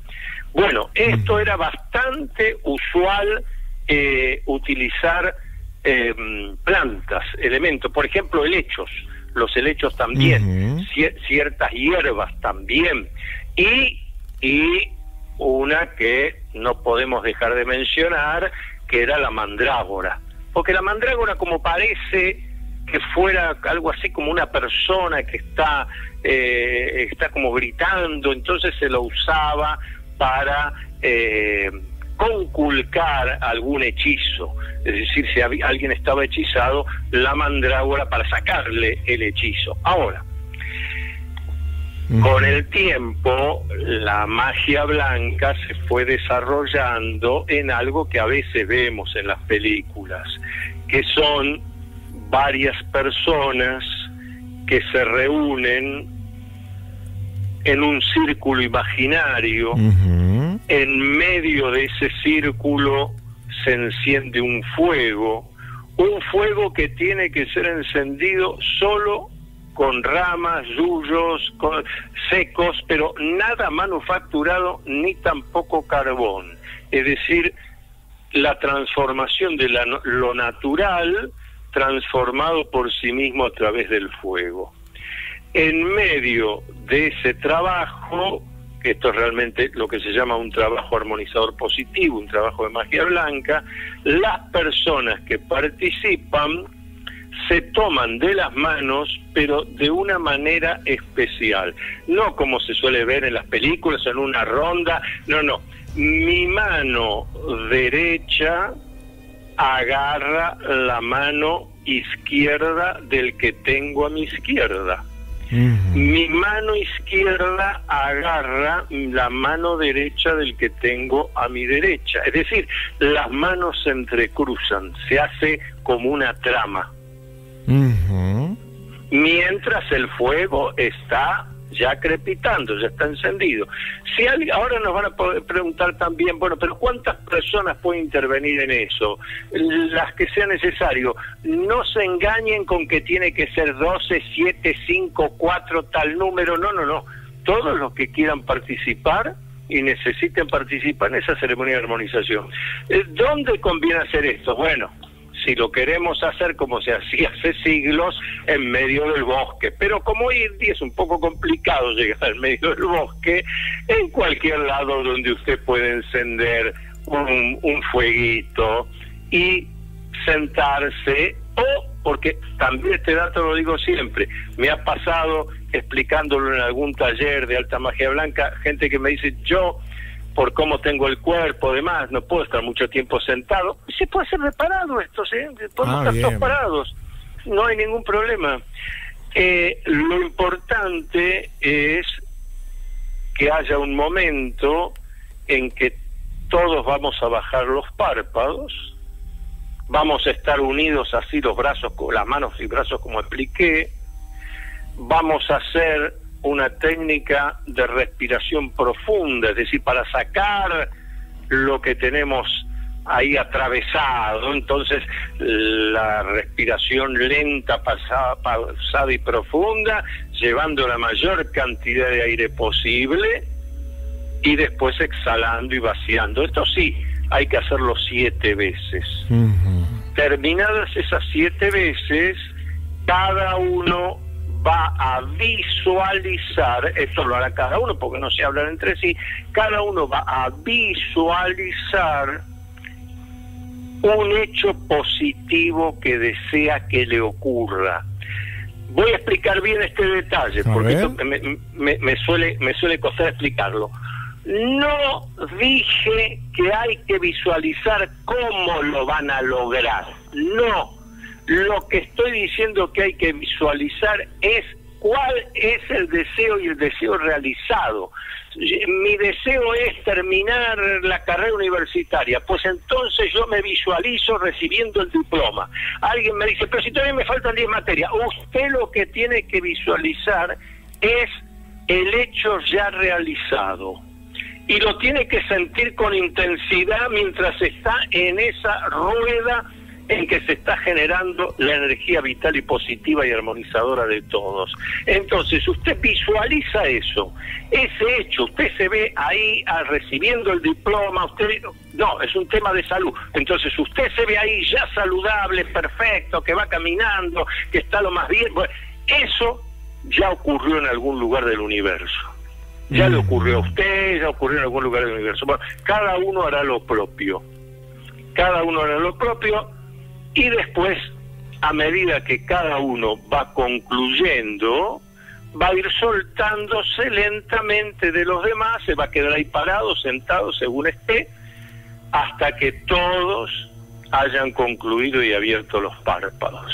[SPEAKER 21] Bueno, esto era bastante usual eh, utilizar eh, plantas, elementos, por ejemplo, helechos, los helechos también, cier- ciertas hierbas también, y, y una que no podemos dejar de mencionar, que era la mandrágora. Porque la mandrágora, como parece que fuera algo así como una persona que está, eh, está como gritando, entonces se lo usaba para eh, conculcar algún hechizo. Es decir, si había- alguien estaba hechizado, la mandrágora para sacarle el hechizo. Ahora, con el tiempo, la magia blanca se fue desarrollando en algo que a veces vemos en las películas, que son varias personas que se reúnen en un círculo imaginario, en medio de ese círculo se enciende un fuego, un fuego que tiene que ser encendido solo con ramas, yuyos, secos, pero nada manufacturado ni tampoco carbón. Es decir, la transformación de la- lo natural transformado por sí mismo a través del fuego. En medio de ese trabajo, esto es realmente lo que se llama un trabajo armonizador positivo, un trabajo de magia blanca, las personas que participan se toman de las manos, pero de una manera especial. No como se suele ver en las películas, en una ronda, no, no. Mi mano derecha agarra la mano izquierda del que tengo a mi izquierda. Mi mano izquierda agarra la mano derecha del que tengo a mi derecha. Es decir, las manos se entrecruzan, se hace como una trama. Mientras el fuego está ya crepitando, ya está encendido. Si alguien, ahora nos van a preguntar también, bueno, pero ¿cuántas personas pueden intervenir en eso? Las que sea necesario. No se engañen con que tiene que ser 12, 7, 5, 4, tal número. No, no, no. Todos los que quieran participar y necesiten participar en esa ceremonia de armonización. Eh, ¿Dónde conviene hacer esto? Bueno, si lo queremos hacer como se hacía hace siglos, en medio del bosque. Pero como día es un poco complicado llegar al medio del bosque, en cualquier lado donde usted puede encender un, un fueguito y sentarse o porque también este dato lo digo siempre, me ha pasado explicándolo en algún taller de alta magia blanca, gente que me dice, yo por cómo tengo el cuerpo, demás, no puedo estar mucho tiempo sentado. Y se puede ser reparado esto, ¿sí? Podemos
[SPEAKER 2] Ah,
[SPEAKER 21] estar todos parados. No hay ningún problema. Eh, lo importante es que haya un momento en que todos vamos a bajar los párpados, vamos a estar unidos así los brazos, con las manos y brazos como expliqué, vamos a hacer una técnica de respiración profunda, es decir, para sacar lo que tenemos ahí atravesado, entonces la respiración lenta, pasada, y profunda, llevando la mayor cantidad de aire posible y después exhalando y vaciando. Esto sí, hay que hacerlo siete veces. Terminadas esas siete veces, cada uno va a visualizar, esto lo hará cada uno porque no se hablan entre sí, cada uno va a visualizar un hecho positivo que desea que le ocurra. Voy a explicar bien este detalle, porque
[SPEAKER 2] ver.
[SPEAKER 21] esto me, me- me suele, me suele costar explicarlo. No dije que hay que visualizar cómo lo van a lograr. No. Lo que estoy diciendo que hay que visualizar es cuál es el deseo y el deseo realizado. Mi deseo es terminar la carrera universitaria, pues entonces yo me visualizo recibiendo el diploma. Alguien me dice, pero si todavía me faltan 10 materias, usted lo que tiene que visualizar es el hecho ya realizado y lo tiene que sentir con intensidad mientras está en esa rueda en que se está generando la energía vital y positiva y armonizadora de todos. Entonces, usted visualiza eso, ese hecho, usted se ve ahí ah, recibiendo el diploma, usted no, es un tema de salud. Entonces, usted se ve ahí ya saludable, perfecto, que va caminando, que está lo más bien. Bueno, eso ya ocurrió en algún lugar del universo. Ya le ocurrió a usted, ya ocurrió en algún lugar del universo. Bueno, cada uno hará lo propio. Cada uno hará lo propio y después, a medida que cada uno va concluyendo, va a ir soltándose lentamente de los demás, se va a quedar ahí parado, sentado, según esté, hasta que todos hayan concluido y abierto los párpados.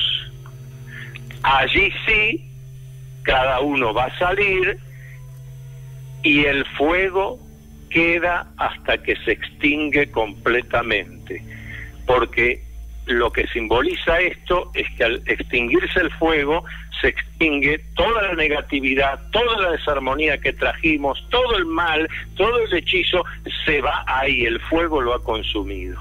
[SPEAKER 21] Allí sí, cada uno va a salir y el fuego queda hasta que se extingue completamente, porque lo que simboliza esto es que al extinguirse el fuego se extingue toda la negatividad, toda la desarmonía que trajimos, todo el mal, todo el hechizo, se va ahí, el fuego lo ha consumido.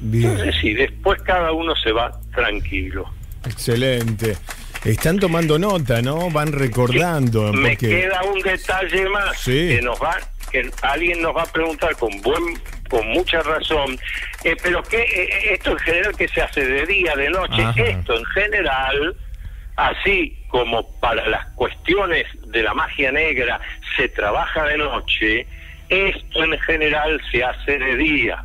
[SPEAKER 2] Bien.
[SPEAKER 21] Entonces sí, después cada uno se va tranquilo.
[SPEAKER 2] Excelente. Están tomando nota, ¿no? Van recordando.
[SPEAKER 21] Me
[SPEAKER 2] porque-
[SPEAKER 21] queda un detalle más
[SPEAKER 2] Sí.
[SPEAKER 21] que nos va, que alguien nos va a preguntar con buen, con mucha razón. eh, pero que eh, esto en general que se hace de día, de noche,
[SPEAKER 2] Ajá.
[SPEAKER 21] esto en general, así como para las cuestiones de la magia negra se trabaja de noche, esto en general se hace de día.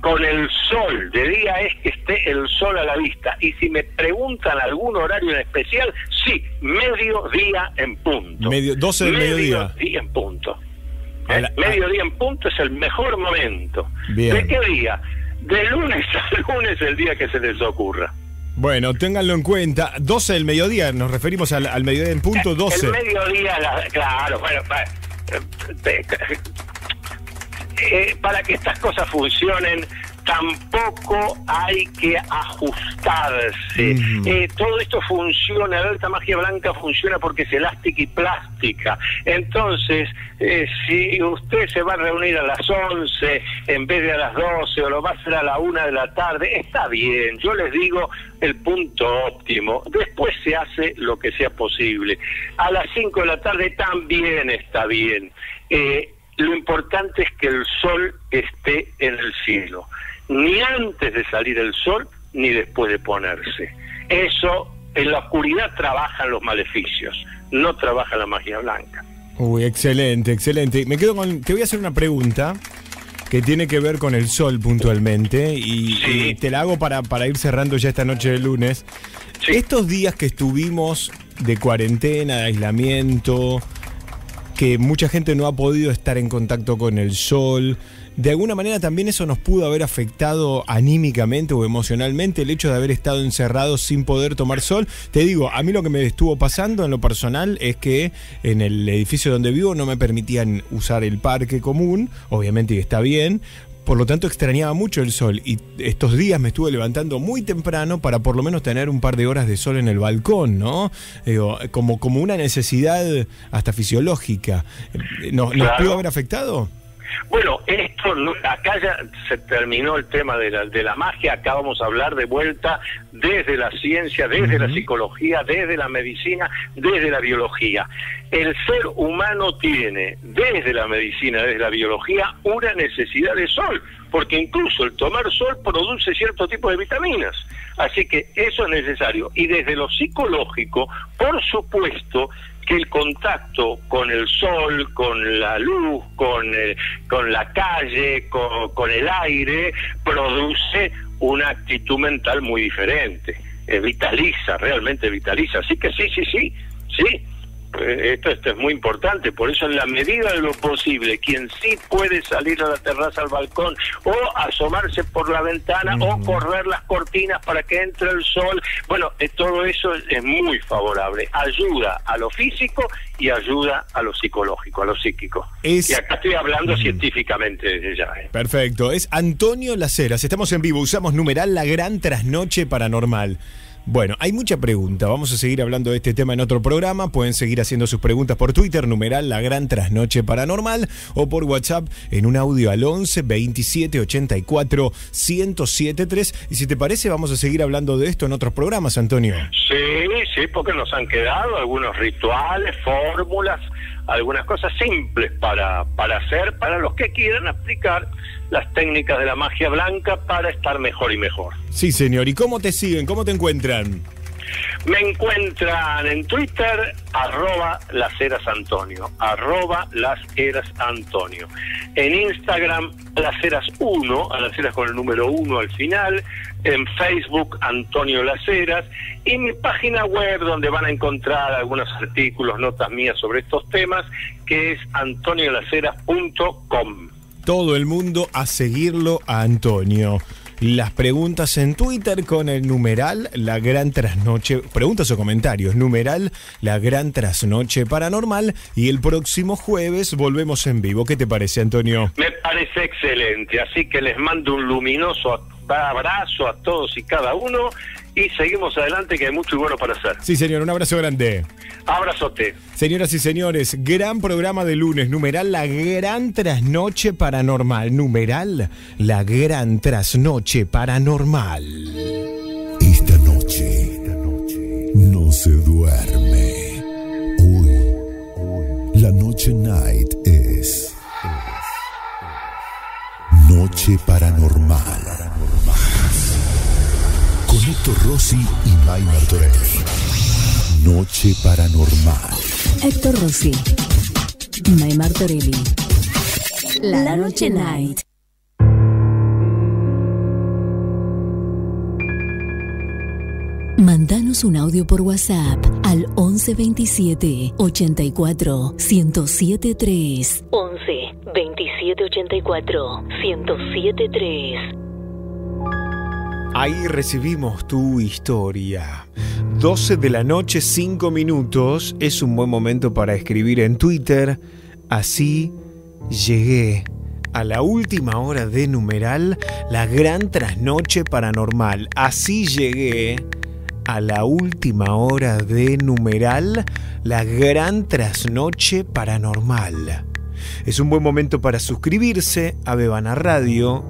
[SPEAKER 21] Con el sol, de día es que esté el sol a la vista. Y si me preguntan algún horario en especial, sí, mediodía en punto.
[SPEAKER 2] Medio- 12 del mediodía.
[SPEAKER 21] Mediodía en punto. ¿Eh?
[SPEAKER 2] la-
[SPEAKER 21] Mediodía en punto es el mejor momento.
[SPEAKER 2] Bien.
[SPEAKER 21] ¿De qué día? De lunes a lunes el día que se les ocurra.
[SPEAKER 2] Bueno, ténganlo en cuenta. 12 del mediodía, nos referimos al, al mediodía en punto 12.
[SPEAKER 21] El mediodía, la- claro, bueno, eh, te- eh, para que estas cosas funcionen, tampoco hay que ajustarse. Eh, todo esto funciona, la alta magia blanca funciona porque es elástica y plástica. Entonces, eh, si usted se va a reunir a las 11 en vez de a las 12 o lo va a hacer a la 1 de la tarde, está bien. Yo les digo el punto óptimo. Después se hace lo que sea posible. A las 5 de la tarde también está bien. Eh, lo importante es que el sol esté en el cielo, ni antes de salir el sol ni después de ponerse. Eso, en la oscuridad trabajan los maleficios, no trabaja la magia blanca.
[SPEAKER 2] Uy, excelente, excelente. Me quedo con. Te voy a hacer una pregunta que tiene que ver con el sol puntualmente y, y te la hago para, para ir cerrando ya esta noche de lunes. Estos días que estuvimos de cuarentena, de aislamiento, que mucha gente no ha podido estar en contacto con el sol. De alguna manera también eso nos pudo haber afectado anímicamente o emocionalmente el hecho de haber estado encerrados sin poder tomar sol. Te digo, a mí lo que me estuvo pasando en lo personal es que en el edificio donde vivo no me permitían usar el parque común, obviamente y está bien, por lo tanto extrañaba mucho el sol y estos días me estuve levantando muy temprano para por lo menos tener un par de horas de sol en el balcón, ¿no? Digo, como, como una necesidad hasta fisiológica. ¿Nos, nos pudo haber afectado?
[SPEAKER 21] Bueno, esto no- acá ya se terminó el tema de la, de la magia, acá vamos a hablar de vuelta desde la ciencia, desde la psicología, desde la medicina, desde la biología. El ser humano tiene desde la medicina, desde la biología, una necesidad de sol, porque incluso el tomar sol produce cierto tipo de vitaminas. Así que eso es necesario. Y desde lo psicológico, por supuesto, el contacto con el sol, con la luz, con, eh, con la calle, con, el aire, produce una actitud mental muy diferente. Vitaliza, realmente vitaliza. Así que sí, sí, sí, sí. Eh, Esto, esto es muy importante, por eso en la medida de lo posible, quien sí puede salir a la terraza, al balcón, o asomarse por la ventana, o correr las cortinas para que entre el sol, bueno, eh, todo eso es, es muy favorable, ayuda a lo físico y ayuda a lo psicológico, a lo psíquico.
[SPEAKER 2] Es-
[SPEAKER 21] Y acá estoy hablando científicamente desde ya. ¿eh?
[SPEAKER 2] Perfecto, es Antonio Laceras. Estamos en vivo, usamos numeral La Gran Trasnoche Paranormal. Bueno, hay mucha pregunta. Vamos a seguir hablando de este tema en otro programa. Pueden seguir haciendo sus preguntas por Twitter, numeral La Gran Trasnoche Paranormal, o por WhatsApp en un audio al 11 27 84 1073. Y si te parece, vamos a seguir hablando de esto en otros programas, Antonio.
[SPEAKER 21] Sí, sí, porque nos han quedado algunos rituales, fórmulas, algunas cosas simples para, para hacer, para los que quieran aplicar las técnicas de la magia blanca para estar mejor y mejor.
[SPEAKER 2] Sí, señor. ¿Y cómo te siguen? ¿Cómo te encuentran?
[SPEAKER 21] Me encuentran en Twitter, arroba las eras Antonio, arroba las eras Antonio. En Instagram, las eras 1, a las eras con el número 1 al final. En Facebook, Antonio Las Heras. Y mi página web, donde van a encontrar algunos artículos, notas mías sobre estos temas, que es antoniolaceras.com.
[SPEAKER 2] todo el mundo a seguirlo a Antonio. Las preguntas en Twitter con el numeral La Gran Trasnoche. Preguntas o comentarios. Numeral La Gran Trasnoche Paranormal. Y el próximo jueves volvemos en vivo. ¿Qué te parece, Antonio?
[SPEAKER 21] Me parece excelente, así que les mando un luminoso abrazo a todos y cada uno y seguimos adelante que hay mucho y bueno para hacer.
[SPEAKER 2] Sí, señor. Un abrazo grande.
[SPEAKER 21] Abrazote.
[SPEAKER 2] Señoras y señores, gran programa de lunes. Numeral La Gran Trasnoche Paranormal. Numeral La Gran Trasnoche Paranormal.
[SPEAKER 14] Esta noche no se duerme. Hoy, la noche night es Noche Paranormal. Con Héctor Rossi y May Martorelli. Noche Paranormal.
[SPEAKER 1] Héctor Rossi. May Martorelli. La Noche Night. Mandanos un audio por WhatsApp al 1127 84 1073. 11 27 84 1073.
[SPEAKER 2] Ahí recibimos tu historia. 12 de la noche, 5 minutos. Es un buen momento para escribir en Twitter. Así llegué a la última hora de numeral, la gran trasnoche paranormal. Así llegué a la última hora de numeral, la gran trasnoche paranormal. Es un buen momento para suscribirse a Bebana Radio,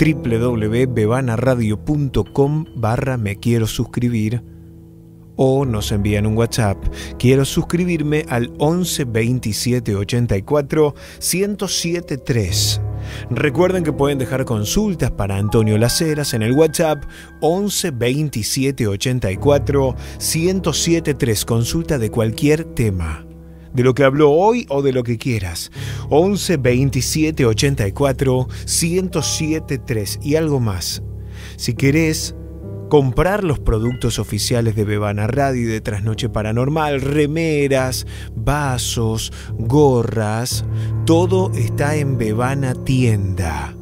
[SPEAKER 2] www.bebanaradio.com barra me quiero suscribir o nos envían un WhatsApp. Quiero suscribirme al 11 27 84 1073. Recuerden que pueden dejar consultas para Antonio Laceras en el WhatsApp 11 27 84 1073. Consulta de cualquier tema. De lo que habló hoy o de lo que quieras. 11 27 84 1073. Y algo más. Si querés comprar los productos oficiales de Bebana Radio y de Trasnoche Paranormal, remeras, vasos, gorras, todo está en Bebana Tienda.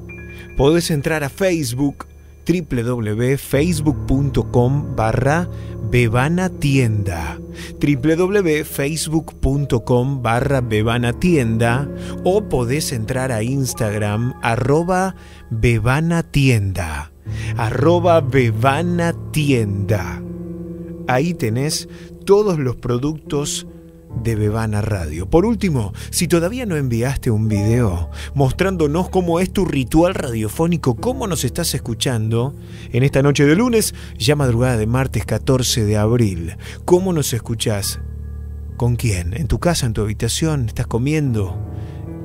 [SPEAKER 2] Podés entrar a Facebook www.facebook.com barra Bebana Tienda www.facebook.com barra Bebana Tienda o podés entrar a Instagram arroba Bebana Tienda arroba Bebana Tienda. Ahí tenés todos los productos de Bebana Radio. Por último, si todavía no enviaste un video mostrándonos cómo es tu ritual radiofónico, cómo nos estás escuchando en esta noche de lunes, ya madrugada de martes 14 de abril, cómo nos escuchás, con quién, en tu casa, en tu habitación, estás comiendo,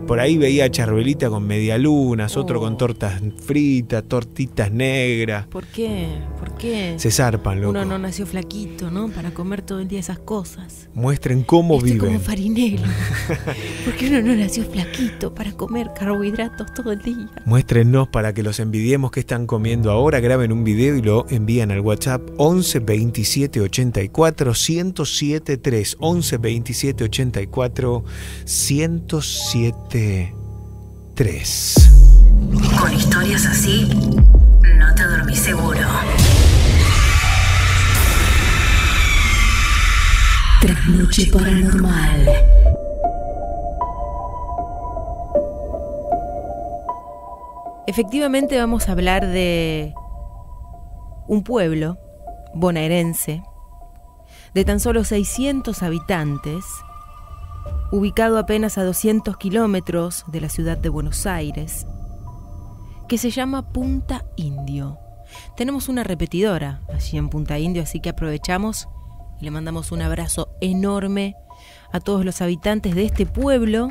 [SPEAKER 2] por ahí veía a Charbelita con medialunas, otro con tortas fritas, tortitas negras.
[SPEAKER 20] ¿Por qué? ¿Por qué?
[SPEAKER 2] Se zarpan, loco.
[SPEAKER 20] Uno no nació flaquito, ¿no? Para comer todo el día esas cosas.
[SPEAKER 2] Muestren cómo
[SPEAKER 20] Estoy
[SPEAKER 2] viven.
[SPEAKER 20] como farinero. ¿Por qué uno no nació flaquito para comer carbohidratos todo el día?
[SPEAKER 2] Muéstrennos para que los envidiemos qué están comiendo ahora. Graben un video y lo envían al WhatsApp 11 27 84 107 3. 11 27 84 107 3.
[SPEAKER 1] Con historias así, no te dormís seguro. Trasnoche paranormal.
[SPEAKER 20] Efectivamente vamos a hablar de un pueblo bonaerense de tan solo 600 habitantes, ubicado apenas a 200 kilómetros de la ciudad de Buenos Aires, que se llama Punta Indio. Tenemos una repetidora allí en Punta Indio, así que aprovechamos y le mandamos un abrazo enorme a todos los habitantes de este pueblo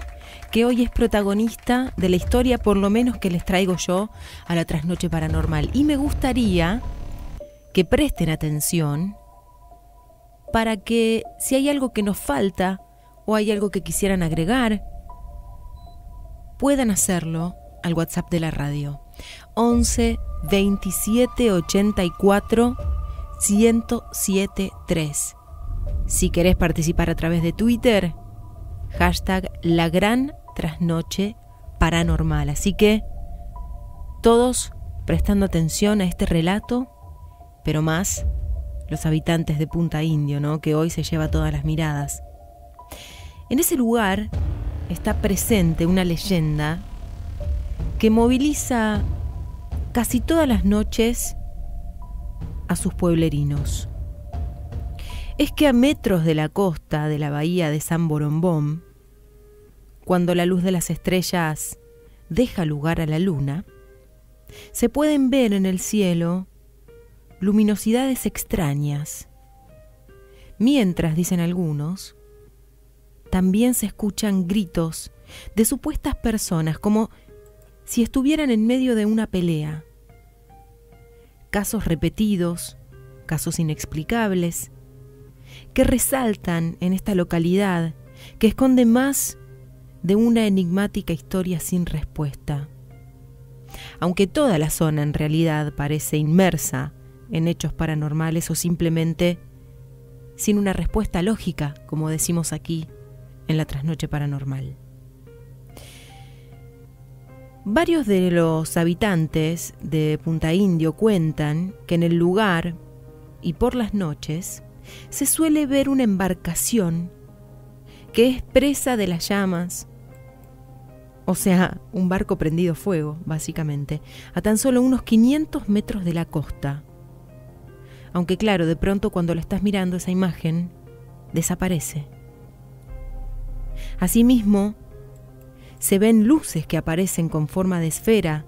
[SPEAKER 20] que hoy es protagonista de la historia, por lo menos que les traigo yo a la trasnoche paranormal. Y me gustaría que presten atención para que si hay algo que nos falta o hay algo que quisieran agregar, puedan hacerlo al WhatsApp de la radio. 11 27 84 1073. Si querés participar a través de Twitter, hashtag la gran trasnoche paranormal. Así que todos prestando atención a este relato, pero más los habitantes de Punta Indio, ¿no? que hoy se lleva todas las miradas. En ese lugar está presente una leyenda que moviliza casi todas las noches a sus pueblerinos. Es que a metros de la costa de la bahía de San Borombón, cuando la luz de las estrellas deja lugar a la luna, se pueden ver en el cielo luminosidades extrañas, Mientras, dicen algunos, también se escuchan gritos de supuestas personas como si estuvieran en medio de una pelea. Casos repetidos, casos inexplicables, que resaltan en esta localidad que esconde más de una enigmática historia sin respuesta. Aunque toda la zona en realidad parece inmersa en hechos paranormales o simplemente sin una respuesta lógica, como decimos aquí en la trasnoche paranormal. Varios de los habitantes de Punta Indio cuentan que en el lugar y por las noches se suele ver una embarcación que es presa de las llamas, o sea, un barco prendido fuego, básicamente, a tan solo unos 500 metros de la costa. Aunque claro, de pronto cuando la estás mirando esa imagen, desaparece. Asimismo, se ven luces que aparecen con forma de esfera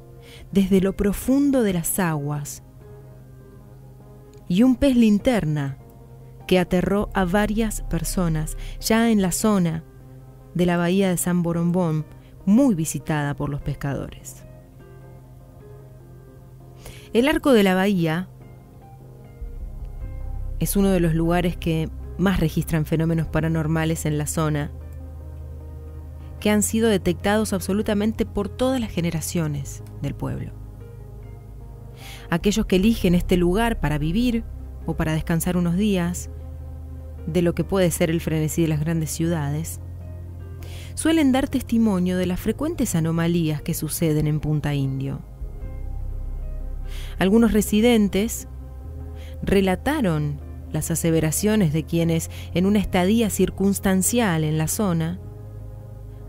[SPEAKER 20] desde lo profundo de las aguas y un pez linterna que aterró a varias personas ya en la zona de la bahía de San Borombón, muy visitada por los pescadores. El arco de la bahía es uno de los lugares que más registran fenómenos paranormales en la zona, que han sido detectados absolutamente por todas las generaciones del pueblo. Aquellos que eligen este lugar para vivir o para descansar unos días de lo que puede ser el frenesí de las grandes ciudades, suelen dar testimonio de las frecuentes anomalías que suceden en Punta Indio. Algunos residentes relataron las aseveraciones de quienes, en una estadía circunstancial en la zona,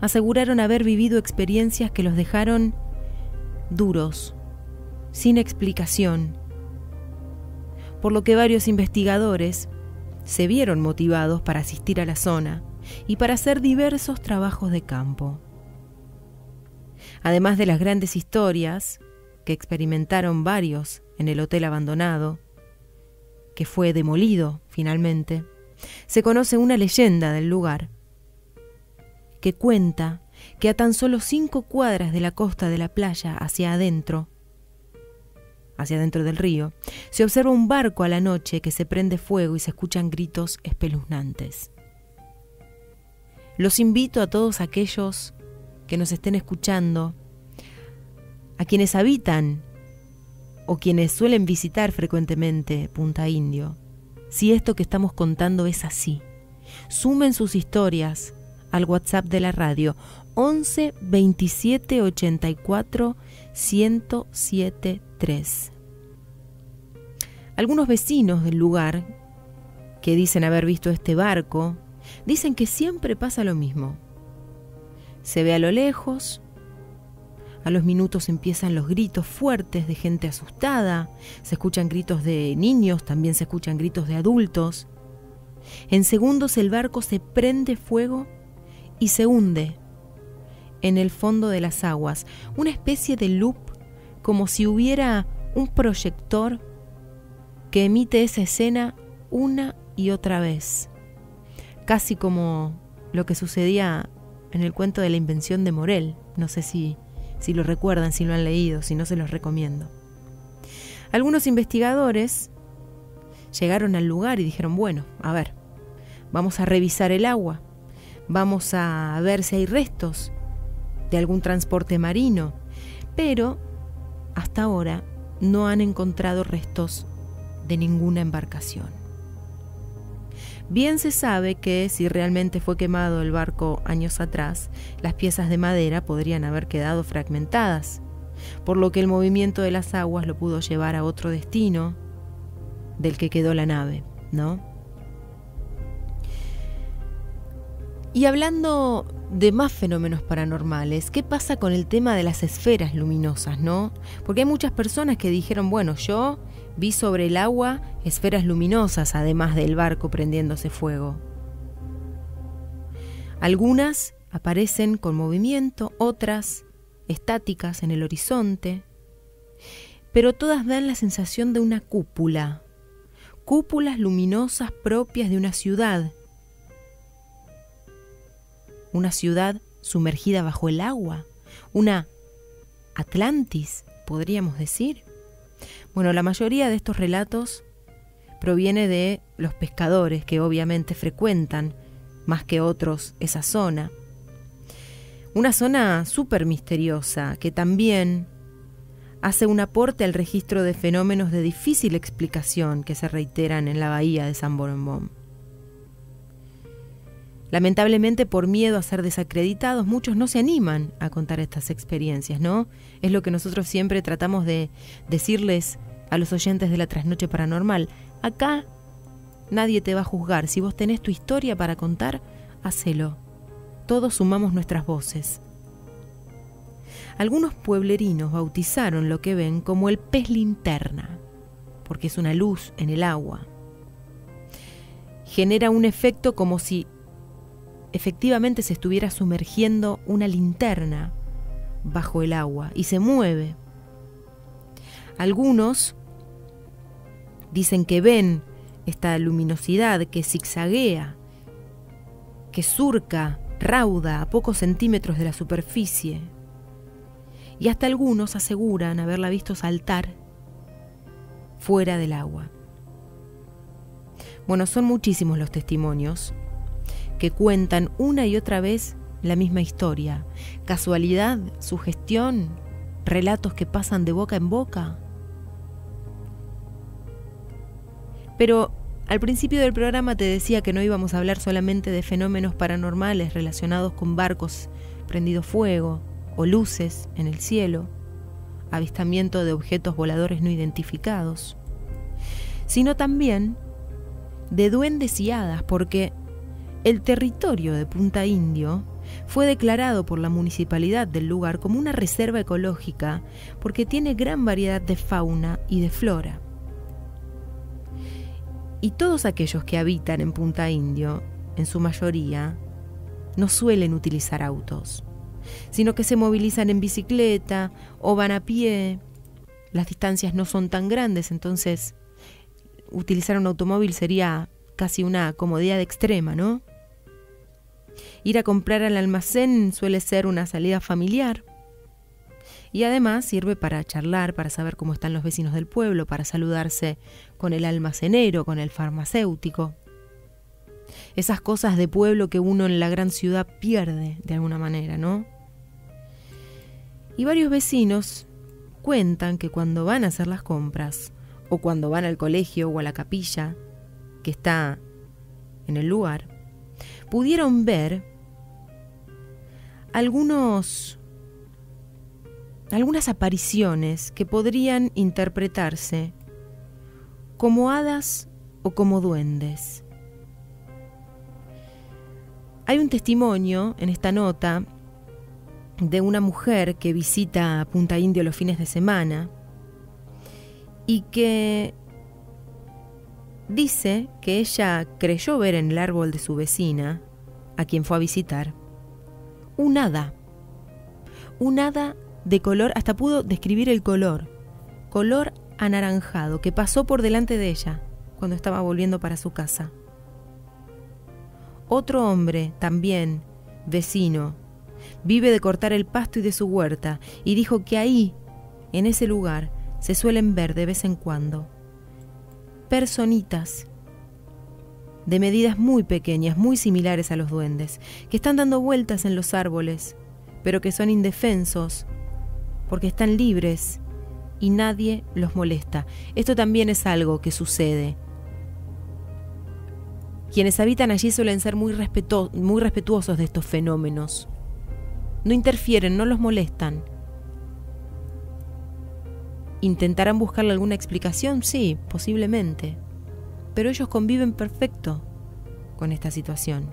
[SPEAKER 20] aseguraron haber vivido experiencias que los dejaron duros, sin explicación, por lo que varios investigadores se vieron motivados para asistir a la zona y para hacer diversos trabajos de campo. Además de las grandes historias que experimentaron varios en el hotel abandonado, que fue demolido finalmente, se conoce una leyenda del lugar que cuenta que a tan solo cinco cuadras de la costa de la playa hacia adentro hacia dentro del río, se observa un barco a la noche que se prende fuego y se escuchan gritos espeluznantes. Los invito a todos aquellos que nos estén escuchando, a quienes habitan o quienes suelen visitar frecuentemente Punta Indio, si esto que estamos contando es así. Sumen sus historias al WhatsApp de la radio 11 27 84 107 3. Algunos vecinos del lugar, que dicen haber visto este barco, dicen que siempre pasa lo mismo. Se ve a lo lejos, a los minutos empiezan los gritos fuertes de gente asustada, se escuchan gritos de niños, también se escuchan gritos de adultos. En segundos el barco se prende fuego y se hunde en el fondo de las aguas, una especie de loop como si hubiera un proyector que emite esa escena una y otra vez, casi como lo que sucedía en el cuento de la invención de Morel. No sé si, si lo recuerdan, si lo han leído, si no se los recomiendo. Algunos investigadores llegaron al lugar y dijeron, bueno, a ver, vamos a revisar el agua, vamos a ver si hay restos de algún transporte marino, pero hasta ahora no han encontrado restos de ninguna embarcación. Bien se sabe que si realmente fue quemado el barco años atrás, las piezas de madera podrían haber quedado fragmentadas, por lo que el movimiento de las aguas lo pudo llevar a otro destino del que quedó la nave, ¿no? Y hablando de más fenómenos paranormales, ¿qué pasa con el tema de las esferas luminosas, no? Porque hay muchas personas que dijeron, bueno, yo vi sobre el agua esferas luminosas, además del barco prendiéndose fuego. Algunas aparecen con movimiento, otras estáticas en el horizonte, pero todas dan la sensación de una cúpula, cúpulas luminosas propias de una ciudad. Una ciudad sumergida bajo el agua, una Atlantis, podríamos decir. Bueno, la mayoría de estos relatos proviene de los pescadores que obviamente frecuentan más que otros esa zona. Una zona súper misteriosa que también hace un aporte al registro de fenómenos de difícil explicación que se reiteran en la bahía de San Borondón. Lamentablemente, por miedo a ser desacreditados, muchos no se animan a contar estas experiencias, ¿no? Es lo que nosotros siempre tratamos de decirles a los oyentes de la trasnoche paranormal. Acá nadie te va a juzgar. Si vos tenés tu historia para contar, hacelo. Todos sumamos nuestras voces. Algunos pueblerinos bautizaron lo que ven como el pez linterna, porque es una luz en el agua. Genera un efecto como si efectivamente se estuviera sumergiendo una linterna bajo el agua y se mueve. Algunos dicen que ven esta luminosidad que zigzaguea, que surca, rauda a pocos centímetros de la superficie. Y hasta algunos aseguran haberla visto saltar fuera del agua. Bueno, son muchísimos los testimonios que cuentan una y otra vez la misma historia. Casualidad, sugestión, relatos que pasan de boca en boca. Pero al principio del programa te decía que no íbamos a hablar solamente de fenómenos paranormales relacionados con barcos prendido fuego o luces en el cielo, avistamiento de objetos voladores no identificados, sino también de duendes y hadas, porque el territorio de Punta Indio fue declarado por la municipalidad del lugar como una reserva ecológica porque tiene gran variedad de fauna y de flora. Y todos aquellos que habitan en Punta Indio, en su mayoría, no suelen utilizar autos, sino que se movilizan en bicicleta o van a pie. Las distancias no son tan grandes, entonces utilizar un automóvil sería casi una comodidad extrema, ¿no? Ir a comprar al almacén suele ser una salida familiar. Y además sirve para charlar, para saber cómo están los vecinos del pueblo, para saludarse con el almacenero, con el farmacéutico. Esas cosas de pueblo que uno en la gran ciudad pierde de alguna manera, ¿no? Y varios vecinos cuentan que cuando van a hacer las compras, o cuando van al colegio o a la capilla, que está en el lugar, pudieron ver algunos algunas apariciones que podrían interpretarse como hadas o como duendes. Hay un testimonio en esta nota de una mujer que visita Punta Indio los fines de semana y que dice que ella creyó ver en el árbol de su vecina, a quien fue a visitar, un hada. Un hada de color, hasta pudo describir el color, color anaranjado, que pasó por delante de ella cuando estaba volviendo para su casa. Otro hombre, también, vecino, vive de cortar el pasto y de su huerta, y dijo que ahí, en ese lugar, se suelen ver de vez en cuando personitas de medidas muy pequeñas, muy similares a los duendes, que están dando vueltas en los árboles, pero que son indefensos porque están libres y nadie los molesta. Esto también es algo que sucede. Quienes habitan allí suelen ser muy, muy respetuosos de estos fenómenos. No interfieren, no los molestan. ¿Intentarán buscarle alguna explicación? Sí, posiblemente. Pero ellos conviven perfecto con esta situación.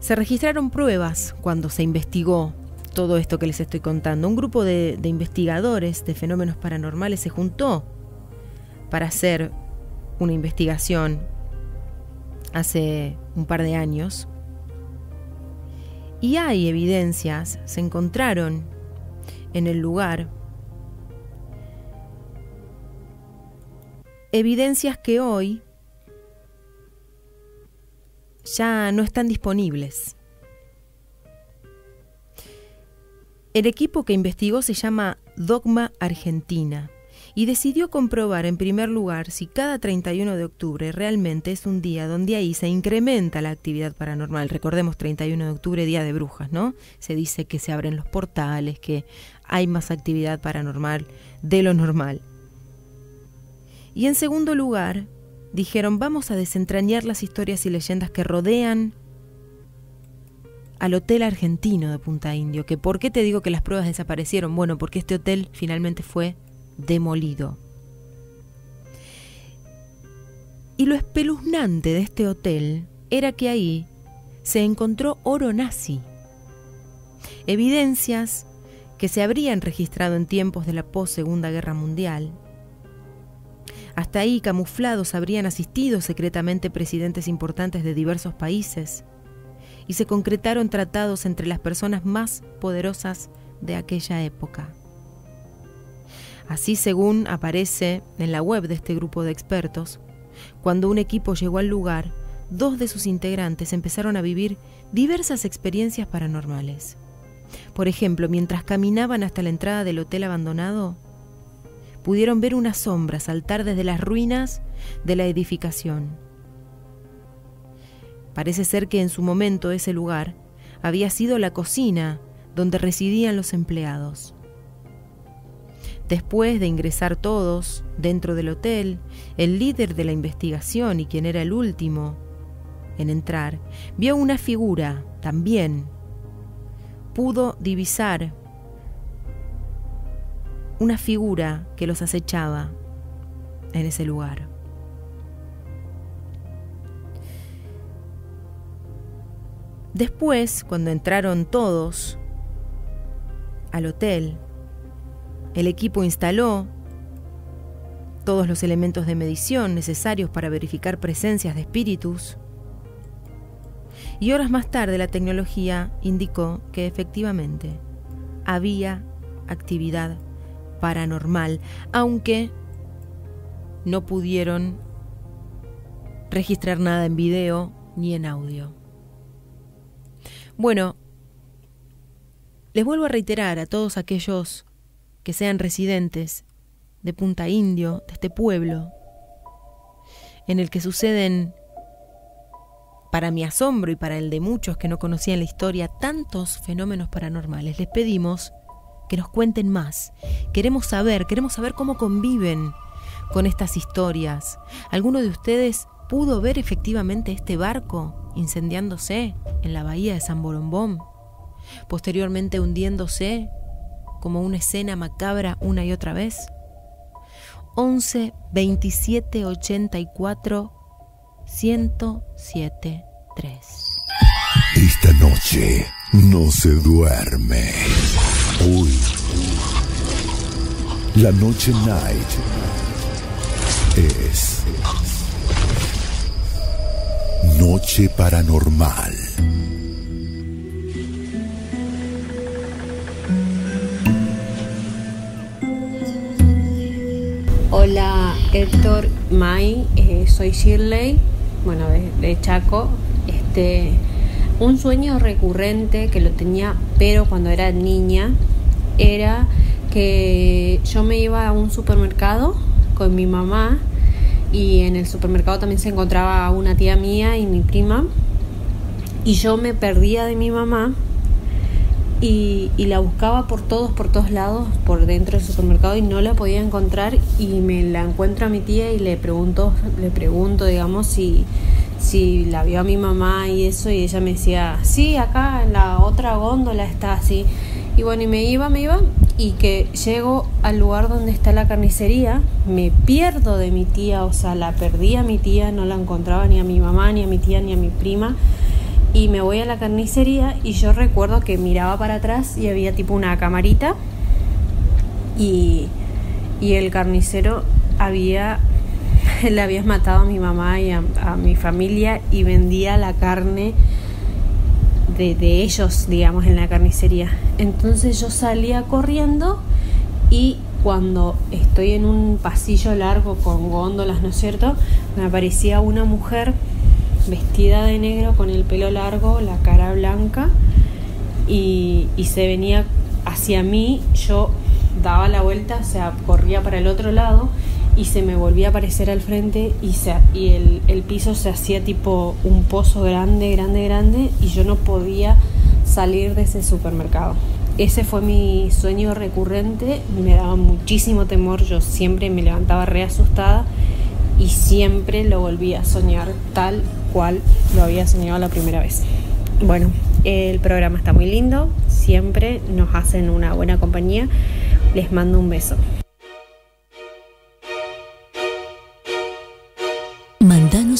[SPEAKER 20] Se registraron pruebas cuando se investigó todo esto que les estoy contando. Un grupo de, investigadores de fenómenos paranormales se juntó para hacer una investigación hace un par de años. Y hay evidencias, se encontraron en el lugar evidencias que hoy ya no están disponibles. El equipo que investigó se llama Dogma Argentina y decidió comprobar en primer lugar si cada 31 de octubre realmente es un día donde ahí se incrementa la actividad paranormal. Recordemos 31 de octubre, Día de Brujas, ¿no? Se dice que se abren los portales, que hay más actividad paranormal de lo normal. Y en segundo lugar, dijeron, vamos a desentrañar las historias y leyendas que rodean al Hotel Argentino de Punta Indio. Que ¿Por qué te digo que las pruebas desaparecieron? Bueno, porque este hotel finalmente fue demolido. Y lo espeluznante de este hotel era que ahí se encontró oro nazi. Evidencias que se habrían registrado en tiempos de la post-Segunda Guerra Mundial. Hasta ahí, camuflados, habrían asistido secretamente presidentes importantes de diversos países y se concretaron tratados entre las personas más poderosas de aquella época. Así según aparece en la web de este grupo de expertos, cuando un equipo llegó al lugar, dos de sus integrantes empezaron a vivir diversas experiencias paranormales. Por ejemplo, mientras caminaban hasta la entrada del hotel abandonado, pudieron ver una sombra saltar desde las ruinas de la edificación. Parece ser que en su momento ese lugar había sido la cocina donde residían los empleados. Después de ingresar todos dentro del hotel, el líder de la investigación y quien era el último en entrar, vio una figura también. Pudo divisar una figura que los acechaba en ese lugar. Después, cuando entraron todos al hotel, el equipo instaló todos los elementos de medición necesarios para verificar presencias de espíritus. Y horas más tarde la tecnología indicó que efectivamente había actividad paranormal, aunque no pudieron registrar nada en video ni en audio. Bueno, les vuelvo a reiterar a todos aquellos que sean residentes de Punta Indio, de este pueblo, en el que suceden, para mi asombro y para el de muchos que no conocían la historia, tantos fenómenos paranormales. Les pedimos que nos cuenten más. Queremos saber, queremos saber cómo conviven con estas historias. ¿Alguno de ustedes pudo ver efectivamente este barco incendiándose en la bahía de San Borombón? Posteriormente hundiéndose como una escena macabra una y otra vez? 11 27 84 107 3.
[SPEAKER 14] Esta noche no se duerme. Hoy, la noche night es Noche Paranormal.
[SPEAKER 31] Hola Héctor, May, eh, soy Shirley, bueno, de, de Chaco. Este, un sueño recurrente que lo tenía, pero cuando era niña, era que yo me iba a un supermercado con mi mamá y en el supermercado también se encontraba una tía mía y mi prima y yo me perdía de mi mamá y, y, la buscaba por todos, por todos lados, por dentro del supermercado y no la podía encontrar y me la encuentro a mi tía y le pregunto, le pregunto, digamos, si, si la vio a mi mamá y eso y ella me decía, sí, acá en la otra góndola está así. Y bueno, y me iba, me iba y que llego al lugar donde está la carnicería, me pierdo de mi tía, o sea, la perdí a mi tía, no la encontraba ni a mi mamá, ni a mi tía, ni a mi prima y me voy a la carnicería y yo recuerdo que miraba para atrás y había tipo una camarita y, y el carnicero había le había matado a mi mamá y a, a mi familia y vendía la carne de, de, ellos, digamos, en la carnicería. Entonces yo salía corriendo y cuando estoy en un pasillo largo con góndolas, ¿no es cierto? Me aparecía una mujer vestida de negro con el pelo largo, la cara blanca y, y se venía hacia mí, yo daba la vuelta, o sea, corría para el otro lado y se me volvía a aparecer al frente y, se, y el, el piso se hacía tipo un pozo grande, grande, grande y yo no podía salir de ese supermercado. Ese fue mi sueño recurrente, me daba muchísimo temor, yo siempre me levantaba re asustada y siempre lo volvía a soñar tal cual lo había soñado la primera vez. Bueno, el programa está muy lindo, siempre nos hacen una buena compañía. Les mando un beso.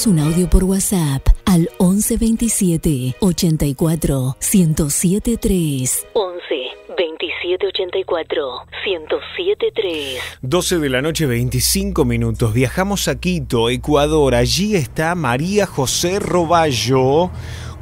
[SPEAKER 32] Un audio por WhatsApp al 1127 84 1073. 11 27 84 1073.
[SPEAKER 2] 12 de la noche, 25 minutos. Viajamos a Quito, Ecuador. Allí está María José Roballo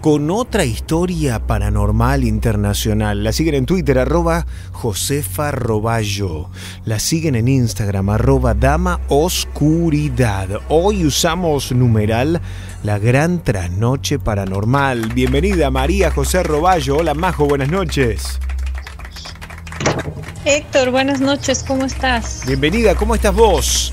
[SPEAKER 2] con otra historia paranormal internacional. La siguen en Twitter, arroba Josefa Roballo. La siguen en Instagram, arroba Dama Oscuridad. Hoy usamos numeral La Gran Trasnoche Paranormal. Bienvenida María José Roballo. Hola Majo, buenas noches.
[SPEAKER 33] Héctor, buenas noches, ¿cómo estás?
[SPEAKER 2] Bienvenida, ¿cómo estás vos?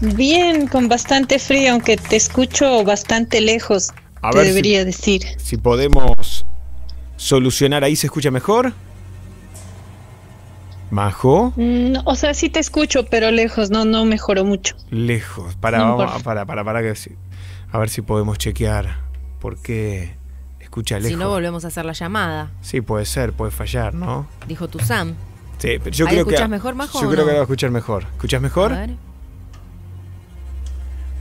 [SPEAKER 33] Bien, con bastante frío, aunque te escucho bastante lejos.
[SPEAKER 2] A
[SPEAKER 33] te
[SPEAKER 2] ver si-
[SPEAKER 33] debería decir.
[SPEAKER 2] Si podemos solucionar ahí, ¿se escucha mejor? Majo,
[SPEAKER 33] Mm, o sea, sí te escucho, pero lejos, no, no mejoró mucho.
[SPEAKER 2] lejos. Para,
[SPEAKER 33] No
[SPEAKER 2] vamos, para, para, para que sí. A ver si podemos chequear. ¿Por qué escucha lejos?
[SPEAKER 20] Si no, volvemos a hacer la llamada,
[SPEAKER 2] Sí, puede ser, puede fallar, ¿no?
[SPEAKER 20] dijo tu Sam.
[SPEAKER 2] Sí, pero yo
[SPEAKER 20] ¿Ahí
[SPEAKER 2] creo que.
[SPEAKER 20] escuchas mejor, Majo,
[SPEAKER 2] Yo creo
[SPEAKER 20] no?
[SPEAKER 2] que lo va a escuchar mejor. ¿Escuchas mejor?
[SPEAKER 20] A ver.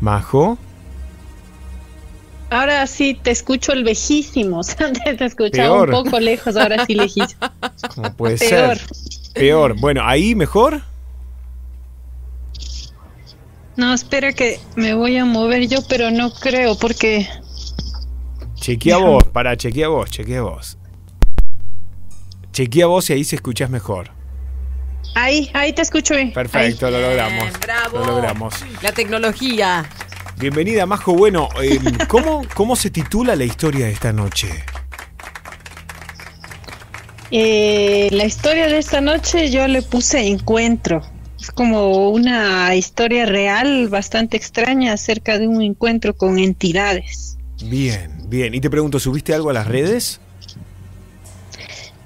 [SPEAKER 2] Majo.
[SPEAKER 33] Ahora sí te escucho el sea, antes te escuchaba
[SPEAKER 2] Peor.
[SPEAKER 33] un poco lejos, ahora sí lejísimo.
[SPEAKER 2] ¿Cómo puede
[SPEAKER 33] Peor.
[SPEAKER 2] ser? Peor. Bueno, ahí mejor.
[SPEAKER 33] No, espera que me voy a mover yo, pero no creo, porque
[SPEAKER 2] Chequea vos, para, chequea vos, chequea vos. Chequea vos y ahí se escuchás mejor.
[SPEAKER 33] ahí, ahí te escucho bien.
[SPEAKER 2] Perfecto, lo logramos.
[SPEAKER 20] bravo.
[SPEAKER 2] Lo logramos.
[SPEAKER 20] La tecnología.
[SPEAKER 2] Bienvenida, Majo. Bueno, eh, ¿cómo, ¿cómo se titula la historia de esta noche?
[SPEAKER 33] Eh, la historia de esta noche yo le puse encuentro. Es como una historia real bastante extraña acerca de un encuentro con entidades.
[SPEAKER 2] Bien, bien. Y te pregunto, ¿subiste algo a las redes?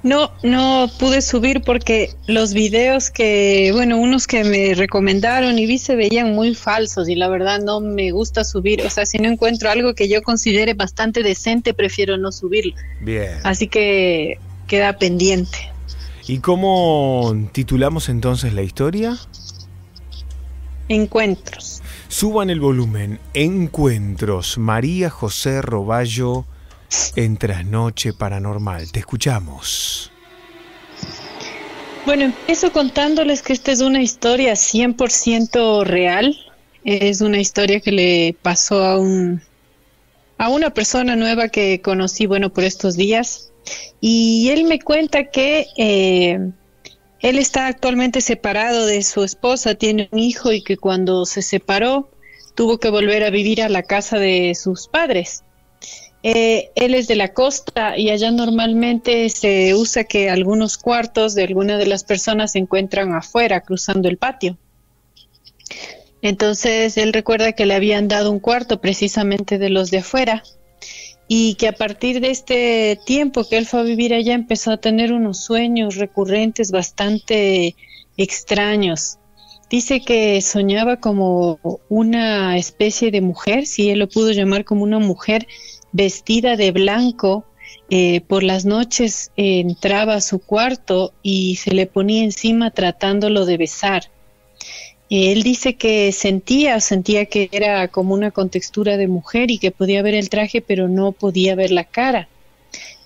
[SPEAKER 33] No, no pude subir porque los videos que, bueno, unos que me recomendaron y vi se veían muy falsos y la verdad no me gusta subir. O sea, si no encuentro algo que yo considere bastante decente, prefiero no subirlo.
[SPEAKER 2] Bien.
[SPEAKER 33] Así que queda pendiente.
[SPEAKER 2] ¿Y cómo titulamos entonces la historia?
[SPEAKER 33] Encuentros.
[SPEAKER 2] Suban el volumen. Encuentros. María José Roballo en Trasnoche Paranormal. Te escuchamos.
[SPEAKER 33] Bueno, empiezo contándoles que esta es una historia 100% real. Es una historia que le pasó a un a una persona nueva que conocí, bueno, por estos días. Y él me cuenta que eh, él está actualmente separado de su esposa, tiene un hijo y que cuando se separó tuvo que volver a vivir a la casa de sus padres. Eh, él es de la costa y allá normalmente se usa que algunos cuartos de alguna de las personas se encuentran afuera, cruzando el patio. Entonces él recuerda que le habían dado un cuarto precisamente de los de afuera y que a partir de este tiempo que él fue a vivir allá empezó a tener unos sueños recurrentes bastante extraños. Dice que soñaba como una especie de mujer, si él lo pudo llamar como una mujer vestida de blanco. eh, por las noches entraba a su cuarto y se le ponía encima tratándolo de besar. Él dice que sentía, sentía que era como una contextura de mujer y que podía ver el traje, pero no podía ver la cara.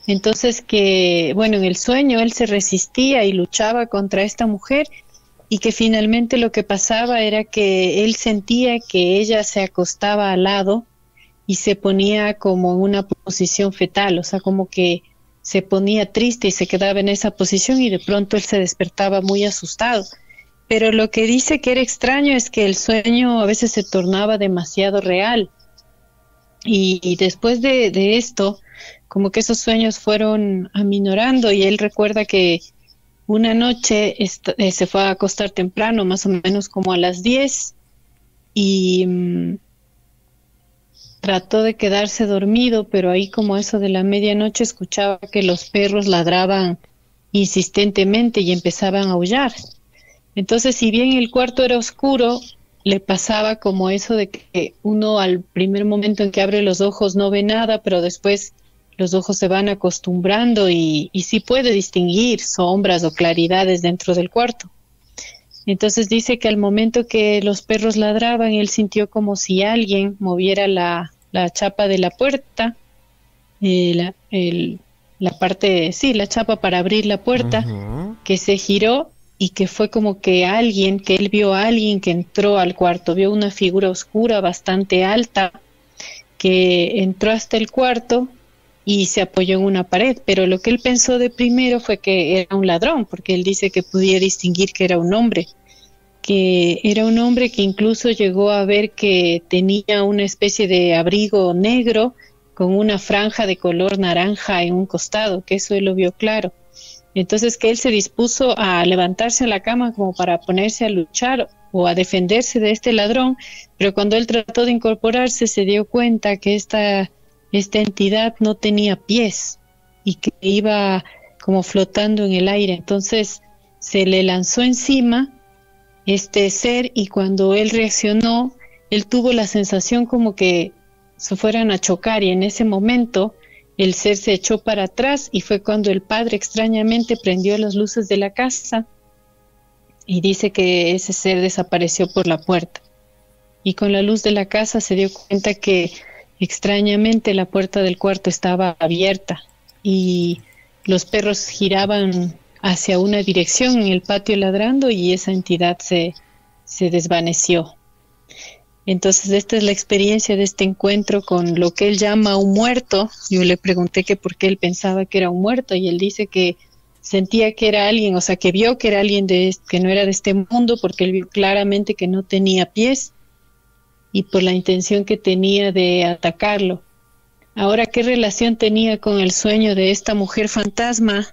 [SPEAKER 33] Entonces que, bueno, en el sueño él se resistía y luchaba contra esta mujer y que finalmente lo que pasaba era que él sentía que ella se acostaba al lado y se ponía como en una posición fetal, o sea, como que se ponía triste y se quedaba en esa posición y de pronto él se despertaba muy asustado. Pero lo que dice que era extraño es que el sueño a veces se tornaba demasiado real. Y, después de, esto, como que esos sueños fueron aminorando y él recuerda que una noche eh, se fue a acostar temprano, más o menos como a las 10, y mm, trató de quedarse dormido, pero ahí como eso de la medianoche escuchaba que los perros ladraban insistentemente y empezaban a aullar. Entonces, si bien el cuarto era oscuro, le pasaba como eso de que uno al primer momento en que abre los ojos no ve nada, pero después los ojos se van acostumbrando y, y sí puede distinguir sombras o claridades dentro del cuarto. Entonces dice que al momento que los perros ladraban, él sintió como si alguien moviera la, la chapa de la puerta, eh, la, la, parte, sí, la chapa para abrir la puerta, que se giró y que fue como que alguien, que él vio a alguien que entró al cuarto, vio una figura oscura bastante alta que entró hasta el cuarto y se apoyó en una pared, pero lo que él pensó de primero fue que era un ladrón, porque él dice que podía distinguir que era un hombre, que era un hombre que incluso llegó a ver que tenía una especie de abrigo negro con una franja de color naranja en un costado, que eso él lo vio claro. Entonces que él se dispuso a levantarse en la cama como para ponerse a luchar o a defenderse de este ladrón, pero cuando él trató de incorporarse se dio cuenta que esta esta entidad no tenía pies y que iba como flotando en el aire. Entonces se le lanzó encima este ser y cuando él reaccionó, él tuvo la sensación como que se fueran a chocar y en ese momento el ser se echó para atrás y fue cuando el padre extrañamente prendió las luces de la casa y dice que ese ser desapareció por la puerta. Y con la luz de la casa se dio cuenta que Extrañamente la puerta del cuarto estaba abierta y los perros giraban hacia una dirección en el patio ladrando y esa entidad se, se desvaneció. Entonces esta es la experiencia de este encuentro con lo que él llama un muerto. Yo le pregunté que por qué él pensaba que era un muerto y él dice que sentía que era alguien, o sea, que vio que era alguien de, que no era de este mundo porque él vio claramente que no tenía pies y por la intención que tenía de atacarlo. Ahora, ¿qué relación tenía con el sueño de esta mujer fantasma?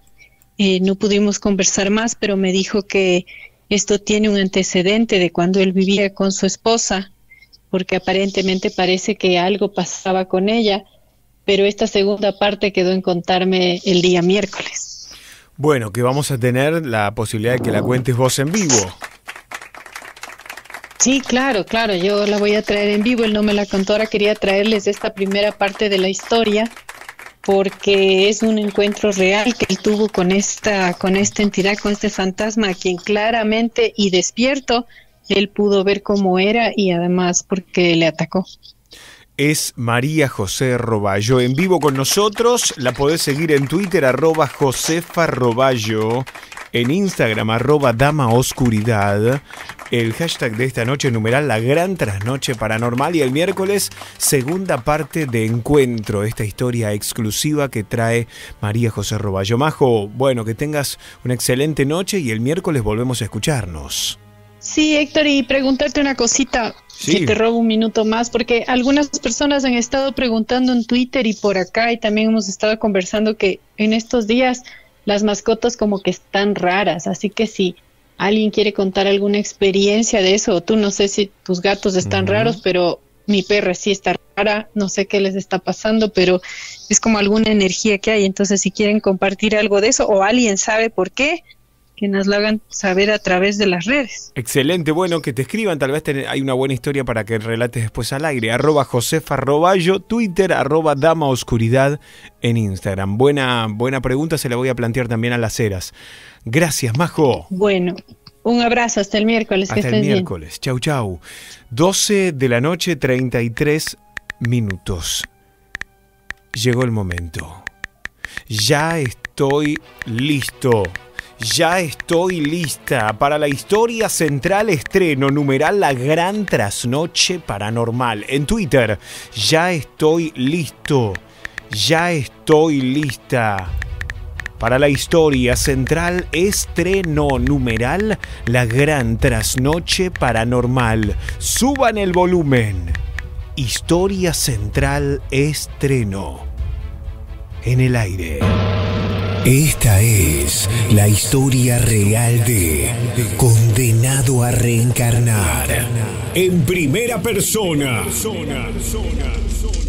[SPEAKER 33] Eh, no pudimos conversar más, pero me dijo que esto tiene un antecedente de cuando él vivía con su esposa, porque aparentemente parece que algo pasaba con ella, pero esta segunda parte quedó en contarme el día miércoles.
[SPEAKER 2] Bueno, que vamos a tener la posibilidad de que la cuentes vos en vivo.
[SPEAKER 33] Sí, claro, claro, yo la voy a traer en vivo, él no me la contó, ahora quería traerles esta primera parte de la historia porque es un encuentro real que él tuvo con esta, con esta entidad, con este fantasma, a quien claramente y despierto él pudo ver cómo era y además porque le atacó.
[SPEAKER 2] Es María José Roballo en vivo con nosotros. La podés seguir en Twitter, arroba Josefa Roballo, en Instagram, arroba Dama Oscuridad el hashtag de esta noche, numeral La Gran Trasnoche Paranormal y el miércoles, segunda parte de Encuentro, esta historia exclusiva que trae María José Roballo. Majo, bueno, que tengas una excelente noche y el miércoles volvemos a escucharnos.
[SPEAKER 33] Sí, Héctor, y preguntarte una cosita, si te robo un minuto más, porque algunas personas han estado preguntando en Twitter y por acá, y también hemos estado conversando que en estos días las mascotas como que están raras, así que sí alguien quiere contar alguna experiencia de eso, tú no sé si tus gatos están raros, pero mi perra sí está rara, no sé qué les está pasando, pero es como alguna energía que hay, entonces si quieren compartir algo de eso o alguien sabe por qué, que nos lo hagan saber a través de las redes.
[SPEAKER 2] Excelente, bueno, que te escriban, tal vez hay una buena historia para que relates después al aire. Arroba Josefa Roballo, Twitter, arroba Dama Oscuridad en Instagram. Buena, buena pregunta, se la voy a plantear también a las eras. Gracias, Majo.
[SPEAKER 33] Bueno, un abrazo, hasta el miércoles.
[SPEAKER 2] Hasta el miércoles, chau chau. 12 de la noche, 33 minutos. Llegó el momento. Ya estoy listo. Ya estoy lista para la historia central estreno numeral La Gran Trasnoche Paranormal. En Twitter, ya estoy listo. Ya estoy lista
[SPEAKER 34] para la historia central estreno numeral La Gran Trasnoche Paranormal. Suban el volumen. Historia central estreno. En el aire.
[SPEAKER 2] Esta es la historia real de Condenado a Reencarnar. En primera persona.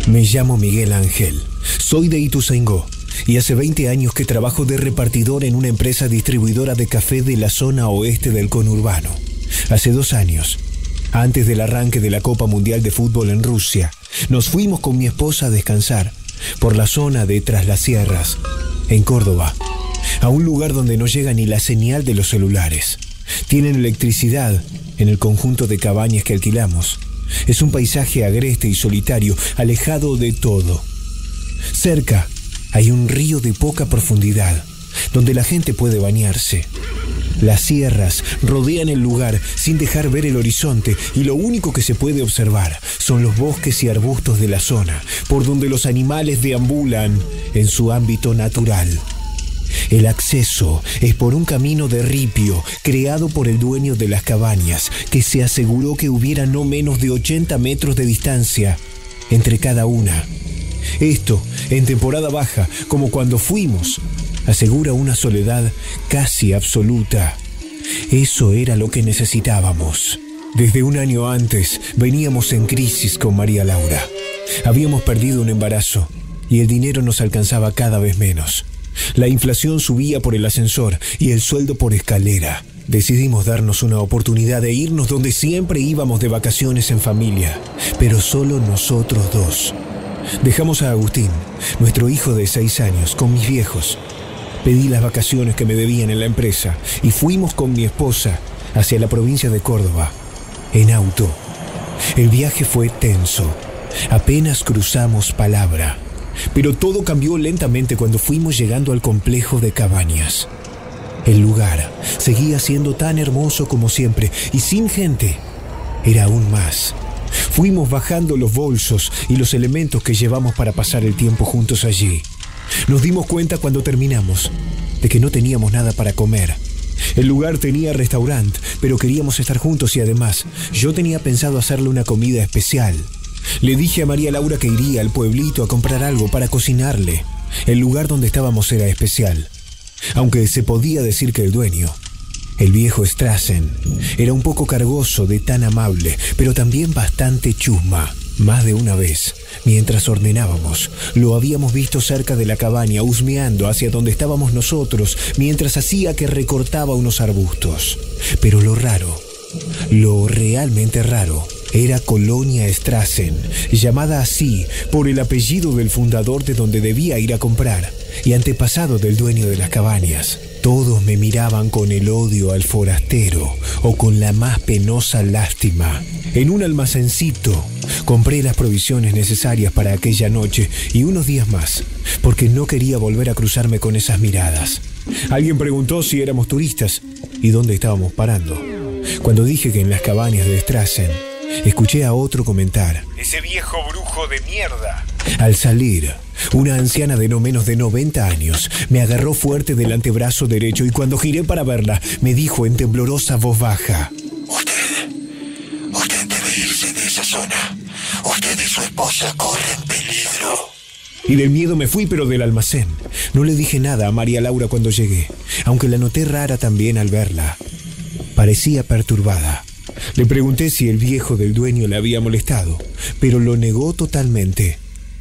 [SPEAKER 2] Me llamo Miguel Ángel. Soy de Ituzaingó. Y hace 20 años que trabajo de repartidor en una empresa distribuidora de café de la zona oeste del conurbano. Hace dos años, antes del arranque de la Copa Mundial de Fútbol en Rusia, nos fuimos con mi esposa a descansar por la zona de Tras las Sierras, en Córdoba, a un lugar donde no llega ni la señal de los celulares. Tienen electricidad en el conjunto de cabañas que alquilamos. Es un paisaje agreste y solitario, alejado de todo. Cerca hay un río de poca profundidad, donde la gente puede bañarse. Las sierras rodean el lugar sin dejar ver el horizonte y lo único que se puede observar son los bosques y arbustos de la zona, por donde los animales deambulan en su ámbito natural. El acceso es por un camino de ripio creado por el dueño de las cabañas, que se aseguró que hubiera no menos de 80 metros de distancia entre cada una. Esto, en temporada baja, como cuando fuimos, asegura una soledad casi absoluta. Eso era lo que necesitábamos. Desde un año antes veníamos en crisis con María Laura. Habíamos perdido un embarazo y el dinero nos alcanzaba cada vez menos. La inflación subía por el ascensor y el sueldo por escalera. Decidimos darnos una oportunidad de irnos donde siempre íbamos de vacaciones en familia, pero solo nosotros dos. Dejamos a Agustín, nuestro hijo de seis años, con mis viejos. Pedí las vacaciones que me debían en la empresa y fuimos con mi esposa hacia la provincia de Córdoba, en auto. El viaje fue tenso. Apenas cruzamos palabra. Pero todo cambió lentamente cuando fuimos llegando al complejo de cabañas. El lugar seguía siendo tan hermoso como siempre y sin gente. Era aún más. Fuimos bajando los bolsos y los elementos que llevamos para pasar el tiempo juntos allí. Nos dimos cuenta cuando terminamos de que no teníamos nada para comer. El lugar tenía restaurante, pero queríamos estar juntos y además yo tenía pensado hacerle una comida especial. Le dije a María Laura que iría al pueblito a comprar algo para cocinarle. El lugar donde estábamos era especial, aunque se podía decir que el dueño, el viejo Strassen, era un poco cargoso de tan amable, pero también bastante chusma. Más de una vez, mientras ordenábamos, lo habíamos visto cerca de la cabaña, husmeando hacia donde estábamos nosotros, mientras hacía que recortaba unos arbustos. Pero lo raro, lo realmente raro, era Colonia Strassen, llamada así por el apellido del fundador de donde debía ir a comprar y antepasado del dueño de las cabañas. Todos me miraban con el odio al forastero o con la más penosa lástima. En un almacencito compré las provisiones necesarias para aquella noche y unos días más, porque no quería volver a cruzarme con esas miradas. Alguien preguntó si éramos turistas y dónde estábamos parando. Cuando dije que en las cabañas de Strassen, escuché a otro comentar.
[SPEAKER 34] Ese viejo brujo de mierda.
[SPEAKER 2] Al salir, una anciana de no menos de 90 años me agarró fuerte del antebrazo derecho y cuando giré para verla, me dijo en temblorosa voz baja.
[SPEAKER 35] Usted, usted debe irse de esa zona. Usted y su esposa corren peligro.
[SPEAKER 2] Y del miedo me fui, pero del almacén. No le dije nada a María Laura cuando llegué, aunque la noté rara también al verla. Parecía perturbada. Le pregunté si el viejo del dueño le había molestado, pero lo negó totalmente,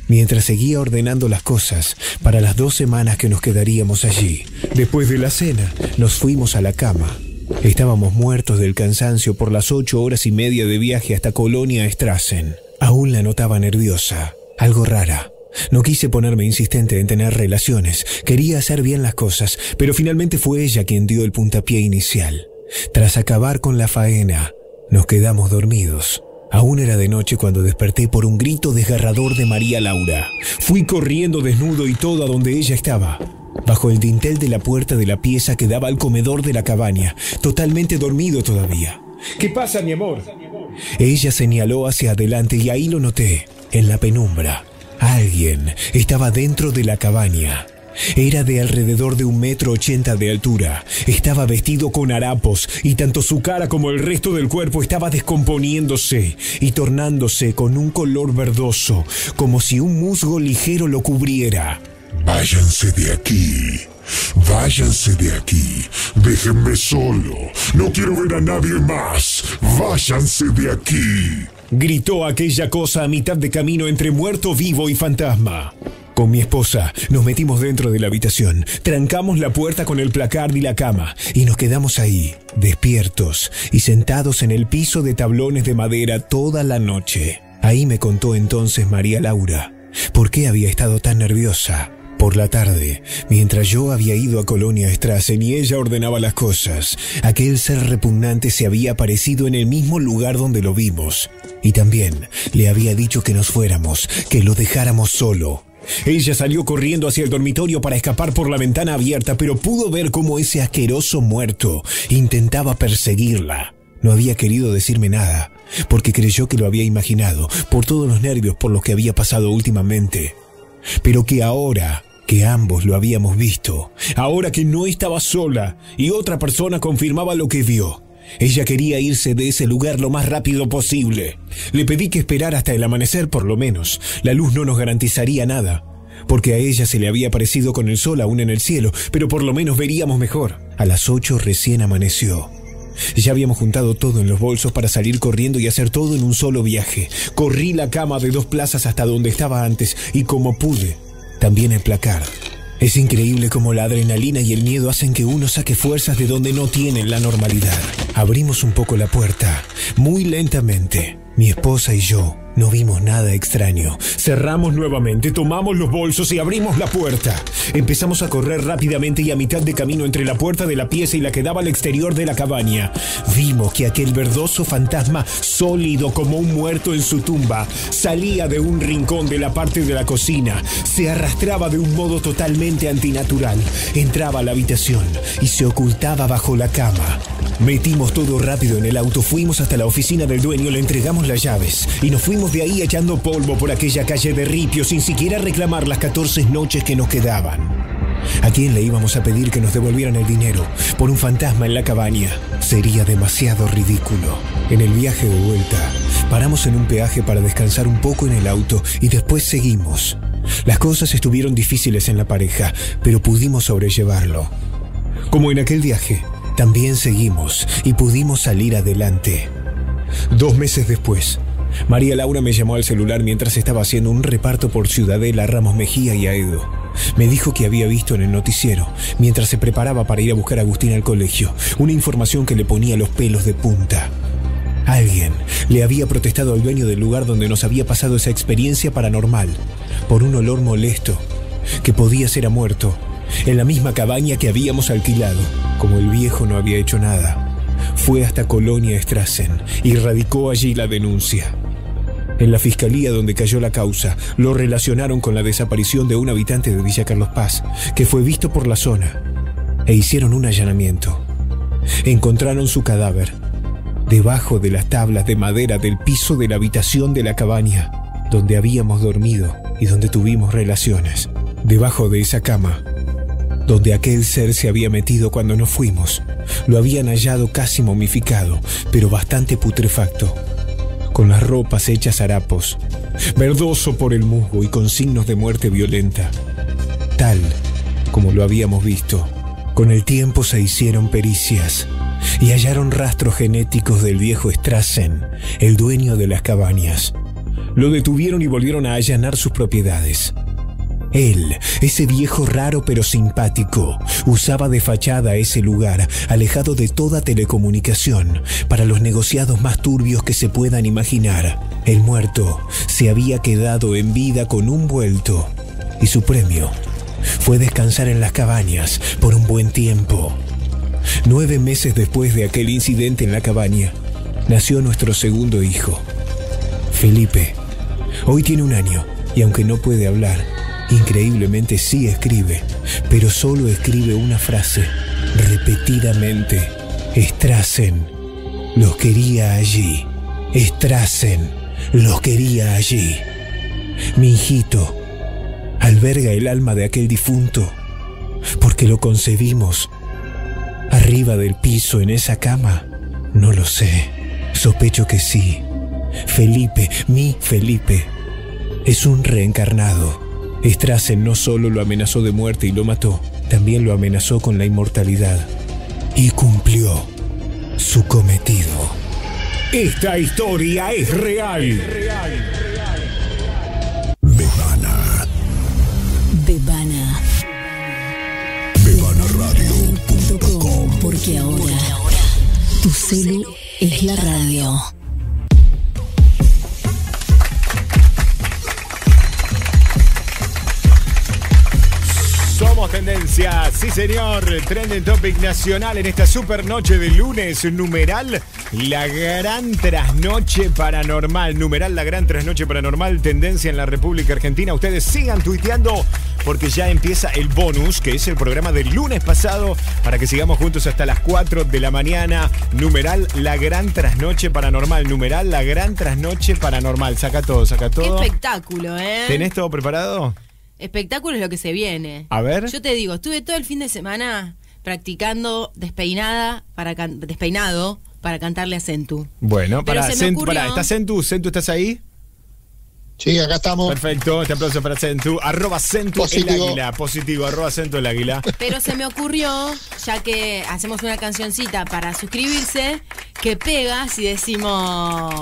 [SPEAKER 2] mientras seguía ordenando las cosas para las dos semanas que nos quedaríamos allí. Después de la cena, nos fuimos a la cama. Estábamos muertos del cansancio por las ocho horas y media de viaje hasta Colonia Strassen. Aún la notaba nerviosa, algo rara. No quise ponerme insistente en tener relaciones, quería hacer bien las cosas, pero finalmente fue ella quien dio el puntapié inicial. Tras acabar con la faena, nos quedamos dormidos. Aún era de noche cuando desperté por un grito desgarrador de María Laura. Fui corriendo desnudo y todo a donde ella estaba, bajo el dintel de la puerta de la pieza que daba al comedor de la cabaña, totalmente dormido todavía.
[SPEAKER 34] ¿Qué pasa, mi amor?
[SPEAKER 2] Ella señaló hacia adelante y ahí lo noté, en la penumbra. Alguien estaba dentro de la cabaña. Era de alrededor de un metro ochenta de altura. Estaba vestido con harapos y tanto su cara como el resto del cuerpo estaba descomponiéndose y tornándose con un color verdoso, como si un musgo ligero lo cubriera.
[SPEAKER 36] Váyanse de aquí. Váyanse de aquí. Déjenme solo. No quiero ver a nadie más. Váyanse de aquí.
[SPEAKER 2] Gritó aquella cosa a mitad de camino entre muerto vivo y fantasma. Con mi esposa nos metimos dentro de la habitación, trancamos la puerta con el placard y la cama y nos quedamos ahí, despiertos y sentados en el piso de tablones de madera toda la noche. Ahí me contó entonces María Laura por qué había estado tan nerviosa. Por la tarde, mientras yo había ido a Colonia Strassen y ella ordenaba las cosas, aquel ser repugnante se había aparecido en el mismo lugar donde lo vimos. Y también le había dicho que nos fuéramos, que lo dejáramos solo. Ella salió corriendo hacia el dormitorio para escapar por la ventana abierta, pero pudo ver cómo ese asqueroso muerto intentaba perseguirla. No había querido decirme nada, porque creyó que lo había imaginado, por todos los nervios por los que había pasado últimamente. Pero que ahora que ambos lo habíamos visto, ahora que no estaba sola y otra persona confirmaba lo que vio, ella quería irse de ese lugar lo más rápido posible. Le pedí que esperara hasta el amanecer por lo menos. La luz no nos garantizaría nada, porque a ella se le había aparecido con el sol aún en el cielo, pero por lo menos veríamos mejor. A las ocho recién amaneció. Ya habíamos juntado todo en los bolsos para salir corriendo y hacer todo en un solo viaje. Corrí la cama de dos plazas hasta donde estaba antes y como pude, también el placar. Es increíble cómo la adrenalina y el miedo hacen que uno saque fuerzas de donde no tienen la normalidad. Abrimos un poco la puerta, muy lentamente. Mi esposa y yo no vimos nada extraño. Cerramos nuevamente, tomamos los bolsos y abrimos la puerta. Empezamos a correr rápidamente y a mitad de camino entre la puerta de la pieza y la que daba al exterior de la cabaña, vimos que aquel verdoso fantasma, sólido como un muerto en su tumba, salía de un rincón de la parte de la cocina, se arrastraba de un modo totalmente antinatural, entraba a la habitación y se ocultaba bajo la cama. Metimos todo rápido en el auto, fuimos hasta la oficina del dueño, le entregamos las llaves y nos fuimos de ahí echando polvo por aquella calle de ripio sin siquiera reclamar las 14 noches que nos quedaban. ¿A quién le íbamos a pedir que nos devolvieran el dinero por un fantasma en la cabaña? Sería demasiado ridículo. En el viaje de vuelta, paramos en un peaje para descansar un poco en el auto y después seguimos. Las cosas estuvieron difíciles en la pareja, pero pudimos sobrellevarlo. Como en aquel viaje, también seguimos y pudimos salir adelante. Dos meses después, María Laura me llamó al celular mientras estaba haciendo un reparto por Ciudadela Ramos Mejía y a Edo. Me dijo que había visto en el noticiero, mientras se preparaba para ir a buscar a Agustín al colegio, una información que le ponía los pelos de punta. Alguien le había protestado al dueño del lugar donde nos había pasado esa experiencia paranormal, por un olor molesto, que podía ser a muerto, en la misma cabaña que habíamos alquilado. Como el viejo no había hecho nada, fue hasta Colonia Strassen y radicó allí la denuncia. En la fiscalía donde cayó la causa, lo relacionaron con la desaparición de un habitante de Villa Carlos Paz, que fue visto por la zona, e hicieron un allanamiento. Encontraron su cadáver debajo de las tablas de madera del piso de la habitación de la cabaña, donde habíamos dormido y donde tuvimos relaciones. Debajo de esa cama, donde aquel ser se había metido cuando nos fuimos, lo habían hallado casi momificado, pero bastante putrefacto con las ropas hechas harapos, verdoso por el musgo y con signos de muerte violenta, tal como lo habíamos visto. Con el tiempo se hicieron pericias y hallaron rastros genéticos del viejo Strassen, el dueño de las cabañas. Lo detuvieron y volvieron a allanar sus propiedades. Él, ese viejo raro pero simpático, usaba de fachada ese lugar, alejado de toda telecomunicación, para los negociados más turbios que se puedan imaginar. El muerto se había quedado en vida con un vuelto, y su premio fue descansar en las cabañas por un buen tiempo. Nueve meses después de aquel incidente en la cabaña, nació nuestro segundo hijo, Felipe. Hoy tiene un año y aunque no puede hablar, Increíblemente sí escribe, pero solo escribe una frase, repetidamente. Strassen los quería allí. Strassen los quería allí. Mi hijito alberga el alma de aquel difunto
[SPEAKER 25] Porque lo concebimos. Arriba del piso, en esa cama. No lo sé. Sospecho que sí. Felipe, mi Felipe, es un reencarnado. Strassen no solo lo amenazó de muerte y lo mató, también lo amenazó con la inmortalidad. Y cumplió su cometido. Esta historia es real.
[SPEAKER 14] Bebana.
[SPEAKER 32] Bebana.
[SPEAKER 14] Bebanaradio.com
[SPEAKER 32] Porque ahora tu celu es la radio.
[SPEAKER 2] Somos tendencia, sí señor, trending topic nacional en esta super noche de lunes, numeral, la gran trasnoche paranormal, numeral, la gran trasnoche paranormal, tendencia en la República Argentina. Ustedes sigan tuiteando porque ya empieza el bonus, que es el programa del lunes pasado, para que sigamos juntos hasta las 4 de la mañana. Numeral, la gran trasnoche paranormal, numeral, la gran trasnoche paranormal. Saca todo, saca
[SPEAKER 20] Qué
[SPEAKER 2] todo.
[SPEAKER 20] espectáculo, ¿eh?
[SPEAKER 2] ¿Tenés todo preparado?
[SPEAKER 20] Espectáculo es lo que se viene.
[SPEAKER 2] A ver.
[SPEAKER 20] Yo te digo, estuve todo el fin de semana practicando despeinada para can- despeinado para cantarle a Centu.
[SPEAKER 2] Bueno, para, Centu,
[SPEAKER 20] ocurrió-
[SPEAKER 2] pará, ¿estás Centu? ¿Centu estás ahí?
[SPEAKER 37] Sí, acá estamos.
[SPEAKER 2] Perfecto, este aplauso para Centu. Arroba Centu el
[SPEAKER 37] Positivo.
[SPEAKER 2] águila. Positivo, arroba Centu el águila.
[SPEAKER 20] Pero se me ocurrió, ya que hacemos una cancioncita para suscribirse, que pega si decimos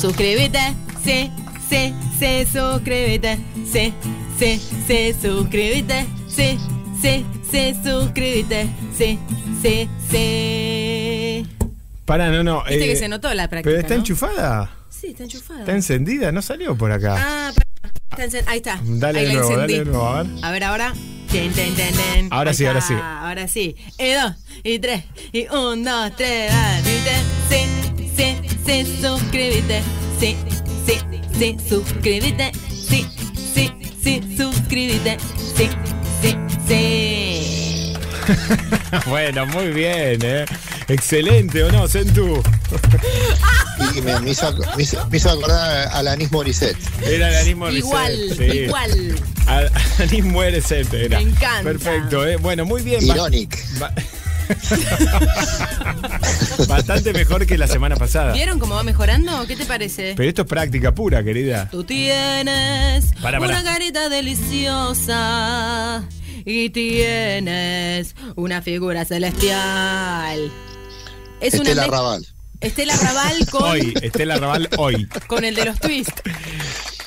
[SPEAKER 20] suscríbete, sí, sí, sí, suscríbete, sí, sí, sí, suscríbete, sí, sí, sí, suscríbete, sí, sí, sí.
[SPEAKER 2] Pará, no, no.
[SPEAKER 20] Viste
[SPEAKER 2] eh,
[SPEAKER 20] que se notó la práctica,
[SPEAKER 2] Pero está
[SPEAKER 20] ¿no?
[SPEAKER 2] enchufada.
[SPEAKER 20] Sí, está enchufada.
[SPEAKER 2] Está encendida, no salió por acá.
[SPEAKER 20] Ah, está ahí está.
[SPEAKER 2] Dale
[SPEAKER 20] ahí
[SPEAKER 2] de
[SPEAKER 20] la
[SPEAKER 2] nuevo, dale de nuevo, a ver.
[SPEAKER 20] A ver, ahora. Ten, ten, ten, ten.
[SPEAKER 2] Ahora
[SPEAKER 20] Ahí
[SPEAKER 2] sí, ahora sí.
[SPEAKER 20] Ahora sí. Y dos, y tres, y un, dos, tres, dale. Sí, sí, sí, suscríbete. Sí, sí, sí, suscríbete. Sí, sí, sí, suscríbete. Sí, sí, sí.
[SPEAKER 2] bueno, muy bien, ¿eh? Excelente, ¿o no, Centu?
[SPEAKER 37] Y me, me hizo, me hizo- me hizo acordar a Alanis Morissette.
[SPEAKER 2] Era Alanis Morissette.
[SPEAKER 20] Igual,
[SPEAKER 2] sí.
[SPEAKER 20] igual.
[SPEAKER 2] Al- Alanis Morissette era.
[SPEAKER 20] Me encanta.
[SPEAKER 2] Perfecto, ¿eh? Bueno, muy bien.
[SPEAKER 37] Ironic.
[SPEAKER 2] Bastante mejor que la semana pasada.
[SPEAKER 20] ¿Vieron cómo va mejorando? ¿Qué te parece?
[SPEAKER 2] Pero esto es práctica pura, querida.
[SPEAKER 20] Tú tienes
[SPEAKER 2] Para, para.
[SPEAKER 20] una carita deliciosa y tienes una figura celestial. Es una
[SPEAKER 37] Estela
[SPEAKER 20] mez-
[SPEAKER 37] Raval.
[SPEAKER 20] Estela Raval con,
[SPEAKER 2] Hoy, Estela Raval, hoy.
[SPEAKER 20] con el de los twists.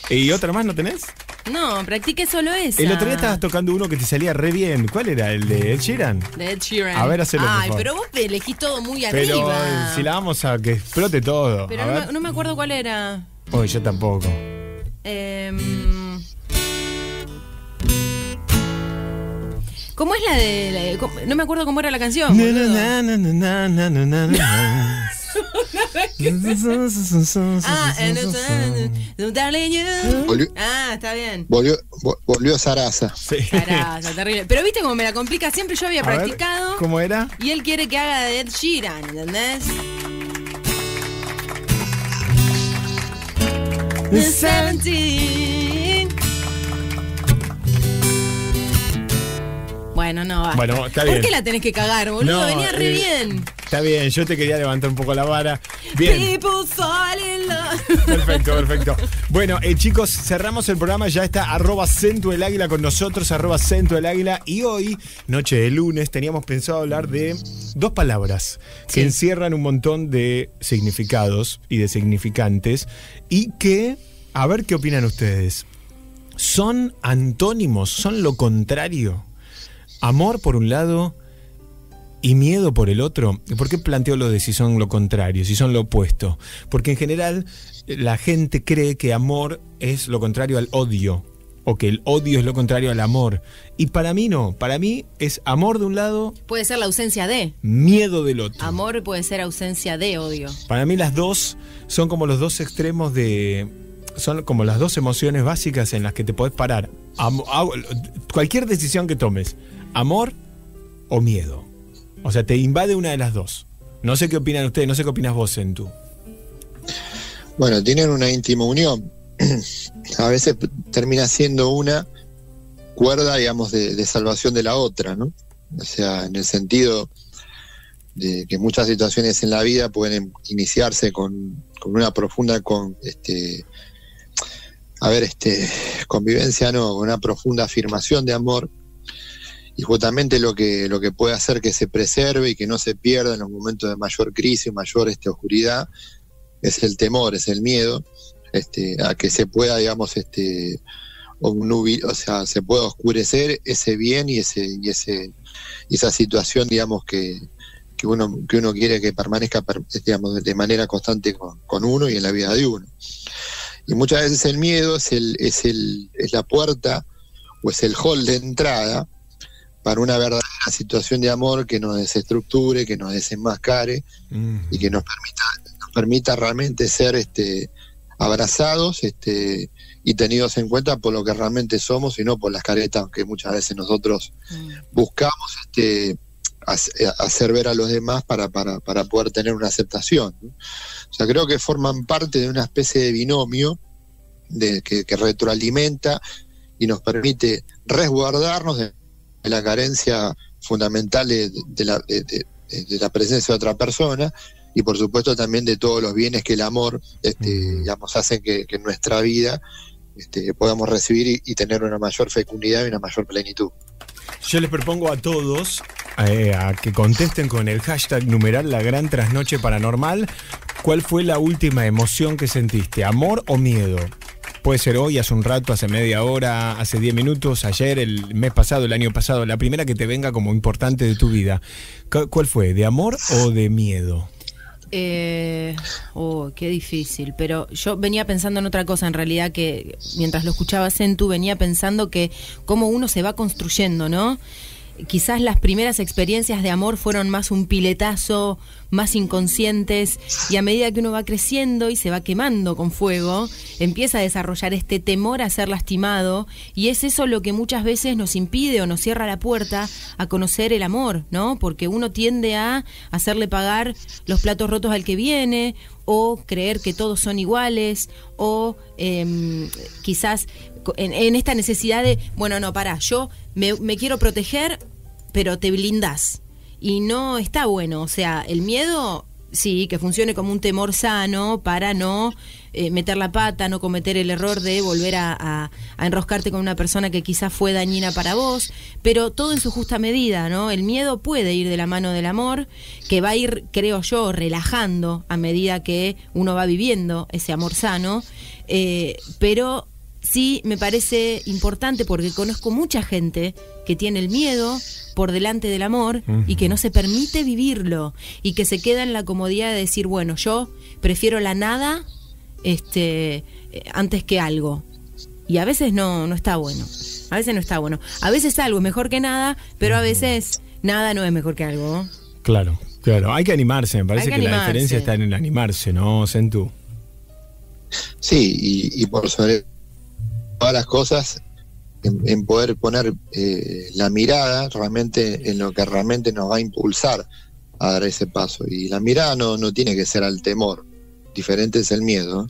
[SPEAKER 2] ¿Y otra más no tenés?
[SPEAKER 20] No, practique solo esa.
[SPEAKER 2] El otro día estabas tocando uno que te salía re bien. ¿Cuál era? ¿El de Ed Sheeran?
[SPEAKER 20] De Ed Sheeran.
[SPEAKER 2] A ver, hacelo,
[SPEAKER 20] Ay, pero vos elegís todo muy
[SPEAKER 2] Pero
[SPEAKER 20] arriba.
[SPEAKER 2] eh, si la vamos a que explote todo.
[SPEAKER 20] Pero no me, no me acuerdo cuál era.
[SPEAKER 2] Hoy yo tampoco.
[SPEAKER 20] Em, ¿Cómo es la de.? la de- cómo- no me acuerdo cómo era la canción.
[SPEAKER 2] Na, na, na,
[SPEAKER 20] Ah, and it's- darling you.
[SPEAKER 37] Volvió-
[SPEAKER 20] Ah, está bien.
[SPEAKER 37] Volvió, vo- volvió Sarasa.
[SPEAKER 20] Caraza, terrible. Pero viste cómo me la complica siempre. Yo había
[SPEAKER 2] A ver,
[SPEAKER 20] practicado.
[SPEAKER 2] ¿Cómo era?
[SPEAKER 20] Y él quiere que haga de Ed Sheeran, ¿entendés? The 17. Bueno, no va.
[SPEAKER 2] Bueno, está
[SPEAKER 20] ¿Por
[SPEAKER 2] bien.
[SPEAKER 20] qué la tenés que cagar, boludo?
[SPEAKER 2] No,
[SPEAKER 20] Venía re
[SPEAKER 2] eh,
[SPEAKER 20] bien.
[SPEAKER 2] Está bien, yo te quería levantar un poco la vara. Bien.
[SPEAKER 20] People fall in love.
[SPEAKER 2] Perfecto, perfecto. Bueno, eh, chicos, cerramos el programa. Ya está arroba Centu el Águila con nosotros, arroba Centu el Águila. Y hoy, noche de lunes, teníamos pensado hablar de dos palabras que encierran un montón de significados y de significantes y que, a ver qué opinan ustedes. ¿Son antónimos? ¿Son lo contrario? Amor por un lado y miedo por el otro. ¿Por qué planteo lo de si son lo contrario, si son lo opuesto? Porque en general eh, la gente cree que amor es lo contrario al odio o que el odio es lo contrario al amor. Y para mí no, para mí es amor de un lado,
[SPEAKER 20] Puede ser la ausencia de.
[SPEAKER 2] miedo del otro.
[SPEAKER 20] Amor puede ser ausencia de odio.
[SPEAKER 2] Para mí las dos son como los dos extremos de... Son como las dos emociones básicas en las que te podés parar. Am- cualquier decisión que tomes, amor o miedo. O sea, te invade una de las dos. No sé qué opinan ustedes, no sé qué opinas vos, en tú.
[SPEAKER 37] Bueno, tienen una íntima unión. A veces termina siendo una cuerda, digamos, de, salvación de la otra, ¿no? O sea, en el sentido de que muchas situaciones en la vida pueden iniciarse con, con una profunda con este a ver este convivencia no una profunda afirmación de amor y justamente lo que lo que puede hacer que se preserve y que no se pierda en los momentos de mayor crisis mayor este oscuridad es el temor es el miedo este a que se pueda digamos este o sea se pueda oscurecer ese bien y ese y ese esa situación digamos que que uno, que uno quiere que permanezca per- digamos, de manera constante con, con uno y en la vida de uno. Y muchas veces el miedo es, el, es, el, es la puerta o es el hall de entrada para una verdadera situación de amor que nos desestructure, que nos desenmascare y que nos permita, nos permita realmente ser este, abrazados este, y tenidos en cuenta por lo que realmente somos y no por las caretas que muchas veces nosotros buscamos este, hace- hacer ver a los demás para, para, para poder tener una aceptación. ¿no? O sea, creo que forman parte de una especie de binomio de, que, que retroalimenta y nos permite resguardarnos de la carencia fundamental de, de la, de- la presencia de otra persona y por supuesto también de todos los bienes que el amor este, digamos, hace que, que en nuestra vida este, podamos recibir y, y tener una mayor fecundidad y una mayor plenitud.
[SPEAKER 2] Yo les propongo a todos eh, a que contesten con el hashtag numeral la gran trasnoche paranormal. ¿Cuál fue la última emoción que sentiste? ¿Amor o miedo? Puede ser hoy, hace un rato, hace media hora, hace 10 minutos, ayer, el mes pasado, el año pasado, la primera que te venga como importante de tu vida. ¿Cu- ¿Cuál fue? ¿De amor o de miedo?
[SPEAKER 20] Eh, oh, qué difícil. Pero yo venía pensando en otra cosa, en realidad, que mientras lo escuchaba Centu, venía pensando que cómo uno se va construyendo, ¿no? Quizás las primeras experiencias de amor fueron más un piletazo, más inconscientes, y a medida que uno va creciendo y se va quemando con fuego, empieza a desarrollar este temor a ser lastimado, y es eso lo que muchas veces nos impide o nos cierra la puerta a conocer el amor, ¿no? Porque uno tiende a hacerle pagar los platos rotos al que viene, o creer que todos son iguales, o em, quizás en, esta necesidad de, bueno, no, para, yo me, quiero proteger, pero te blindas. Y no está bueno, o sea, el miedo, sí, que funcione como un temor sano para no eh, meter la pata, no cometer el error de volver a, a- a enroscarte con una persona que quizás fue dañina para vos, pero todo en su justa medida, ¿no? El miedo puede ir de la mano del amor, que va a ir, creo yo, relajando a medida que uno va viviendo ese amor sano, eh, pero sí me parece importante porque conozco mucha gente que tiene el miedo por delante del amor y que no se permite vivirlo y que se queda en la comodidad de decir, bueno, yo prefiero la nada este eh, antes que algo. Y a veces no, no está bueno. A veces no está bueno. A veces algo es mejor que nada, pero a veces nada no es mejor que algo.
[SPEAKER 2] Claro, claro. Hay que animarse, me parece
[SPEAKER 20] Hay
[SPEAKER 2] que,
[SPEAKER 20] que
[SPEAKER 2] la diferencia está en el animarse, ¿no, Centu?
[SPEAKER 37] Sí, y, y por sobre todas las cosas, en, en poder poner eh, la mirada realmente en lo que realmente nos va a impulsar a dar ese paso. Y la mirada no, no tiene que ser al temor, diferente es el miedo, ¿no?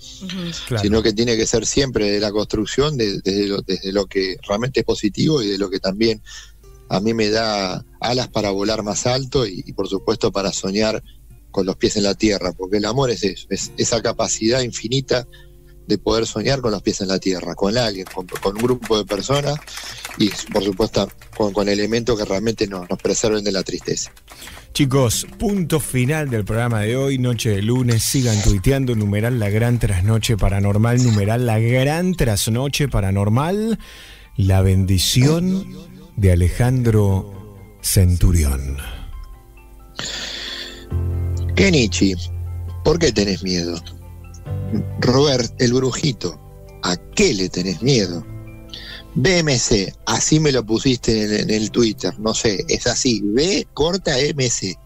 [SPEAKER 37] sino que tiene que ser siempre de la construcción de- desde, lo, desde lo que realmente es positivo y de lo que también a mí me da alas para volar más alto y, y por supuesto para soñar con los pies en la tierra, porque el amor es eso, es esa capacidad infinita de poder soñar con los pies en la tierra, con alguien, con, con un grupo de personas y por supuesto con, con elementos que realmente nos, nos preserven de la tristeza.
[SPEAKER 2] Chicos, punto final del programa de hoy, noche de lunes. Sigan tuiteando, numeral la gran trasnoche paranormal, numeral la gran trasnoche paranormal. La bendición de Alejandro Centurión.
[SPEAKER 37] Kenichi, ¿por qué tenés miedo? Robert, el brujito, ¿a qué le tenés miedo? BMC, así me lo pusiste en, el Twitter, no sé, es así, B corta MC.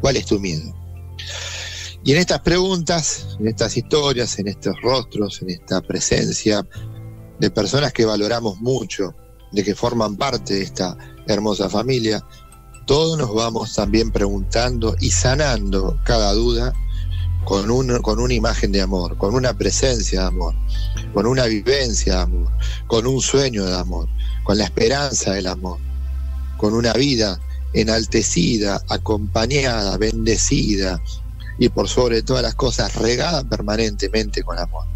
[SPEAKER 37] ¿Cuál es tu miedo? Y en estas preguntas, en estas historias, en estos rostros, en esta presencia de personas que valoramos mucho, de que forman parte de esta hermosa familia, todos nos vamos también preguntando y sanando cada duda con, con una imagen de amor, con una presencia de amor, con una vivencia de amor, con un sueño de amor, con la esperanza del amor, con una vida enaltecida, acompañada, bendecida y por sobre todas las cosas regada permanentemente con amor.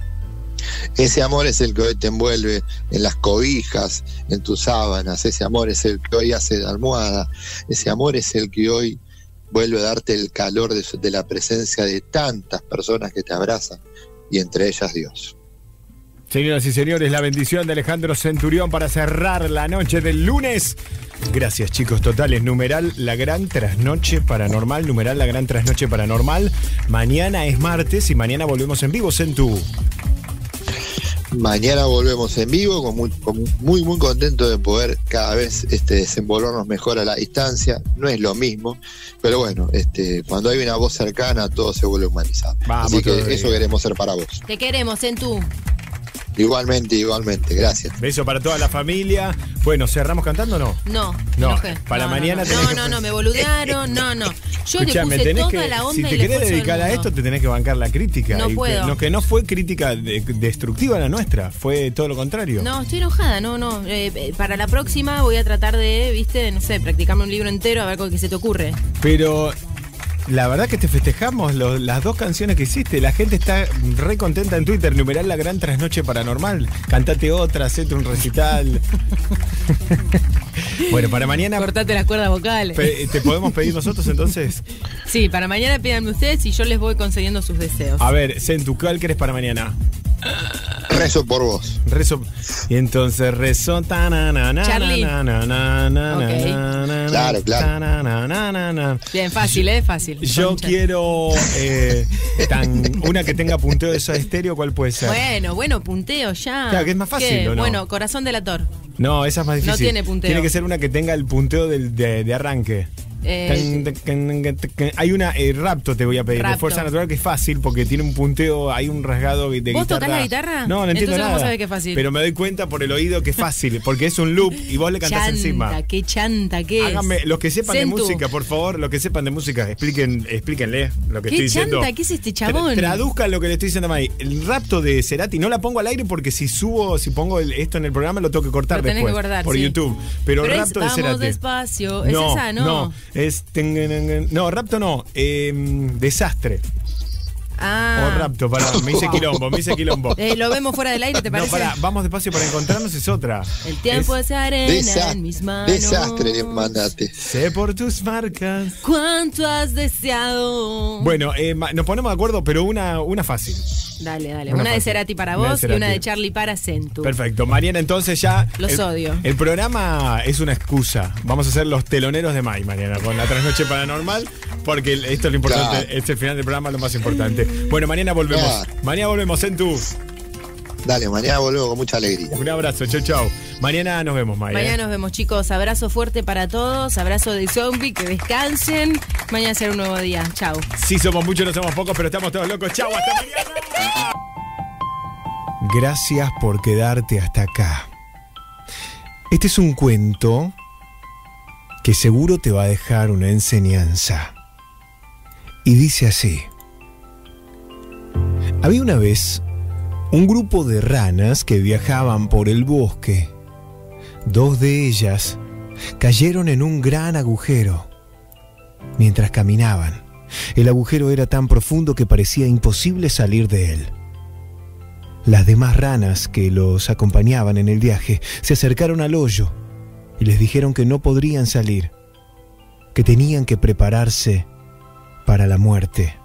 [SPEAKER 37] Ese amor es el que hoy te envuelve en las cobijas, en tus sábanas, ese amor es el que hoy hace de almohada, ese amor es el que hoy vuelve a darte el calor de, la presencia de tantas personas que te abrazan y entre ellas Dios.
[SPEAKER 2] Señoras y señores, la bendición de Alejandro Centurión para cerrar la noche del lunes. Gracias chicos, totales. Numeral La Gran Trasnoche Paranormal. Numeral La Gran Trasnoche Paranormal. Mañana es martes y mañana volvemos en vivo, Centu.
[SPEAKER 37] Mañana volvemos en vivo, con muy, con muy, muy contento de poder cada vez este, desenvolvernos mejor a la distancia. No es lo mismo, pero bueno, este, cuando hay una voz cercana, todo se vuelve humanizado.
[SPEAKER 2] Vamos
[SPEAKER 37] Así que
[SPEAKER 2] todavía.
[SPEAKER 37] eso queremos ser para vos.
[SPEAKER 20] Te queremos, en tú.
[SPEAKER 37] Igualmente, igualmente, gracias.
[SPEAKER 2] Beso para toda la familia. Bueno, ¿cerramos cantando o no?
[SPEAKER 20] No,
[SPEAKER 2] No,
[SPEAKER 20] enojé.
[SPEAKER 2] para
[SPEAKER 20] No, no,
[SPEAKER 2] mañana
[SPEAKER 20] no,
[SPEAKER 2] tenés
[SPEAKER 20] no,
[SPEAKER 2] que-
[SPEAKER 20] no, no, me boludearon, no, no. Yo
[SPEAKER 2] Escuchame,
[SPEAKER 20] le puse toda
[SPEAKER 2] que-
[SPEAKER 20] la onda
[SPEAKER 2] si
[SPEAKER 20] y
[SPEAKER 2] te
[SPEAKER 20] el
[SPEAKER 2] querés dedicar a esto, te tenés que bancar la crítica.
[SPEAKER 20] No
[SPEAKER 2] Y
[SPEAKER 20] puedo.
[SPEAKER 2] Lo que no fue crítica de- destructiva la nuestra, fue todo lo contrario.
[SPEAKER 20] No, estoy enojada, no, no. Eh, eh, para la próxima voy a tratar de, viste, no sé, practicarme un libro entero a ver con qué se te ocurre.
[SPEAKER 2] Pero la verdad que te festejamos lo- las dos canciones que hiciste. La gente está re contenta en Twitter. Numeral la gran trasnoche paranormal. Cantate otra, hacete un recital. bueno, para mañana.
[SPEAKER 20] Cortate las cuerdas vocales.
[SPEAKER 2] pe- ¿Te podemos pedir nosotros entonces?
[SPEAKER 20] Sí, para mañana pídanme ustedes y yo les voy concediendo sus deseos.
[SPEAKER 2] A ver, Centu, ¿cuál querés para mañana?
[SPEAKER 37] Rezo por vos.
[SPEAKER 2] Rezo. Y entonces rezo.
[SPEAKER 20] Charlie.
[SPEAKER 37] Claro.
[SPEAKER 20] Bien, fácil, ¿eh? Fácil.
[SPEAKER 2] Yo
[SPEAKER 20] Concha.
[SPEAKER 2] quiero eh, tan, una que tenga punteo de esa estéreo, ¿cuál puede ser?
[SPEAKER 20] Bueno, bueno, punteo ya.
[SPEAKER 2] Claro, que es más fácil,
[SPEAKER 20] ¿Qué?
[SPEAKER 2] ¿o no?
[SPEAKER 20] Bueno, corazón del ator.
[SPEAKER 2] No, esa es más
[SPEAKER 20] No
[SPEAKER 2] difícil.
[SPEAKER 20] tiene punteo.
[SPEAKER 2] Tiene que ser una que tenga el punteo del- de, de arranque.
[SPEAKER 20] Eh.
[SPEAKER 2] Hay una eh, rapto te voy a pedir de fuerza natural que es fácil porque tiene un punteo, hay un rasgado de guitarra.
[SPEAKER 20] ¿Vos tocás la guitarra?
[SPEAKER 2] No, no entiendo
[SPEAKER 20] Entonces,
[SPEAKER 2] nada.
[SPEAKER 20] ¿cómo sabés que es fácil?
[SPEAKER 2] Pero me doy cuenta por el oído que es fácil porque es un loop y vos le cantás
[SPEAKER 20] chanta,
[SPEAKER 2] encima.
[SPEAKER 20] qué chanta, qué es.
[SPEAKER 2] Háganme, los que sepan de música, por favor, los que sepan de música, expliquen, explíquenle lo que
[SPEAKER 20] ¿Qué
[SPEAKER 2] estoy diciendo.
[SPEAKER 20] chanta? ¿Qué es este chabón?
[SPEAKER 2] Tra- traduzcan lo que le estoy diciendo a May. El rapto de Cerati no la pongo al aire porque si subo, si pongo el- esto en el programa lo tengo que cortar
[SPEAKER 20] Lo
[SPEAKER 2] después
[SPEAKER 20] que guardar,
[SPEAKER 2] por
[SPEAKER 20] sí.
[SPEAKER 2] YouTube. Pero,
[SPEAKER 20] Pero es
[SPEAKER 2] rapto de Cerati.
[SPEAKER 20] despacio. ¿Es
[SPEAKER 2] no,
[SPEAKER 20] esa? No.
[SPEAKER 2] Es no, rapto no, eh, desastre.
[SPEAKER 20] Ah.
[SPEAKER 2] O rapto, pará, me hice quilombo, me hice quilombo.
[SPEAKER 20] Eh, lo vemos fuera del aire, ¿te
[SPEAKER 2] no,
[SPEAKER 20] parece?
[SPEAKER 2] pará, vamos despacio para encontrarnos es otra.
[SPEAKER 20] El tiempo es, arena
[SPEAKER 37] Desa-
[SPEAKER 20] en mis manos.
[SPEAKER 37] desastre le mandate.
[SPEAKER 2] Sé por tus marcas.
[SPEAKER 20] ¿Cuánto has deseado?
[SPEAKER 2] Bueno, eh, nos ponemos de acuerdo, pero una, una fácil.
[SPEAKER 20] Dale, dale.
[SPEAKER 2] Una
[SPEAKER 20] Una, de. Cerati para vos y una de Charlie para Centu.
[SPEAKER 2] Perfecto. Mariana, entonces ya.
[SPEAKER 20] Los
[SPEAKER 2] el,
[SPEAKER 20] odio.
[SPEAKER 2] El programa es una excusa. Vamos a ser los teloneros de May mañana con la trasnoche paranormal, porque esto es lo importante.
[SPEAKER 37] Claro.
[SPEAKER 2] Es el final del programa lo más importante. Bueno, mañana volvemos. Mañana volvemos en tu.
[SPEAKER 37] Dale, mañana volvemos con mucha alegría.
[SPEAKER 2] Un abrazo. Chau, chau. Mañana nos vemos, Maya.
[SPEAKER 20] Mañana nos vemos, chicos. Abrazo fuerte para todos. Abrazo de zombie. Que descansen. Mañana será un nuevo día. Chau.
[SPEAKER 2] Sí, somos muchos, no somos pocos, pero estamos todos locos. Chau, hasta mañana. Gracias por quedarte hasta acá. Este es un cuento que seguro te va a dejar una enseñanza. Y dice así. Había una vez un grupo de ranas que viajaban por el bosque. Dos de ellas cayeron en un gran agujero mientras caminaban. El agujero era tan profundo que parecía imposible salir de él. Las demás ranas que los acompañaban en el viaje se acercaron al hoyo y les dijeron que no podrían salir, que tenían que prepararse para la muerte.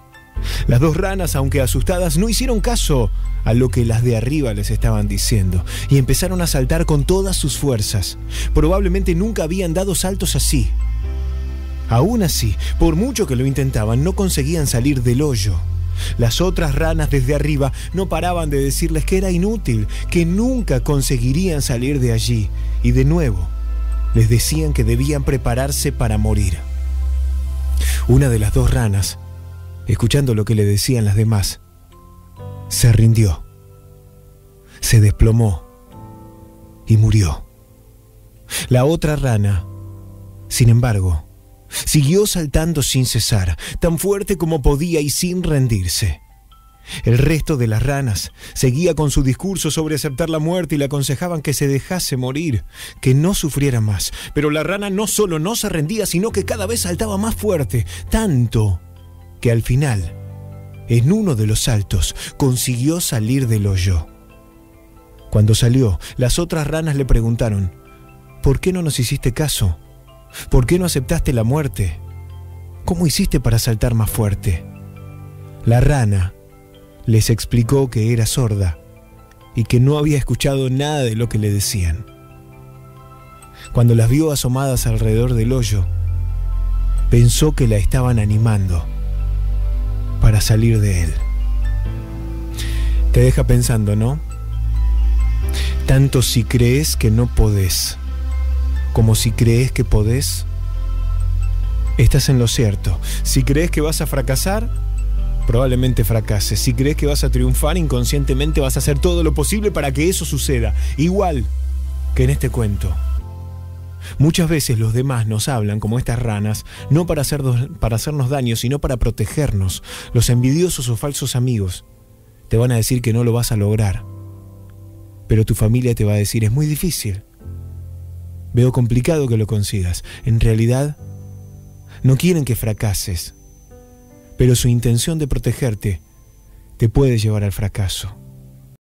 [SPEAKER 2] Las dos ranas, aunque asustadas, no hicieron caso a lo que las de arriba les estaban diciendo y empezaron a saltar con todas sus fuerzas. Probablemente nunca habían dado saltos así. Aún así, por mucho que lo intentaban, no conseguían salir del hoyo. Las otras ranas desde arriba no paraban de decirles que era inútil, que nunca conseguirían salir de allí. Y de nuevo, les decían que debían prepararse para morir. Una de las dos ranas, escuchando lo que le decían las demás, se rindió, se desplomó y murió. La otra rana, sin embargo, Siguió saltando sin cesar, tan fuerte como podía y sin rendirse. El resto de las ranas seguía con su discurso sobre aceptar la muerte y le aconsejaban que se dejase morir, que no sufriera más. Pero la rana no solo no se rendía, sino que cada vez saltaba más fuerte, tanto que al final, en uno de los saltos, consiguió salir del hoyo. Cuando salió, las otras ranas le preguntaron, ¿por qué no nos hiciste caso? ¿Por qué no aceptaste la muerte? ¿Cómo hiciste para saltar más fuerte? La rana les explicó que era sorda y que no había escuchado nada de lo que le decían. Cuando las vio asomadas alrededor del hoyo, pensó que la estaban animando para salir de él. Te deja pensando, ¿no? Tanto si crees que no podés, como si crees que podés, estás en lo cierto. Si crees que vas a fracasar, probablemente fracases. Si crees que vas a triunfar, inconscientemente vas a hacer todo lo posible para que eso suceda. Igual que en este cuento. Muchas veces los demás nos hablan como estas ranas, no para, para hacernos daño, sino para protegernos. Los envidiosos o falsos amigos te van a decir que no lo vas a lograr. Pero tu familia te va a decir, es muy difícil. Veo complicado que lo consigas. En realidad, no quieren que fracases, pero su intención de protegerte te puede llevar al fracaso.